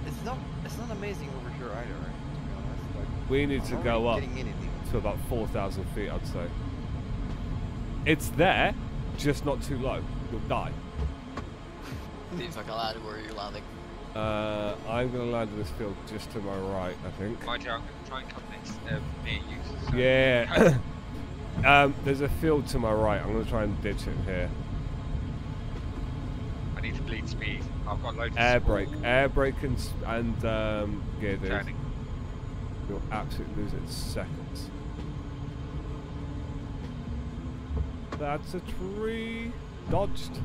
it's not it's not amazing over here either, right? To be honest, like, We need I'm to go up to about 4,000 feet, I'd say. It's there, just not too low. You'll die. Seems like a lot where you're landing. Uh, I'm gonna land in this field just to my right, I think. mind you, I'm gonna try and come next uh, near you. So Yeah. um, there's a field to my right. I'm gonna try and ditch it here. I need to bleed speed. I've got loads Air of brake, air brake and, s- and um, gear dude. turning. You'll absolutely lose it in seconds. That's a tree. Dodged.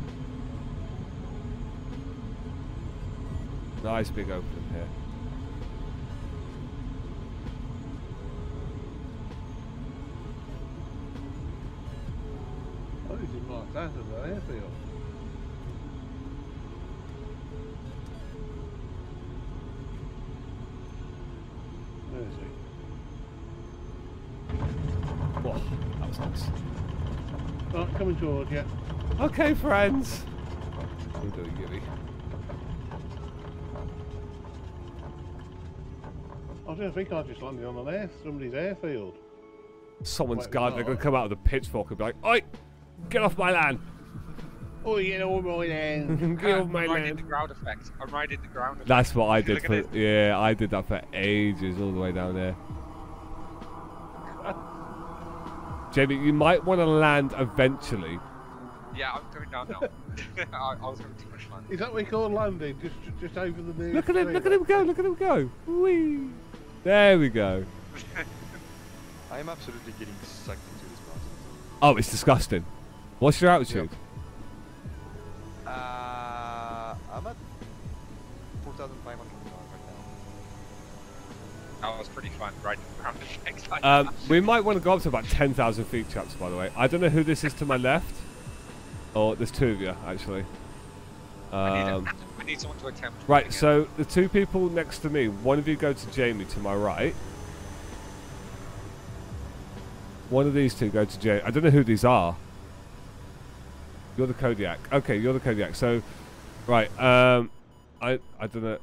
Nice big opening here. Oh, this is marked out as an airfield. Amazing. Whoa, that was nice. Well, coming towards you. Okay, friends. I'm doing giddy. I don't think I just landed on an air, somebody's airfield. Someone's guard, they're going to come out of the pitchfork and be like, Oi! Get off my land! Oh, you know my land. Get off my I'm riding land! the ground effect. I'm riding the ground effect. That's what I did for. it. Yeah, I did that for ages, all the way down there. Jamie, you might want to land eventually. Yeah, I'm going down now. I, I was having too much fun. Is that what we call landing? Just just over the nearest Look at him! tree Look at him go! Look at him go! Whee! There we go. I am absolutely getting sucked into this process. Oh, it's disgusting. What's your altitude? Uh, pretty fun riding the ground effect. like Um, that. we might want to go up to about 10,000 feet, chaps, by the way. I don't know who this is to my left. Or there's two of you, actually. Um, need someone to attempt. right, so the two people next to me, one of you go to Jamie to my right. One of these two go to Jamie. I don't know who these are. You're the Kodiak. Okay, you're the Kodiak. So, right, um, I I don't know.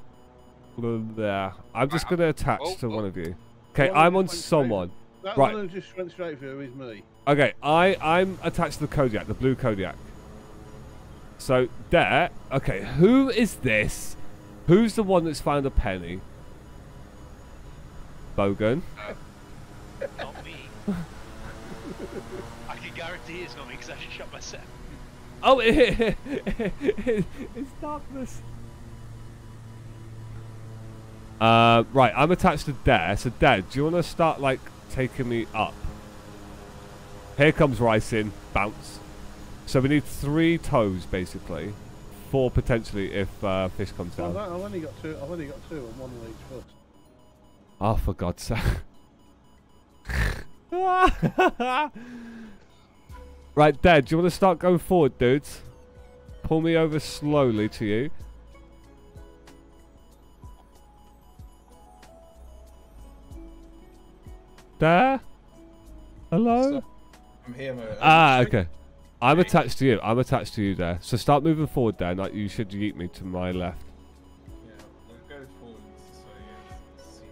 Blah. I'm just going to attach oh, to oh. one of you. Okay, I'm on someone. That Right. one who just went straight through is me. Okay, I I'm attached to the Kodiak, the blue Kodiak. So there. Okay, who is this? Who's the one that's found a penny? Bogan. Uh, not me. I can guarantee it's not me because I just shot myself. Oh, it's darkness. Uh, right, I'm attached to Dare. So Dare, do you want to start like taking me up? Here comes Ricin. Bounce. So we need three toes, basically. Four potentially if uh, fish comes Well, down. that, I've only got two. I've only got two and one on each foot. Oh, for God's sake. right, Dad, do you want to start going forward, dudes? Pull me over slowly to you. There? Hello? I'm here, mate. Ah, okay. I'm attached to you. I'm attached to you there. So start moving forward there. Like you should yeet me to my left. Yeah, we'll go forward so you see.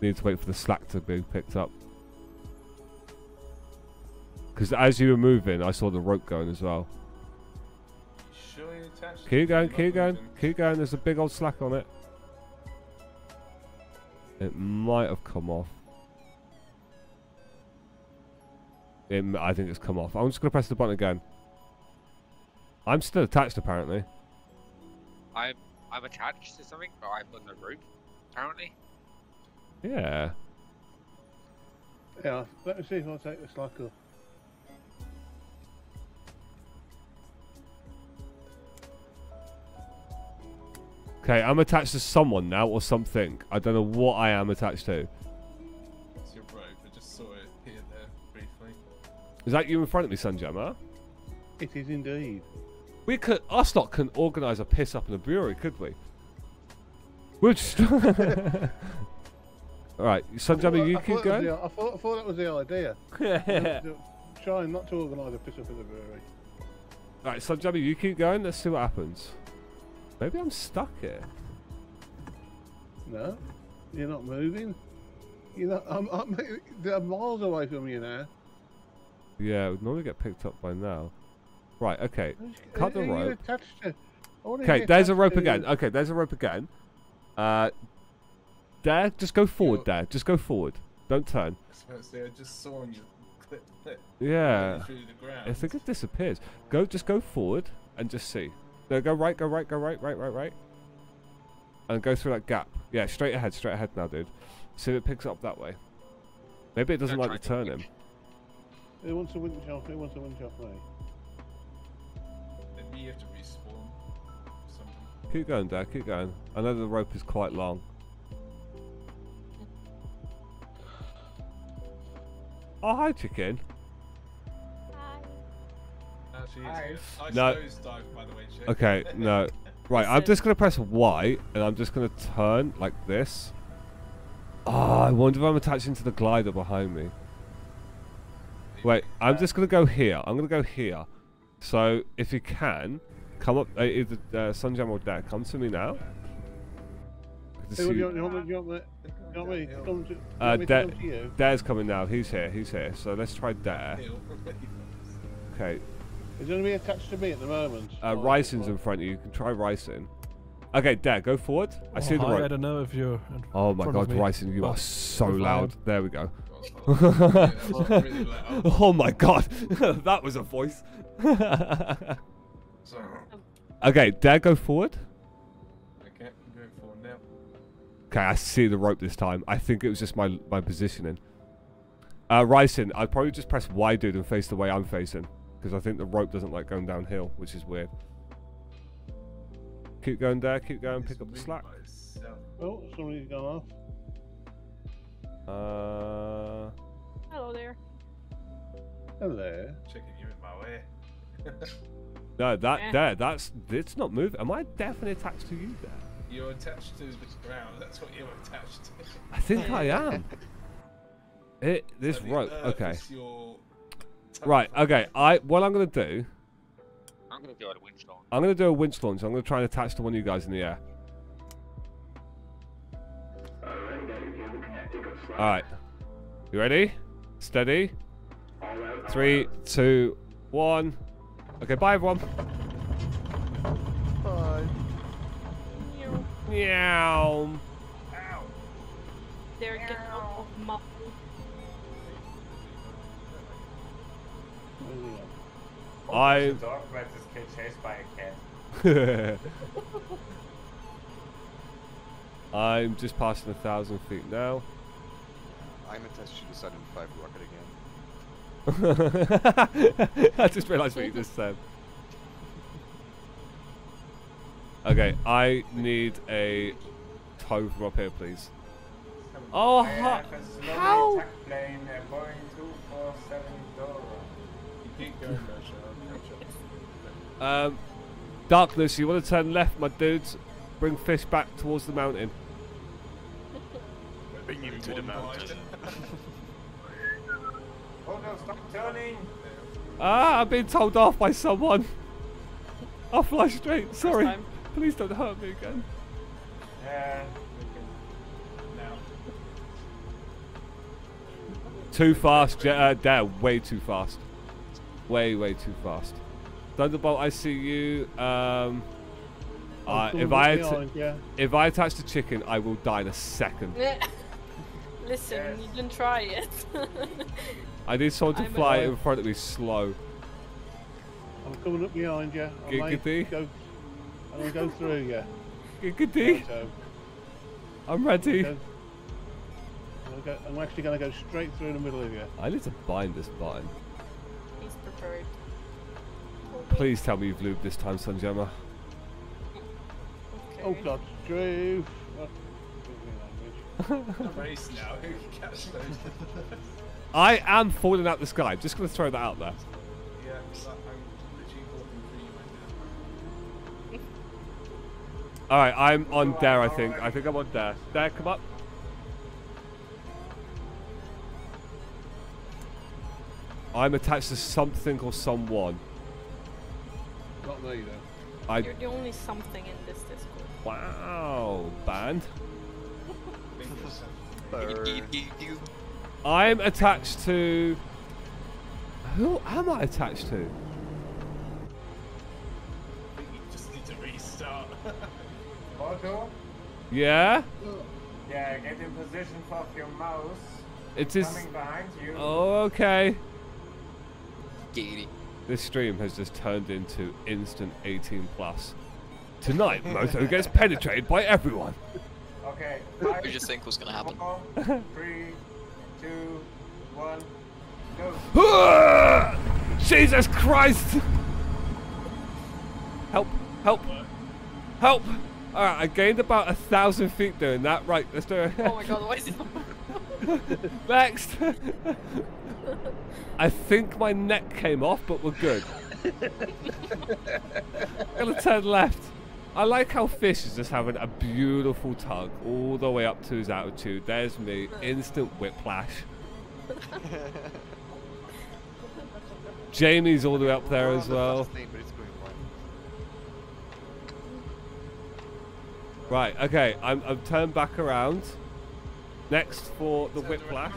Need to wait for the slack to be picked up. Because as you were moving, I saw the rope going as well. Sure you attached? Keep going, keep going, keep going. There's a big old slack on it. It might have come off. It, m- I think it's come off. I'm just going to press the button again. I'm still attached, apparently. I'm I'm attached to something, but I've got the rope. Apparently. Yeah. Yeah, let me see if I take the slack off. Okay, I'm attached to someone now or something. I don't know what I am attached to. It's your rope. I just saw it here there briefly. Is that you in front of me, Sunjammer? It is indeed. We could, us lot can organise a piss up in a brewery, could we? We'll just. Alright, Sunjammer, you keep thought that was going? the- I thought, I thought that was the idea. Yeah. Trying not to organise a piss up in the brewery. Right, Sunjammer, you keep going. Let's see what happens. Maybe I'm stuck here. No, you're not moving. You know. I'm, I'm, they're miles away from you now. Yeah, it would normally get picked up by now. Right, okay. Cut the Are you rope. attached to- Okay, there's a rope to- again. Okay, there's a rope again. Uh, there, just go forward there. Just go forward. Don't turn. I say I just saw you clip clip Yeah. through the ground. I think it disappears. Go, just go forward and just see. No, go right, go right, go right, right, right, right. And go through that gap. Yeah, straight ahead, straight ahead now, dude. See if it picks up that way. Maybe it doesn't Don't like the try turn him. Who wants a winch off? Who wants a winch off me? Maybe you have to respawn. or Something. Keep going, Dad, keep going. I know the rope is quite long. Oh, hi, chicken. Actually, Hi. it's. I No. dive, by the way, Chick. Okay, no. Right, I'm just going to press Y, and I'm just going to turn like this. Oh, I wonder if I'm attaching to the glider behind me. Wait, I'm just gonna go here. I'm gonna go here. So if you can, come up. Uh, either uh, Sunjam or Dad, come to me now. I Hey, what, you, want, you, want, me- you, want, you want me to come to, you Uh, want to Da- come to you? Dad's coming now. He's here. He's here. So let's try Dare. Okay. Is it going to be attached to me at the moment? Uh, Or- Rising's in front of you. You can try Rising. Okay, Dare, go forward. I see the Oh, hi, I rope. don't know if you're. in Oh my front God, me. Rising, you Oh, are so you're fine. loud. There we go. oh my God, that was a voice. Okay, Dare, go forward. Okay, I'm going for now. Okay, I see the rope this time. I think it was just my my positioning. Uh, Ryson, I'd probably just press Y, dude, and face the way I'm facing. Because I think the rope doesn't like going downhill, which is weird. Keep going there, keep going, pick up the slack. Oh, somebody's gone off. Uh, Hello there. Hello. Checking you in my way. no, that Eh. there, that's, it's not moving. Am I definitely attached to you there? You're attached to the ground. That's what you're attached to. I think I am. It, this So rope, okay. is your Right, okay, I, what I'm going to do, I'm gonna do a winch launch. I'm going to do a winch launch. I'm going to try and attach to one of you guys in the air. Alright. You ready? Steady. Three, two, one. Okay, bye everyone. Bye. Meow. They're getting I. A dog let this kid chased by a cat. I'm just passing a thousand feet now. I'm attached to the Saturn V rocket again. I just realised what you just said. Okay, I need a tow from up here, please. Oh, I ho- have a slowly how? Keep going, Masha. I'll catch up. Um, darkness, you want to turn left, my dudes? Bring fish back towards the mountain. Bring him to the mountain. Oh no, stop turning! Ah, I've been told off by someone. I'll fly straight. Sorry. Please don't hurt me again. Yeah, we can. Now. Too fast, Je- uh, Dare. Way too fast. Way, way too fast. Thunderbolt, I see you. Um, uh, if I att- behind, yeah. if I attach the chicken, I will die in a second. Listen, you didn't try it. I need someone to I'm fly alive. in front of me slow. I'm coming up behind you. I Giggity. Go, I'm going to go through you. Giggity. So, I'm ready. go- I'm, go, I'm actually going to go straight through the middle of you. I need to bind this button. He's. Please tell me you've lubed this time, Sunjammer. Oh God, Drew. Excuse me, A race now. Who can catch those? I am falling out the sky. Just going to throw that out there. yeah, I'm literally walking through you right now. All right, I'm on Dare. I think. I think I'm on Dare. Dare, come up. I'm attached to something or someone. Not me though. I. You're the only something in this Discord. Wow, band. I'm attached to. Who am I attached to? I think you just need to restart. Otto? Yeah. Yeah, get in position for your mouse. It is. Coming behind you. Oh, okay. Giggity. This stream has just turned into instant 18 plus. Tonight, Moto gets penetrated by everyone. Okay. What did you think was gonna happen? Four, three, two, one, go. Jesus Christ! Help! Help! Help! Alright, I gained about a thousand feet doing that. Right, let's do it. Oh my god, why is it? Next! I think my neck came off, but we're good. Gonna turn left. I like how Fish is just having a beautiful tug all the way up to his altitude. There's me, instant whiplash. Jamie's all the way up there as well. fast lane, but it's going fine. Right, okay, I'm, I'm turned back around. Next for the whiplash.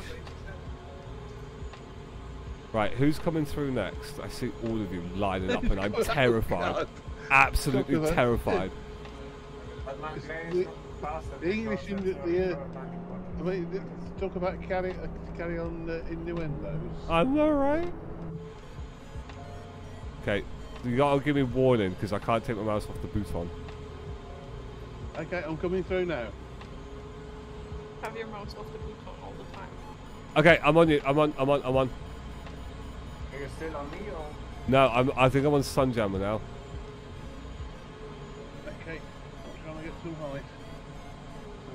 Right, who's coming through next? I see all of you lining up and I'm terrified. Absolutely terrified. But my It's plane the- is not faster the English in the- of the, uh, I mean, talk about carry uh, carry on uh, innuendos. I'm alright. Okay, you gotta give me warning because I can't take my mouse off the boot on. Okay, I'm coming through now. Have your mouse off the boot on all the time. Okay, I'm on you. I'm on. I'm on. I'm on. Are you still on me or? No, I'm. I think I'm on Sunjammer now. Okay, I'm trying to get some height.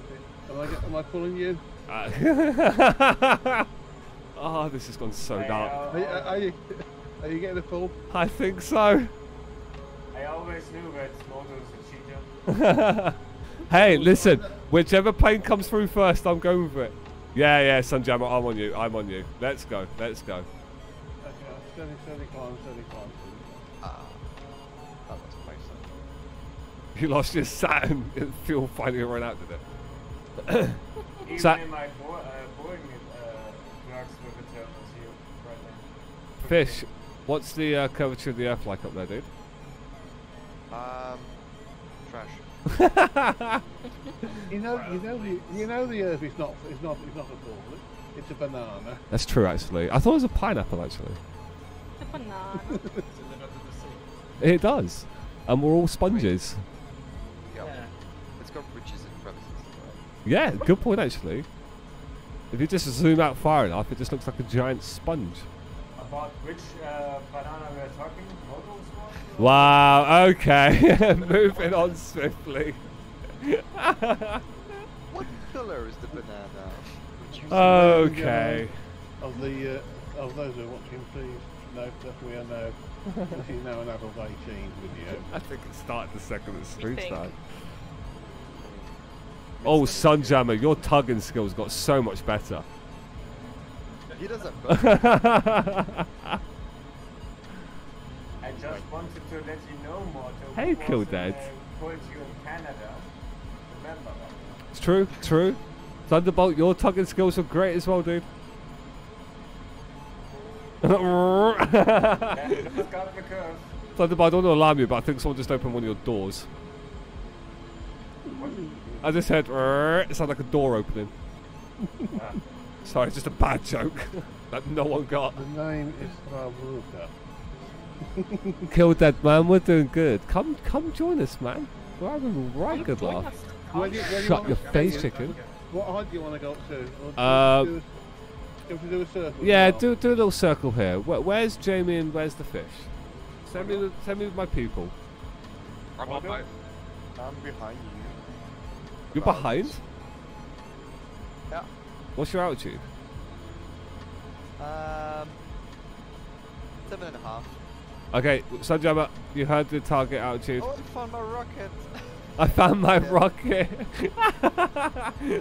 Okay. Am I, get, am I pulling you? Uh, oh, this has gone so I, dark. uh, Are, you- are you are you getting a pull? I think so. I always knew that Moto's a cheater. hey, listen. Whichever plane comes through first, I'm going with it. Yeah, yeah, Sunjammer, I'm on you. I'm on you. Let's go. Let's go. Okay, steady, steady climb, steady climb. Ah, that was quite. You lost your Saturn. Fuel finally ran out, did it? Even Sa- in my Bo- uh, Boeing uh, works with a terminal here right. Fish, what's the uh, curvature of the Earth like up there, dude? Um, trash. You know, you know, the, you know the Earth is not, it's not is not a ball. It's a banana. That's true, actually. I thought it was a pineapple, actually. The banana. It does. And we're all sponges. Yeah. It's got bridges and crevices. Yeah, good point, actually. If you just zoom out far enough, it just looks like a giant sponge. About which uh, banana we're talking? Moto's one? Wow, okay. Moving on swiftly. What color is the banana? Would you say? okay. Of the uh, of those who are watching, please note that we are now this is now an adult 18 video. I think it started the second the You street think? started. Oh, Sunjammer, your tugging skills got so much better. He does have both. I just wanted to let you know, Moto. Hey, who was Kildad. uh, called you in Canada. Remember that. It's true, true. Thunderbolt, your tugging skills are great as well, dude. Yeah, kind of a curve. Thunderbolt, I don't want to alarm you, but I think someone just opened one of your doors. I just heard, it sounded like a door opening. Sorry, it's just a bad joke that no one got. The name is Strabruka. Kill that man, we're doing good. Come, come join us, man. We're having a right good Join laugh. Where do you- where do you Shut your face, be? chicken. What height do you want to go up to? Or do Uh, do a- do you want to do circle? Yeah, as do do a little circle here. Where, where's Jamie and where's the fish? Send me, the, send me with my people. I'm on my. I'm behind you. You're About- behind. Yeah. What's your altitude? Um, seven and a half. Okay, Sunjammer, you heard the target altitude. Oh, I found my rocket. I found my Yeah. rocket.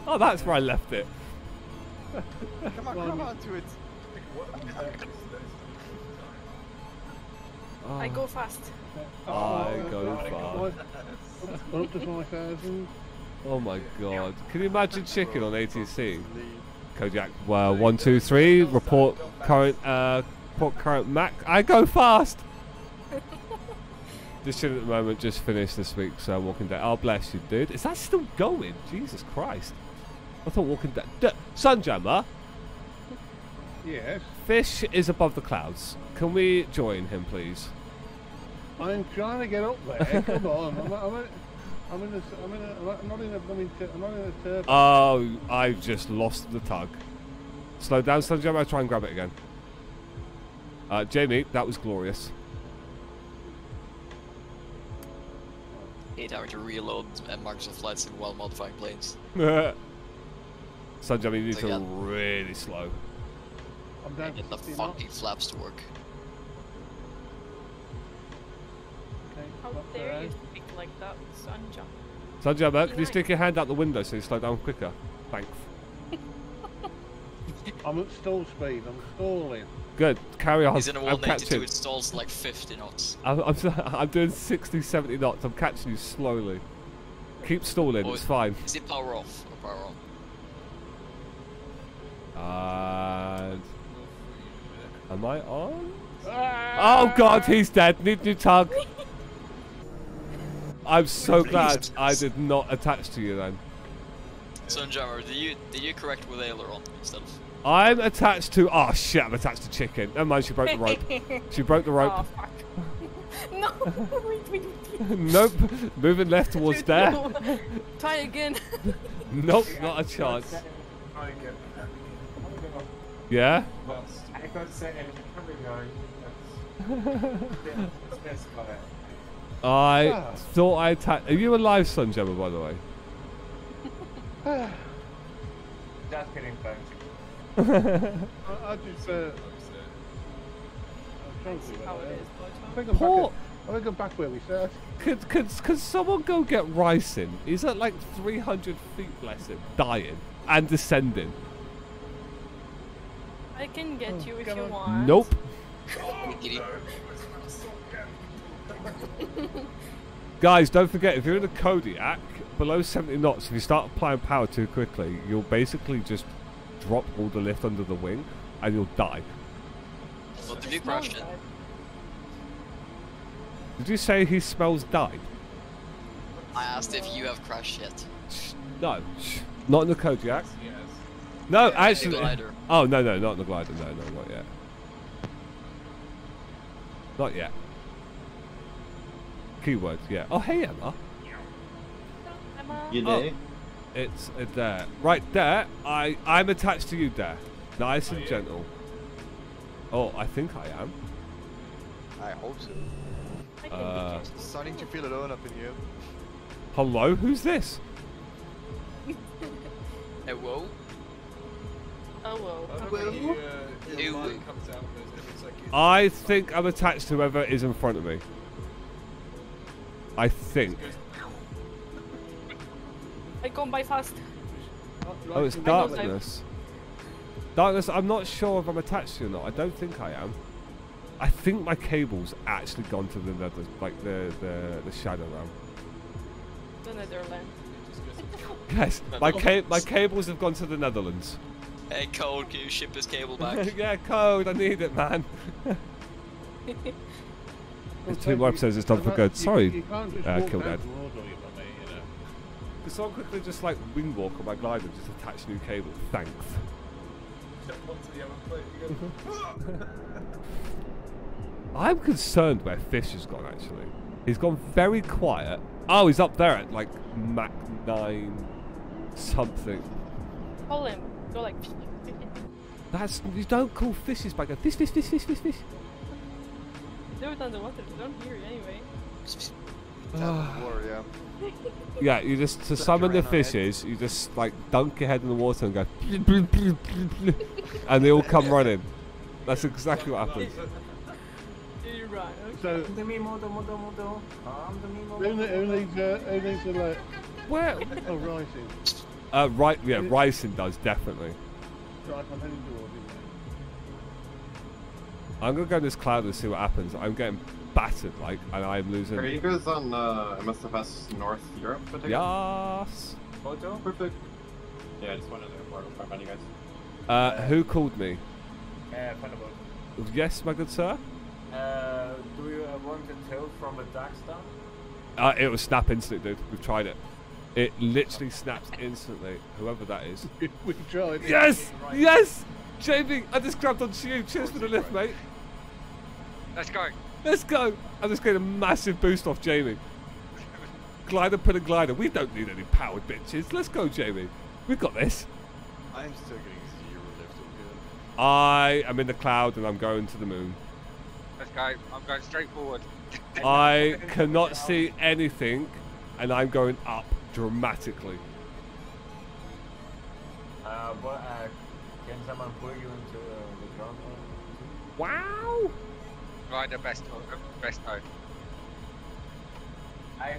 oh, that's where I left it. come on, Well, come on to it. I go fast. I go fast. Up, up to 5,000. Oh my god. Can you imagine chicken on ATC? Kodiak, well, one, two, three. Report current, uh, report current Mach. I go fast. This should at the moment just finished this week's uh, Walking Dead. Oh, bless you, dude. Is that still going? Jesus Christ. I thought Walking Dead. D- Sunjammer, Yes. Fish is above the clouds. Can we join him, please? I'm trying to get up there. Come on. I'm, not- I'm, in, I'm in a. I'm in a. I'm not in a. blooming I'm not in a turbo. Oh, I've just lost the tug. Slow down, Sunjammer. I'll try and grab it again. Uh, Jamie, that was glorious. Hate having to reload uh, Microsoft Flight Sim while modifying planes. Sunjammer, you need So to yeah. really slow. I'm down Get the 50 knots. fucking flaps to work. Okay, How up dare there. you speak like that, sun jump? Sunjammer, can you stick your hand out the window so you slow down quicker? Thanks. I'm at stall speed. I'm stalling. Good. Carry on. He's in a I'm 192, catching. it stalls like 50 knots. I'm, I'm, I'm doing 60, 70 knots. I'm catching you slowly. Keep stalling. Oh, it's fine. Is it power off or power on? And am I on? Ah! Oh God, he's dead. Need new tug. I'm so glad I did not attach to you then. So, Sunjammer, did you did you correct with aileron instead of? I'm attached to. Oh shit! I'm attached to chicken. Never mind. She broke the rope. She broke the rope. Oh, fuck. no, wait, wait, wait. nope. Moving left towards there. No. Try again. Nope, not a chance. Yeah. Well, I got second. Carry on. That's, that's best correct. I thought I attached. Are you alive, Sunjammer, by the way? Just kidding, folks. I, I just, I'm trying to think it it. is, I think I'm Poor- back, at, I think I'm back where we started. Could, could, could someone go get Ryson? He's at like 300 feet, bless him, dying and descending. I can get Oh, you if come you on. want. Nope. Guys, don't forget, if you're in a Kodiak, below 70 knots, if you start applying power too quickly, you'll basically just drop all the lift under the wing and you'll die. Well, did you crash it? Did you say he smells died? I asked if you have crashed yet. No. Not in the Kodiak. Yes. No, Yeah, the actually. glider. Oh, no, no, not in the glider. No, no, not yet. Not yet. Keyword, yeah. Oh, hey, Emma. Emma. You Oh. There? It's uh, there. Right there. I, I'm attached to you there. Nice and gentle. Oh, I think I am. I hope so. Uh, Starting to feel alone up in here. hello? Who's this? Hey, whoa. you. Oh well. I okay. remember you, uh, your Ew. line comes out and it looks. I think I'm attached to whoever is in front of me. I think. I come by fast. Oh, it's I know darkness. Darkness, I'm not sure if I'm attached to you or not. I don't think I am. I think my cable's actually gone to the nether, like the, the, the shadow realm. The Netherlands. Yes, my ca- my cables have gone to the Netherlands. Hey, Code, can you ship his cable back? yeah, code, I need it, man. There's two more episodes, it's done for good. Sorry, You, can't just uh, walk Killed Could someone quickly just like wing walk on my glider, just attach new cable? Thanks. Jump onto the other plate. You go. I'm concerned where Fish has gone actually. He's gone very quiet. Oh, he's up there at like Mach 9 something. Call him. Go like. That's you don't call fishes by go fish fish fish fish fish fish. Do it underwater. They don't hear you anyway. Down the yeah. Yeah, you just to Slap summon the your hand on it. fishes, you just like dunk your head in the water and go and they all come running. That's exactly what happens. Right. Okay. So, The Mimo, the Modo Modo. I'm the Mimo. who, ne- who needs, who needs a like, Where? oh, rising. Uh, right, yeah, Ryson does definitely. Right, I'm heading towards it. I'm gonna go in this cloud and see what happens. I'm getting battered, like, and I'm losing. Are you guys on uh, MSFS North Europe? I? Yes. Photo? Perfect. Yeah, I just wanted to work with my you guys. Uh, who called me? Uh, Thunderbolt. Yes, my good sir. Uh, do you uh, want a tow from a dark star? Uh, it was snap instant, dude. We've tried it. It literally snaps instantly. Whoever that is. we tried. It. Yes! Yes! Jamie, I just grabbed onto you. Cheers for the lift, mate. Let's go. Let's go. I'm just getting a massive boost off Jamie. Glider, put a glider. We don't need any powered bitches. Let's go, Jamie. We've got this. I'm still getting zero lift over here. I am in the cloud and I'm going to the moon. Let's go. I'm going straight forward. I cannot see anything and I'm going up dramatically. Uh, but uh, can someone pull you into uh, the ground? Wow! Right, the best, best tow. I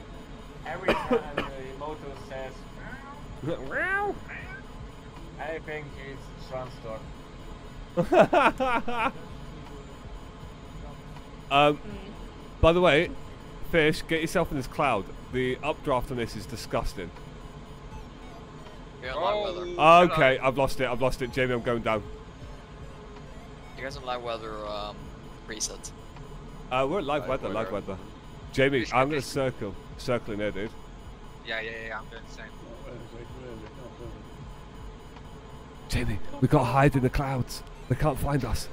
every time the motor says, Wow! I think it's Schwanstock. Um, Mm. by the way, fish, get yourself in this cloud. The updraft on this is disgusting. You're weather. Oh, Okay, I've lost it. I've lost it. Jamie, I'm going down. You guys in live weather um, reset. Uh, we're at live, Live weather, live weather. weather. Jamie, I'm gonna circle, Circling there, dude. Yeah, yeah, yeah, I'm doing the same. Jamie, we got to hide in the clouds. They can't find us.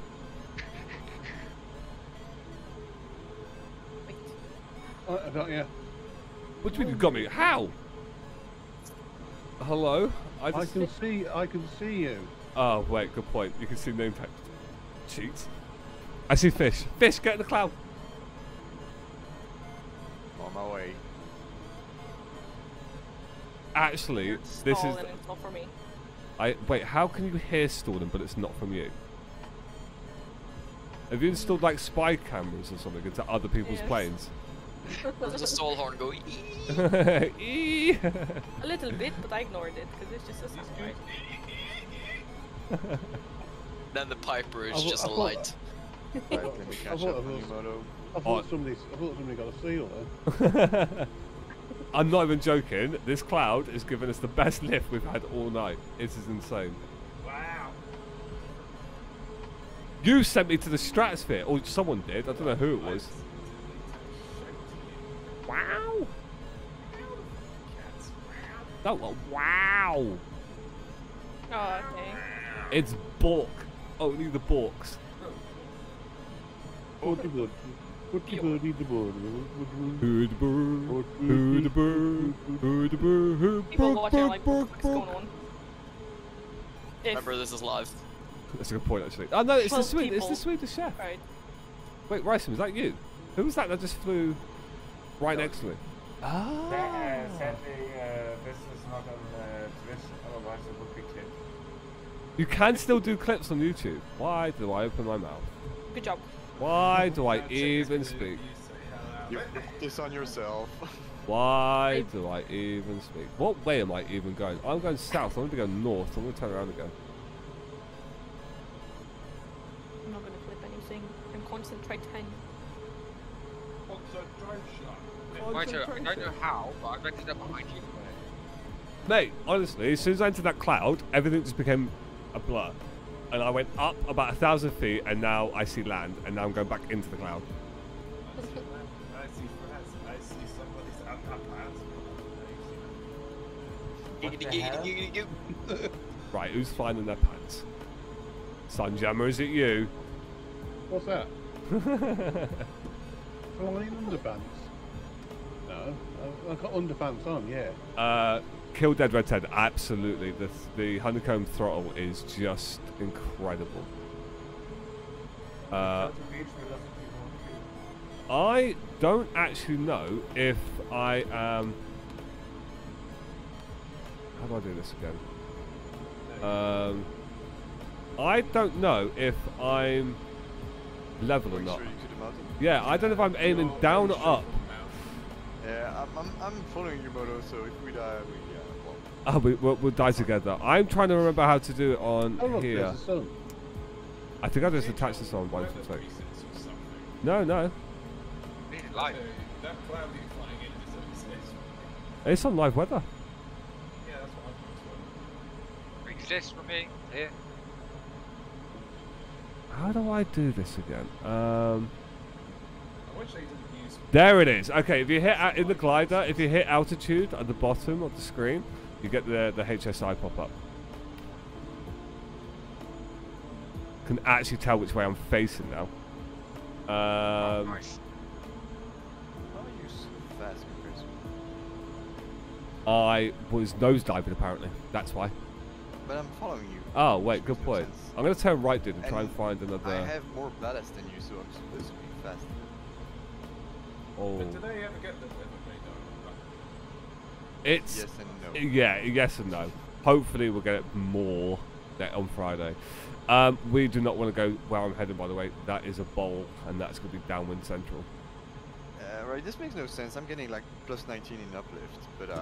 Oh, I got you. What do you mean you got me? How? Hello? I, just... can see. I can see you. Oh wait, good point. You can see name tag. Cheat. I see fish. Fish, get in the cloud. On my way. Actually, this is. Stalling, it's not for me. I wait. How can you hear stalling, but it's not from you? Have you installed like spy cameras or something into other people's Yes. planes? Does the stall horn go? "Ee"? Eee. A little bit, but I ignored it because it's just a sound. Then the piper I is thought- just a I thought- light. Right, let me catch thought up on was- you, Moto. I Oh. thought somebody. I thought somebody got a seal there. I'm not even joking. This cloud is giving us the best lift we've had all night. This is insane. Wow. You sent me to the stratosphere, or someone did. I don't know who it was. Wow. That was wow. Oh, okay. It's Bork. Only the Borks. Forty bird. Forty birdie the bird. Who the bird? Who the bird? Who the bird? Who People Bork, watching are like, what's going on? Remember, this is live. That's a good point, actually. Oh no, it's the 12 Swede. It's the Swedish chef. Right. Wait, Ryson, was that you? Who was that that just flew right next to me? Sa- uh, sadly, uh, this is not on uh, Twitch, otherwise it would be clipped. You can still do clips on YouTube. Why do I open my mouth? Good job. Why do I even speak? You put this on yourself. Why do I even speak? What way am I even going? I'm going south. I'm going to go north. I'm going to turn around again. I'm not gonna flip anything. I'm concentrating. What's a drive shot? Right, so I don't know how, but I've ended up behind you. Mate, honestly, as soon as I entered that cloud, everything just became a blur. And I went up about a thousand feet, and now I see land, and now I'm going back into the cloud. I see friends. I see somebody's underpants. Giggity, giggity, giggity, goo. Right, who's finding their pants? Sunjammer, is it you? What's that? Flying underpants. No, I've, I've got underpants on. Yeah. Uh, Kill Dead Red Ted, absolutely. The the honeycomb throttle is just incredible. Uh, I don't actually know if I um. How do I do this again? Um, I don't know if I'm level or not. Sure you to the mountain? Yeah, I don't know if I'm aiming down or up. Yeah, I'm, I'm, I'm following you, Moto, so if we die, we, yeah, well. Oh, we, we'll, we'll die together. I'm trying to remember how to do it on Oh look, here. there's the sun. I think I just attached this on by mistake. No, no. Live. That cloud you're flying in is. It's on live weather. Yeah, that's what I'm doing. Exist for me. Here. How do I do this again? Um, I wish they didn't use. there it is. Okay, if you hit in the glider, if you hit altitude at the bottom of the screen, you get the the HSI pop up. Can actually tell which way I'm facing now. Um, nice. How are you so fast compared to me? I was nosediving apparently. That's why. But I'm following you. Oh wait, good point. sense. I'm gonna turn right, dude, and try and And find another. I have more ballast than you, so I'm supposed to be fast. Oh, But do they ever get the weather radar? It's Yes and no. Yeah, yes and no. Hopefully, we'll get it more on Friday. Um, we do not want to go where I'm headed, by the way. That is a bowl, and that's going to be downwind central. Uh, right, this makes no sense. I'm getting like plus 19 in uplift, but uh,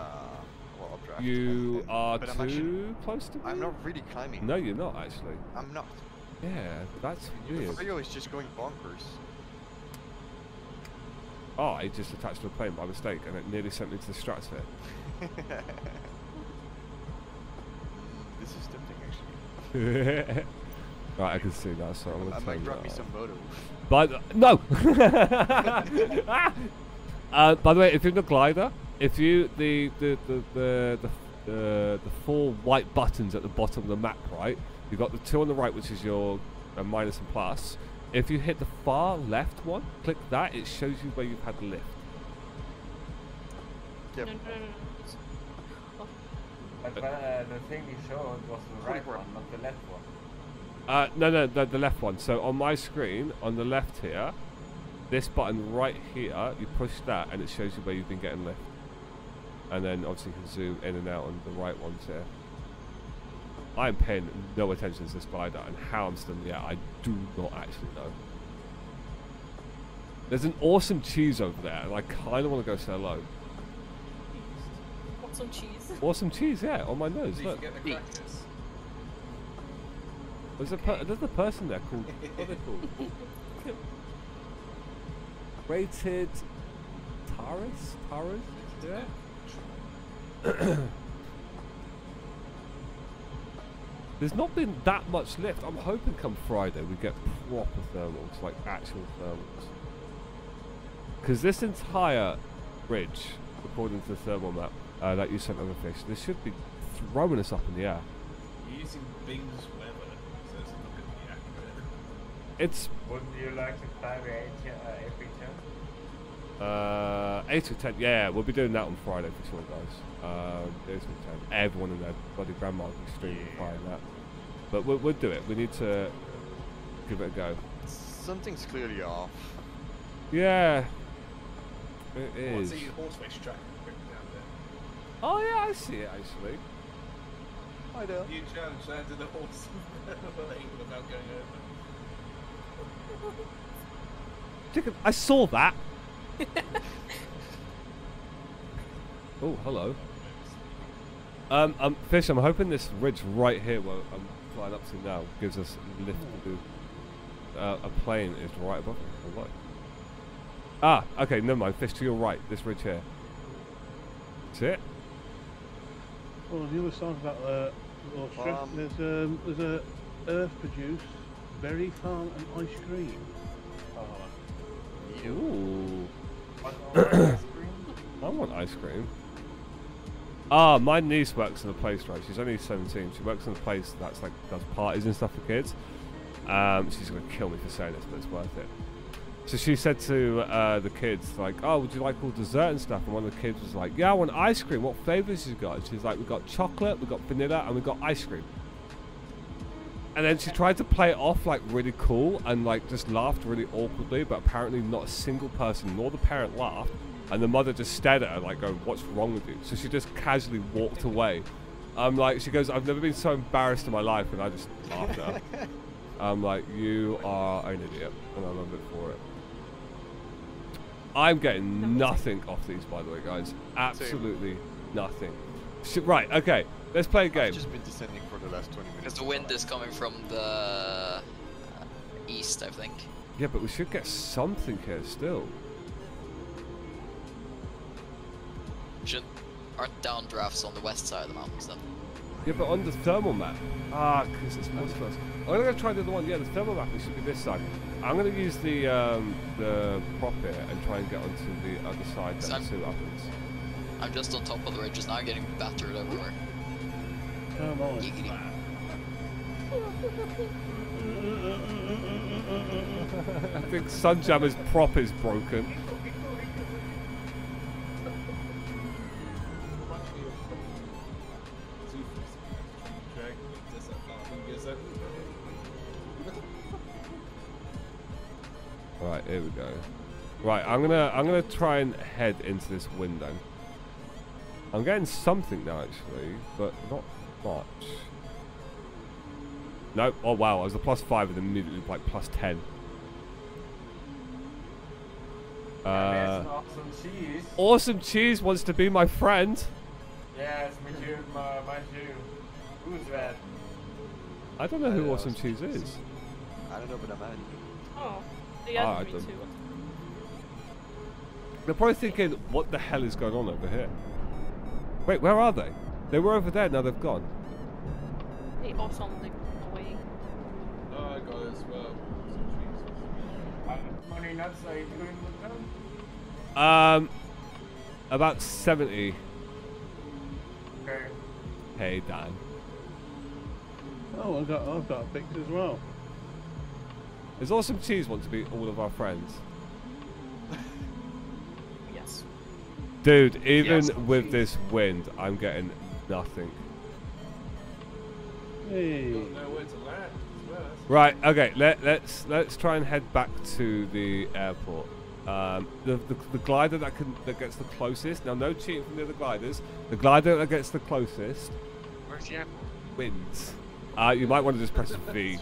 well, updraft. You and- are but too actually, close to me. I'm not really climbing. No, you're not actually. I'm not. Yeah, that's Your weird. vario is just going bonkers. Oh, I just attached to a plane by mistake, and it nearly sent me to the stratosphere. This is tempting actually. right, I can see that, so I'm gonna might turn grab that me some moto. But no. uh, by the way, if you're in the glider, if you the the the the the, the, the four white buttons at the bottom of the map, right? You've got the two on the right, which is your uh, minus and plus. If you hit the far left one, click that. It shows you where you've had the lift. Yep. No, no, no, no. It's- But uh, the thing you showed was the right one, not the left one. Uh, no, no, the, the left one. So on my screen, on the left here, this button right here, you push that and it shows you where you've been getting lift. And then obviously you can zoom in and out on the right ones here. I'm paying no attention to this spider and how I'm still in the air, I do not actually know. There's an awesome cheese over there and I kind of want to go say hello. Want some cheese? Awesome cheese, yeah, on my nose, look. forget the? There's a, per- there's a person there called, what are they called? Rated Taurus? Taurus? Yeah. There's not been that much lift. I'm hoping come Friday we get proper thermals, like actual thermals. Because this entire bridge, according to the thermal map uh, that you sent on the fish, this should be throwing us up in the air. You're using Bing's weather, so it's not going to be accurate. It's Wouldn't you like to fly the A- uh, AP10? Uh, 8 to 10. Yeah, we'll be doing that on Friday for sure, guys. Um, 8 to 10. Everyone in their bloody grandma will be streaming flying that. But we'll, we'll do it. We need to give it a go. Something's clearly off. Yeah. It is. I is. see horse race track written down there. Oh, yeah, I see it actually. Hi there. You challenge that to the horse without going over. Chicken, I saw that. oh, hello. Um, um, Fish, I'm hoping this ridge right here where I'm flying up to now gives us lift to do. Uh, a plane is right above what? Ah, okay, never mind. Fish to your right, this ridge here. That's it? Well, on the other side of that uh, little strip, Um, there's um, there's a Earth Produce, berry farm and ice cream. You. Ooh. What about ice cream? I want ice cream. Ah, my niece works in a place, right? She's only 17. She works in a place that's like does parties and stuff for kids. Um, she's gonna kill me for saying this, but it's worth it. So she said to uh, the kids, like, "Oh, would you like all dessert and stuff?" And one of the kids was like, "Yeah, I want ice cream. What flavors you got?" And she's like, "We got chocolate, we got vanilla, and we got ice cream." And then she tried to play it off like really cool and like just laughed really awkwardly, but apparently not a single person nor the parent laughed. And the mother just stared at her like, going, "What's wrong with you?" So she just casually walked away. I'm like, she goes, "I've never been so embarrassed in my life," and I just laughed at her. I'm like, "You are an idiot," and I love it for it. I'm getting nothing off these, by the way, guys. Absolutely nothing. Sh- right, okay. Let's play a game. I've just been descending for the last 20 minutes. Because the wind is coming from the uh, east, I think. Yeah, but we should get something here still. Should aren't downdrafts on the west side of the mountains then? Yeah, but on the thermal map. Ah, because it's most close. I'm gonna go try the other one. Yeah, the thermal map. It should be this side. I'm gonna use the um, the prop here and try and get onto the other side and see what happens. I'm just on top of the ridges now, getting battered everywhere. Come on. I think Sunjammer's prop is broken. Right, here we go. Right, I'm gonna I'm gonna try and head into this window. I'm getting something now actually, but not much. Nope. Oh wow, I was a plus five and then immediately like plus ten. Uh, an awesome cheese. awesome cheese wants to be my friend. Yes, me too, my, my too. Who's that? I don't know who awesome cheese is. I don't know, but I'm adding you. Oh, they Ah, added me too. They're probably thinking, what the hell is going on over here? Wait, where are they? They were over there, now they've gone. They also on the way. Oh, I got it as well. How many nuts are you doing with them? Um, about 70. Okay. Hey, Dan. Oh, I've got, I've got a fix as well. Does Awesome Cheese want to be all of our friends? Yes. Dude, even Yes, with this wind, I'm getting nothing. Hey. Don't know where to land as well. that's- Right. Okay. Let let's let's try and head back to the airport. Um, the, the the glider that can that gets the closest. Now, no cheating from the other gliders. The glider that gets the closest Where's the airport? wins. Uh, you might want to just press V.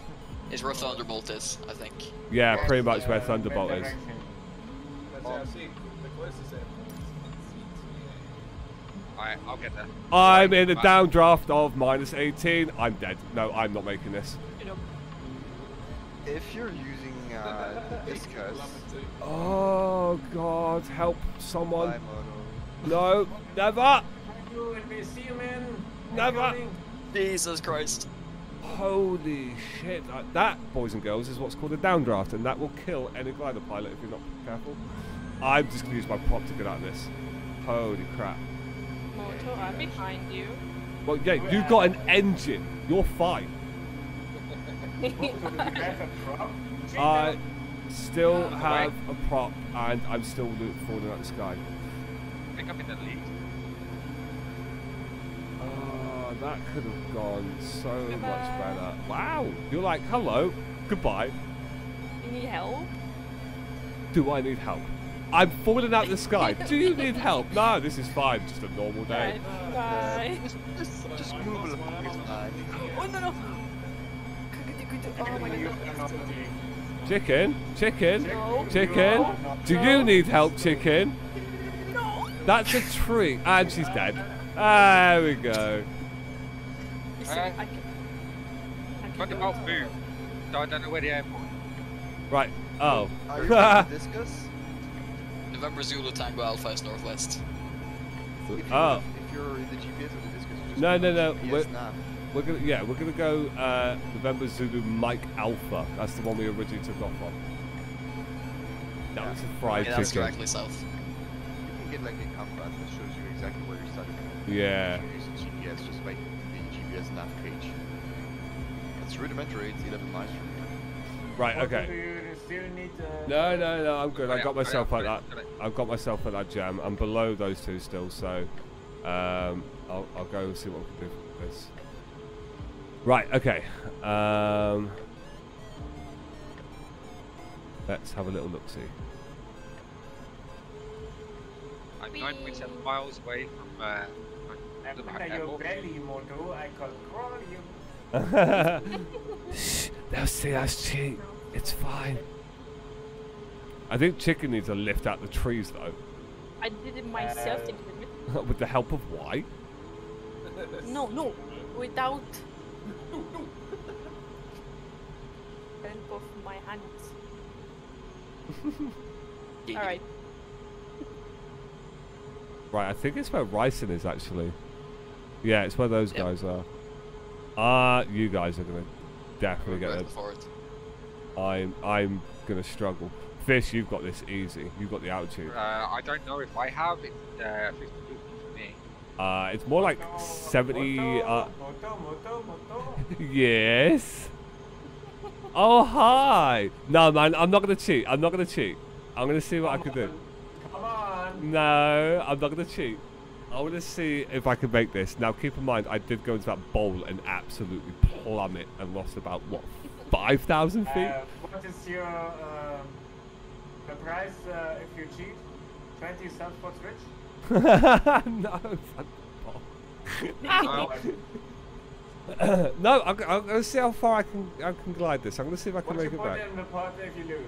Is where Thunderbolt is, I think. Yeah, pretty much where Thunderbolt is. direction. That's how I see the closest airport. Alright, I'll get there. I'm in the Right. downdraft of minus 18. I'm dead. No, I'm not making this. If you're using uh, the discus, Oh God! Help someone! No, never, You and we see you, man. never. Jesus Christ. Holy shit! Uh, That, boys and girls, is what's called a downdraft, and that will kill any glider pilot if you're not careful. I'm just gonna use my prop to get out of this. Holy crap! Motor, I'm behind you. Well, yeah, you've got an engine. You're fine. I still have a prop, and I'm still lo- falling out of the sky. I think I'm in the lead. That could have gone so much better. Wow! You're like, hello, goodbye. You need help? Do I need help? I'm falling out of the sky. Do you need help? No, this is fine. Just a normal day. Bye. just, just move along. It's fine. Oh no no! Oh my god. Chicken, chicken, No. chicken. No. Do you need help, chicken? No. That's a tree, and she's dead. There we go. Listen, Uh, I can. Talk about move. So I don't know where the airport Right. Oh. Are you discus? November Zulu Tango Alpha is northwest. If oh. if you're the GPS or the discus, you just No, go no, no. GPS We're, we're gonna, yeah, we're gonna go uh, November Zulu Mike Alpha. That's the one we originally took off on. That was a fried yeah, that's chicken. directly south. You can get like a compass that shows you exactly where you're starting from. Yeah. Rudimentary. It's 11 miles from here. Right. Okay. Do you still need uh, No, no, no, I'm good. I Got got got myself at that. I've got myself at that jam. I'm below those two still, so um, I'll, I'll go and see what we can do with this. Right. Okay. Um, let's have a little look. See. I'm 9.7 miles away from uh, I the put on your airport. belly, Moto. I can crawl you. Shh, they'll see us cheat. It's fine. I think chicken needs a lift out the trees though, I did it myself. Uh, you with the help of why? No, no, without help of my hands. Alright. Right, I think it's where Ryson is actually. Yeah, it's where those guys are. Ah, you guys are gonna definitely get it. before it. I'm I'm gonna struggle. Fish, you've got this easy. You've got the altitude. Uh, I don't know if I have it. Uh, 50 for me. Uh, it's more like 70. Uh, Moto, Moto, Moto. yes. Oh hi. No man, I'm not gonna cheat. I'm not gonna cheat. I'm gonna see what I can do. Come on. No, I'm not gonna cheat. I want to see if I can make this. Now, keep in mind, I did go into that bowl and absolutely plummet and lost about what, five thousand feet. Uh, what is your um, the price uh, if you cheat? 20 subs for Twitch? no, Oh, no, I'm, I'm gonna see how far I can I can glide this. I'm gonna see if I can What you make it put back. in the pot if you lose?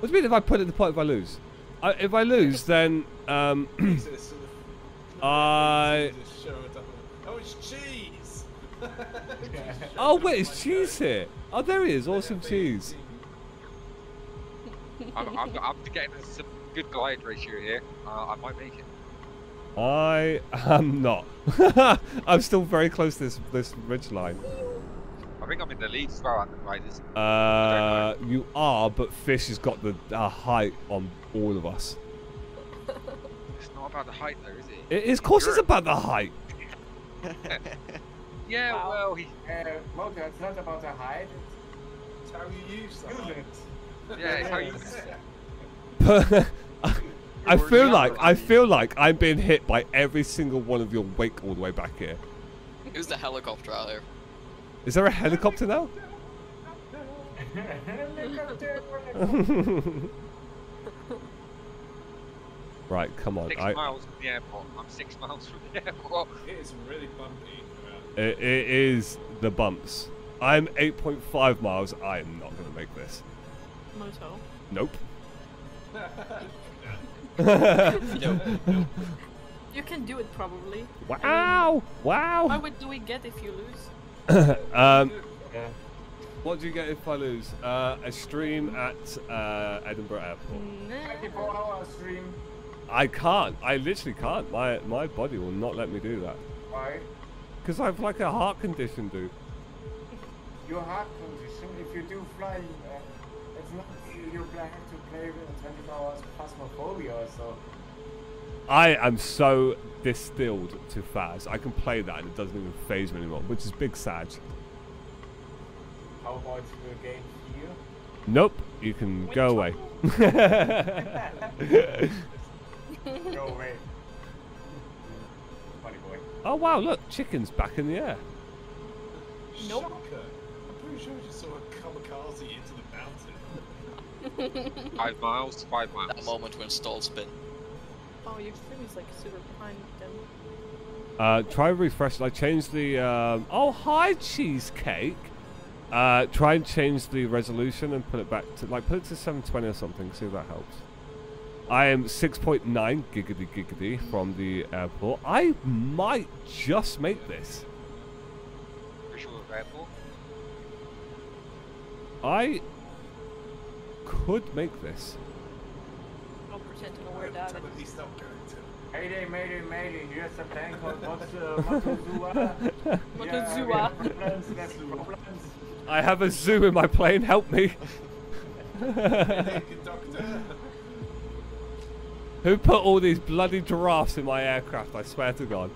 What do you mean if I put it in the pot if I lose? I, if I lose, then um, Jesus. I. Just show it up. Oh, it's cheese! Oh wait, it's cheese here. Oh, there he is. Awesome cheese. I'm, I'm, I'm getting some good glide ratio here. Uh, I might make it. I am not. I'm still very close to this this ridge line. I think I'm in the lead as well at the riders. Uh, you are, but Fish has got the uh, height on all of us. It's not about the height though, is it? It is, of course, it's about the height. Yeah, well, he. Uh, Moto, it's not about the height. It's how you use the height. Yeah, it's how you. But I feel like I feel like I'm being hit by every single one of your wake all the way back here. Who's the helicopter out there? Is there a helicopter now? right, come on. Six I, miles from the airport. I'm six miles from the airport. It is really bumpy. it, it is the bumps. I'm 8.5 miles. I am not going to make this. Moto. Nope. You can do it probably. Wow! Wow! How much do we get if you lose? um, what do you get if I lose? Uh, a stream at uh, Edinburgh Airport. 24 hour stream. I can't. I literally can't. My my body will not let me do that. Why? Because I have like a heart condition, dude. Your heart condition, if you do fly, uh, it's not you have to play with 24 hours phasmophobia or so. I am so distilled to Faz. I can play that and it doesn't even phase me anymore, which is big sad. How about the game here? Nope, you can go away. Go away. Funny boy. oh wow, look, chicken's back in the air. Nope. Shocker. I'm pretty sure we just saw a kamikaze into the mountain. Five miles, five miles. That moment when stall spin. Oh, your stream is like super behind them. Uh, try refresh. I changed the. Um, oh, hi, cheesecake. Uh, try and change the resolution and put it back to like put it to 720 or something. See if that helps. I am 6.9 giggity giggity from the airport. I might just make this. Visual airport. I could make this. I'll pretend to know where that Tell is. him he's not going to. Mayday, mayday, mayday. Here's uh, a plane called Motsu- Motosuwa. Motosuwa. Problems, problems. I have a zoo in my plane. Help me. Hey, conductor. Who put all these bloody giraffes in my aircraft? I swear to God.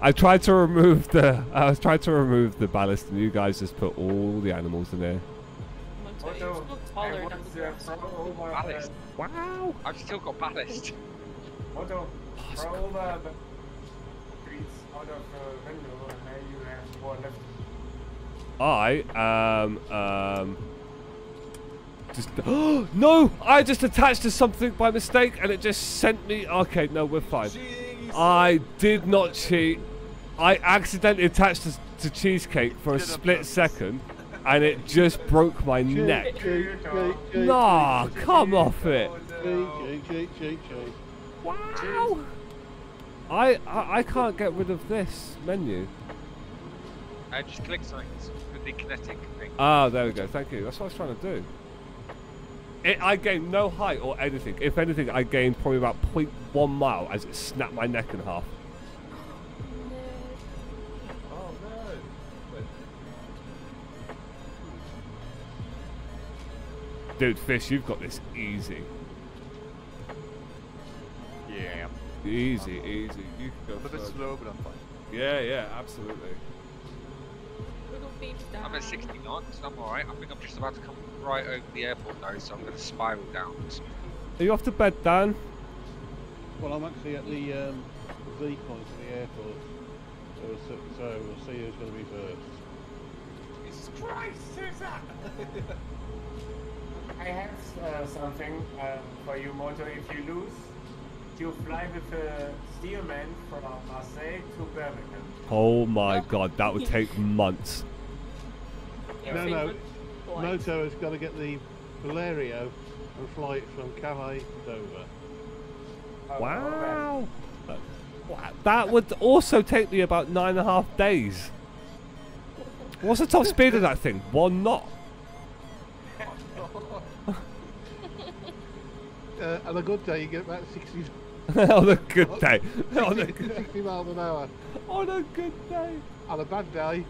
I tried to remove the. I was trying to remove the ballast, and you guys just put all the animals in there. Moto, you're Moto, still I taller than want the to girls. throw over Ballast. Wow. I've still got ballast. Moto, throw over the streets out of window and you have more left. I um um. Just no! I just attached to something by mistake, and it just sent me. Okay, no, we're fine. I did not cheat. I accidentally attached to, to cheesecake for a split second, and it just broke my neck. Nah, cheek, come off it. Wow. I, I I can't get rid of this menu. I just click something with the kinetic thing. Ah, there we go. Thank you. That's what I was trying to do. It, I gained no height or anything. If anything, I gained probably about 0.1 mile as it snapped my neck in half. Oh no. Wait, Dude, Fish, you've got this easy. Yeah. Easy, easy. You can go A little bit slow, but I'm fine. Yeah, yeah, absolutely. Little beeps down. I'm at 60 knots. I'm alright. I think I'm just about to come right over the airport now, so I'm going to spiral down. Are you off to bed, Dan? Well, I'm actually at the um, Z point of the airport. So, so, so we'll see who's going to be first. Jesus Christ, who's that? I have uh, something uh, for you, Moto. If you lose, you fly with a Stearman from Marseille to Birmingham. Oh my god, that would take months. No, no. Favorite flight. Moto has got to get the Blériot and fly it from Calais to Dover. Oh, Wow. Wow. That would also take me about nine and a half days. What's the top speed of that thing? One knot. uh, on a good day, you get about 60. on a good day. On a 60, 60 miles an hour. On a good day. On a bad day,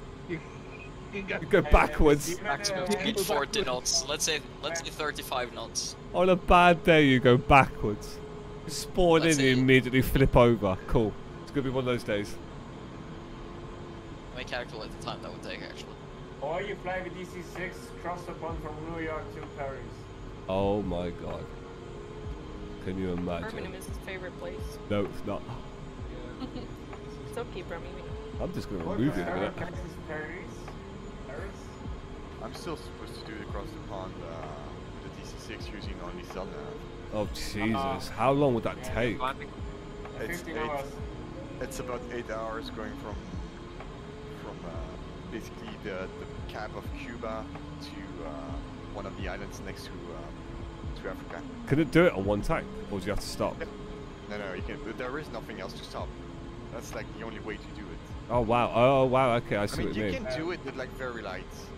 you, you go, You go backwards. Maximum speed 40 knots. Let's say let's say 35 knots. On a bad day, you go backwards. You spawn Let's in, you immediately flip over. Cool. It's gonna be one of those days. Let me calculate the time that would take actually. Or you fly with DC-6, cross the pond from New York to Paris. Oh my god. Can you imagine? Birmingham is his favorite place. No, it's not. it's okay, Birmingham. I'm just gonna What remove you I'm still supposed to do it across the pond uh, with the DC6 using only cel nav. Oh Jesus! How long would that take? It's, eight, it's about eight hours going from from uh, basically the, the cap of Cuba to uh, one of the islands next to uh, to Africa. Could it do it on one tank, or do you have to stop? No, no, you can. There is nothing else to stop. That's like the only way to do it. Oh wow! Oh wow! Okay, I I see mean, what you you can do it with like very light, with minimum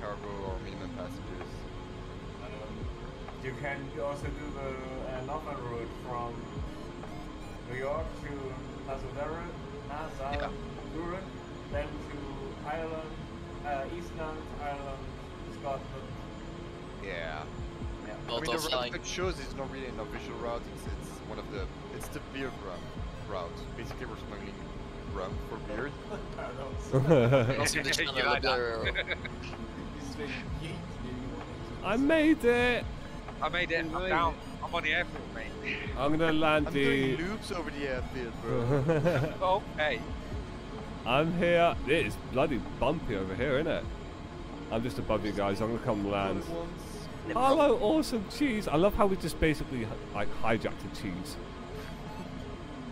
cargo or minimum passengers. You can also do the uh, northern route from New York to Nazareth, Nazareth, then to Ireland, uh, Iceland, Ireland, Scotland. Yeah. Yeah. I mean, the route flying. it shows is not really an official route. It's, it's one of the. It's the beer route. Route. Basically, we're smuggling rum for beer. Also the channel of the- I made it. I made it. I'm down. I'm on the airport, mate. I'm gonna land I'm the. doing loops over the airfield, bro. oh, hey. I'm here. It is bloody bumpy over here, isn't it? I'm just above you guys. I'm gonna come land. Hello, awesome cheese. I love how we just basically like hijacked the cheese.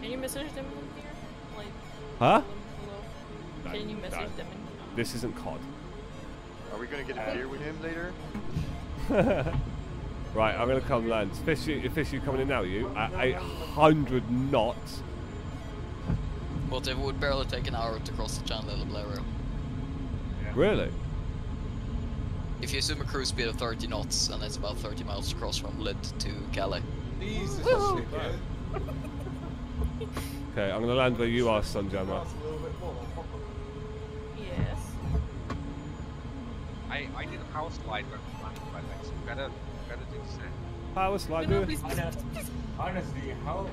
Can you message them here? Like, Huh? Can you message no. them in? This isn't COD. Are we gonna get a beer with him later? right, I'm gonna come land. Fishy, fishy coming in now, you at 800 knots. But it would barely take an hour to cross the channel of Blair. Really? If you assume a cruise speed of 30 knots, and it's about 30 miles across from Lydd to Calais. Jesus, Woo! shit. Okay, I'm gonna land where you are, Sunjammer. That's a little bit more. Yes. I, I did a power slide when we landed, by the way, so better, better do the same. Power slide, No, do please, it. please, please, please. Honestly, how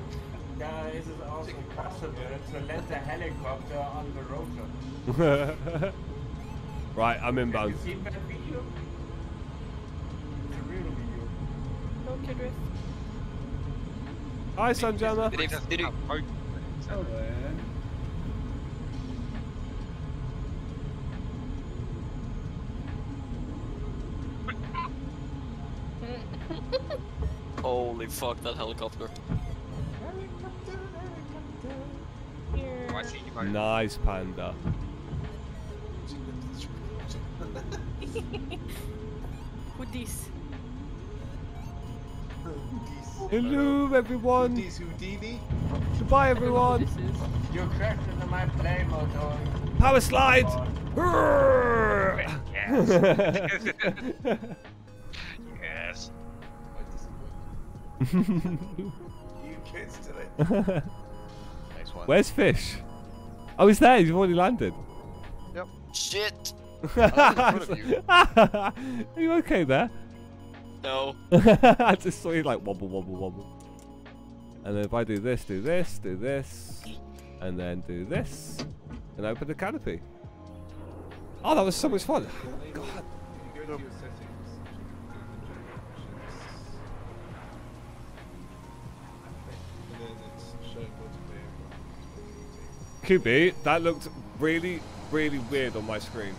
is it also possible to land a helicopter uh, on the rotor? right, I'm Have inbound. you seen that video? It's a real video. No kid riff. Hi, Sunjammer. Did he, did he, Oh, man. holy fuck, that helicopter. Here. Oh, I see you. Nice panda. Hoodies. Hello, everyone. Houdis Houdini. Goodbye, I don't know who everyone. You crashed into my play motor. Power slide. You kids today. Nice one. Where's fish? Oh, he's there. He's already landed. Yep. Shit! Oh, you. Are you okay there? No. I just saw you like wobble, wobble, wobble. And then if I do this, do this, do this, and then do this, and open the canopy. Oh, that was so much fun. God. Multiplayer. be. that looked really, really weird on my screen.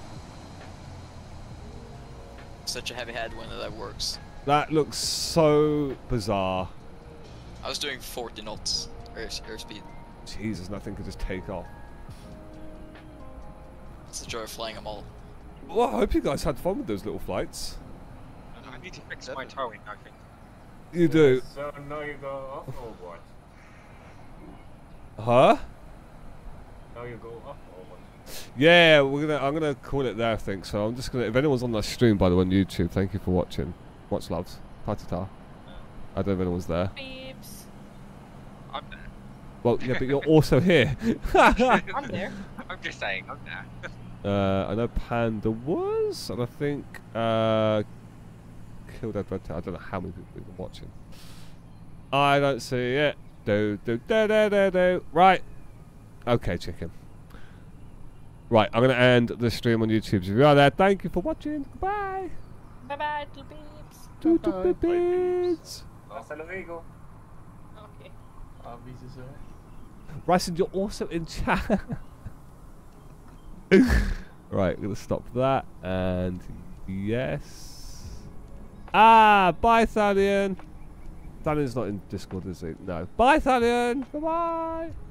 Such a heavy headwind that that works. That looks so bizarre. I was doing 40 knots air, airspeed. Jesus, nothing could just take off. It's the joy of flying them all. Well, I hope you guys had fun with those little flights. I need to fix my towing, I think. You do. So now you go off or what? Huh? Now you go off? Yeah, we're gonna. I'm gonna call it there. I think so. I'm just gonna. If anyone's on that stream, by the way, on YouTube, thank you for watching. Much loves. Patata. I don't know if anyone's there. Beeps. I'm there. Well, yeah, but you're also here. I'm there. I'm just saying, I'm there. Uh, I know Panda was, and I think uh, Killed Ed Red Tail. I don't know how many people have been watching. I don't see it. Do do do do do do. Right. Okay, chicken. Right, I'm gonna end the stream on YouTube. So if you are there, thank you for watching. Goodbye. Bye bye, little beeps. Do do beeps. Hasta luego. Okay. Ryson, you're also in chat. right, we're gonna stop that and yes. Ah, bye Thalion. Thalion's not in Discord, is he? No. Bye Thalion. Bye bye.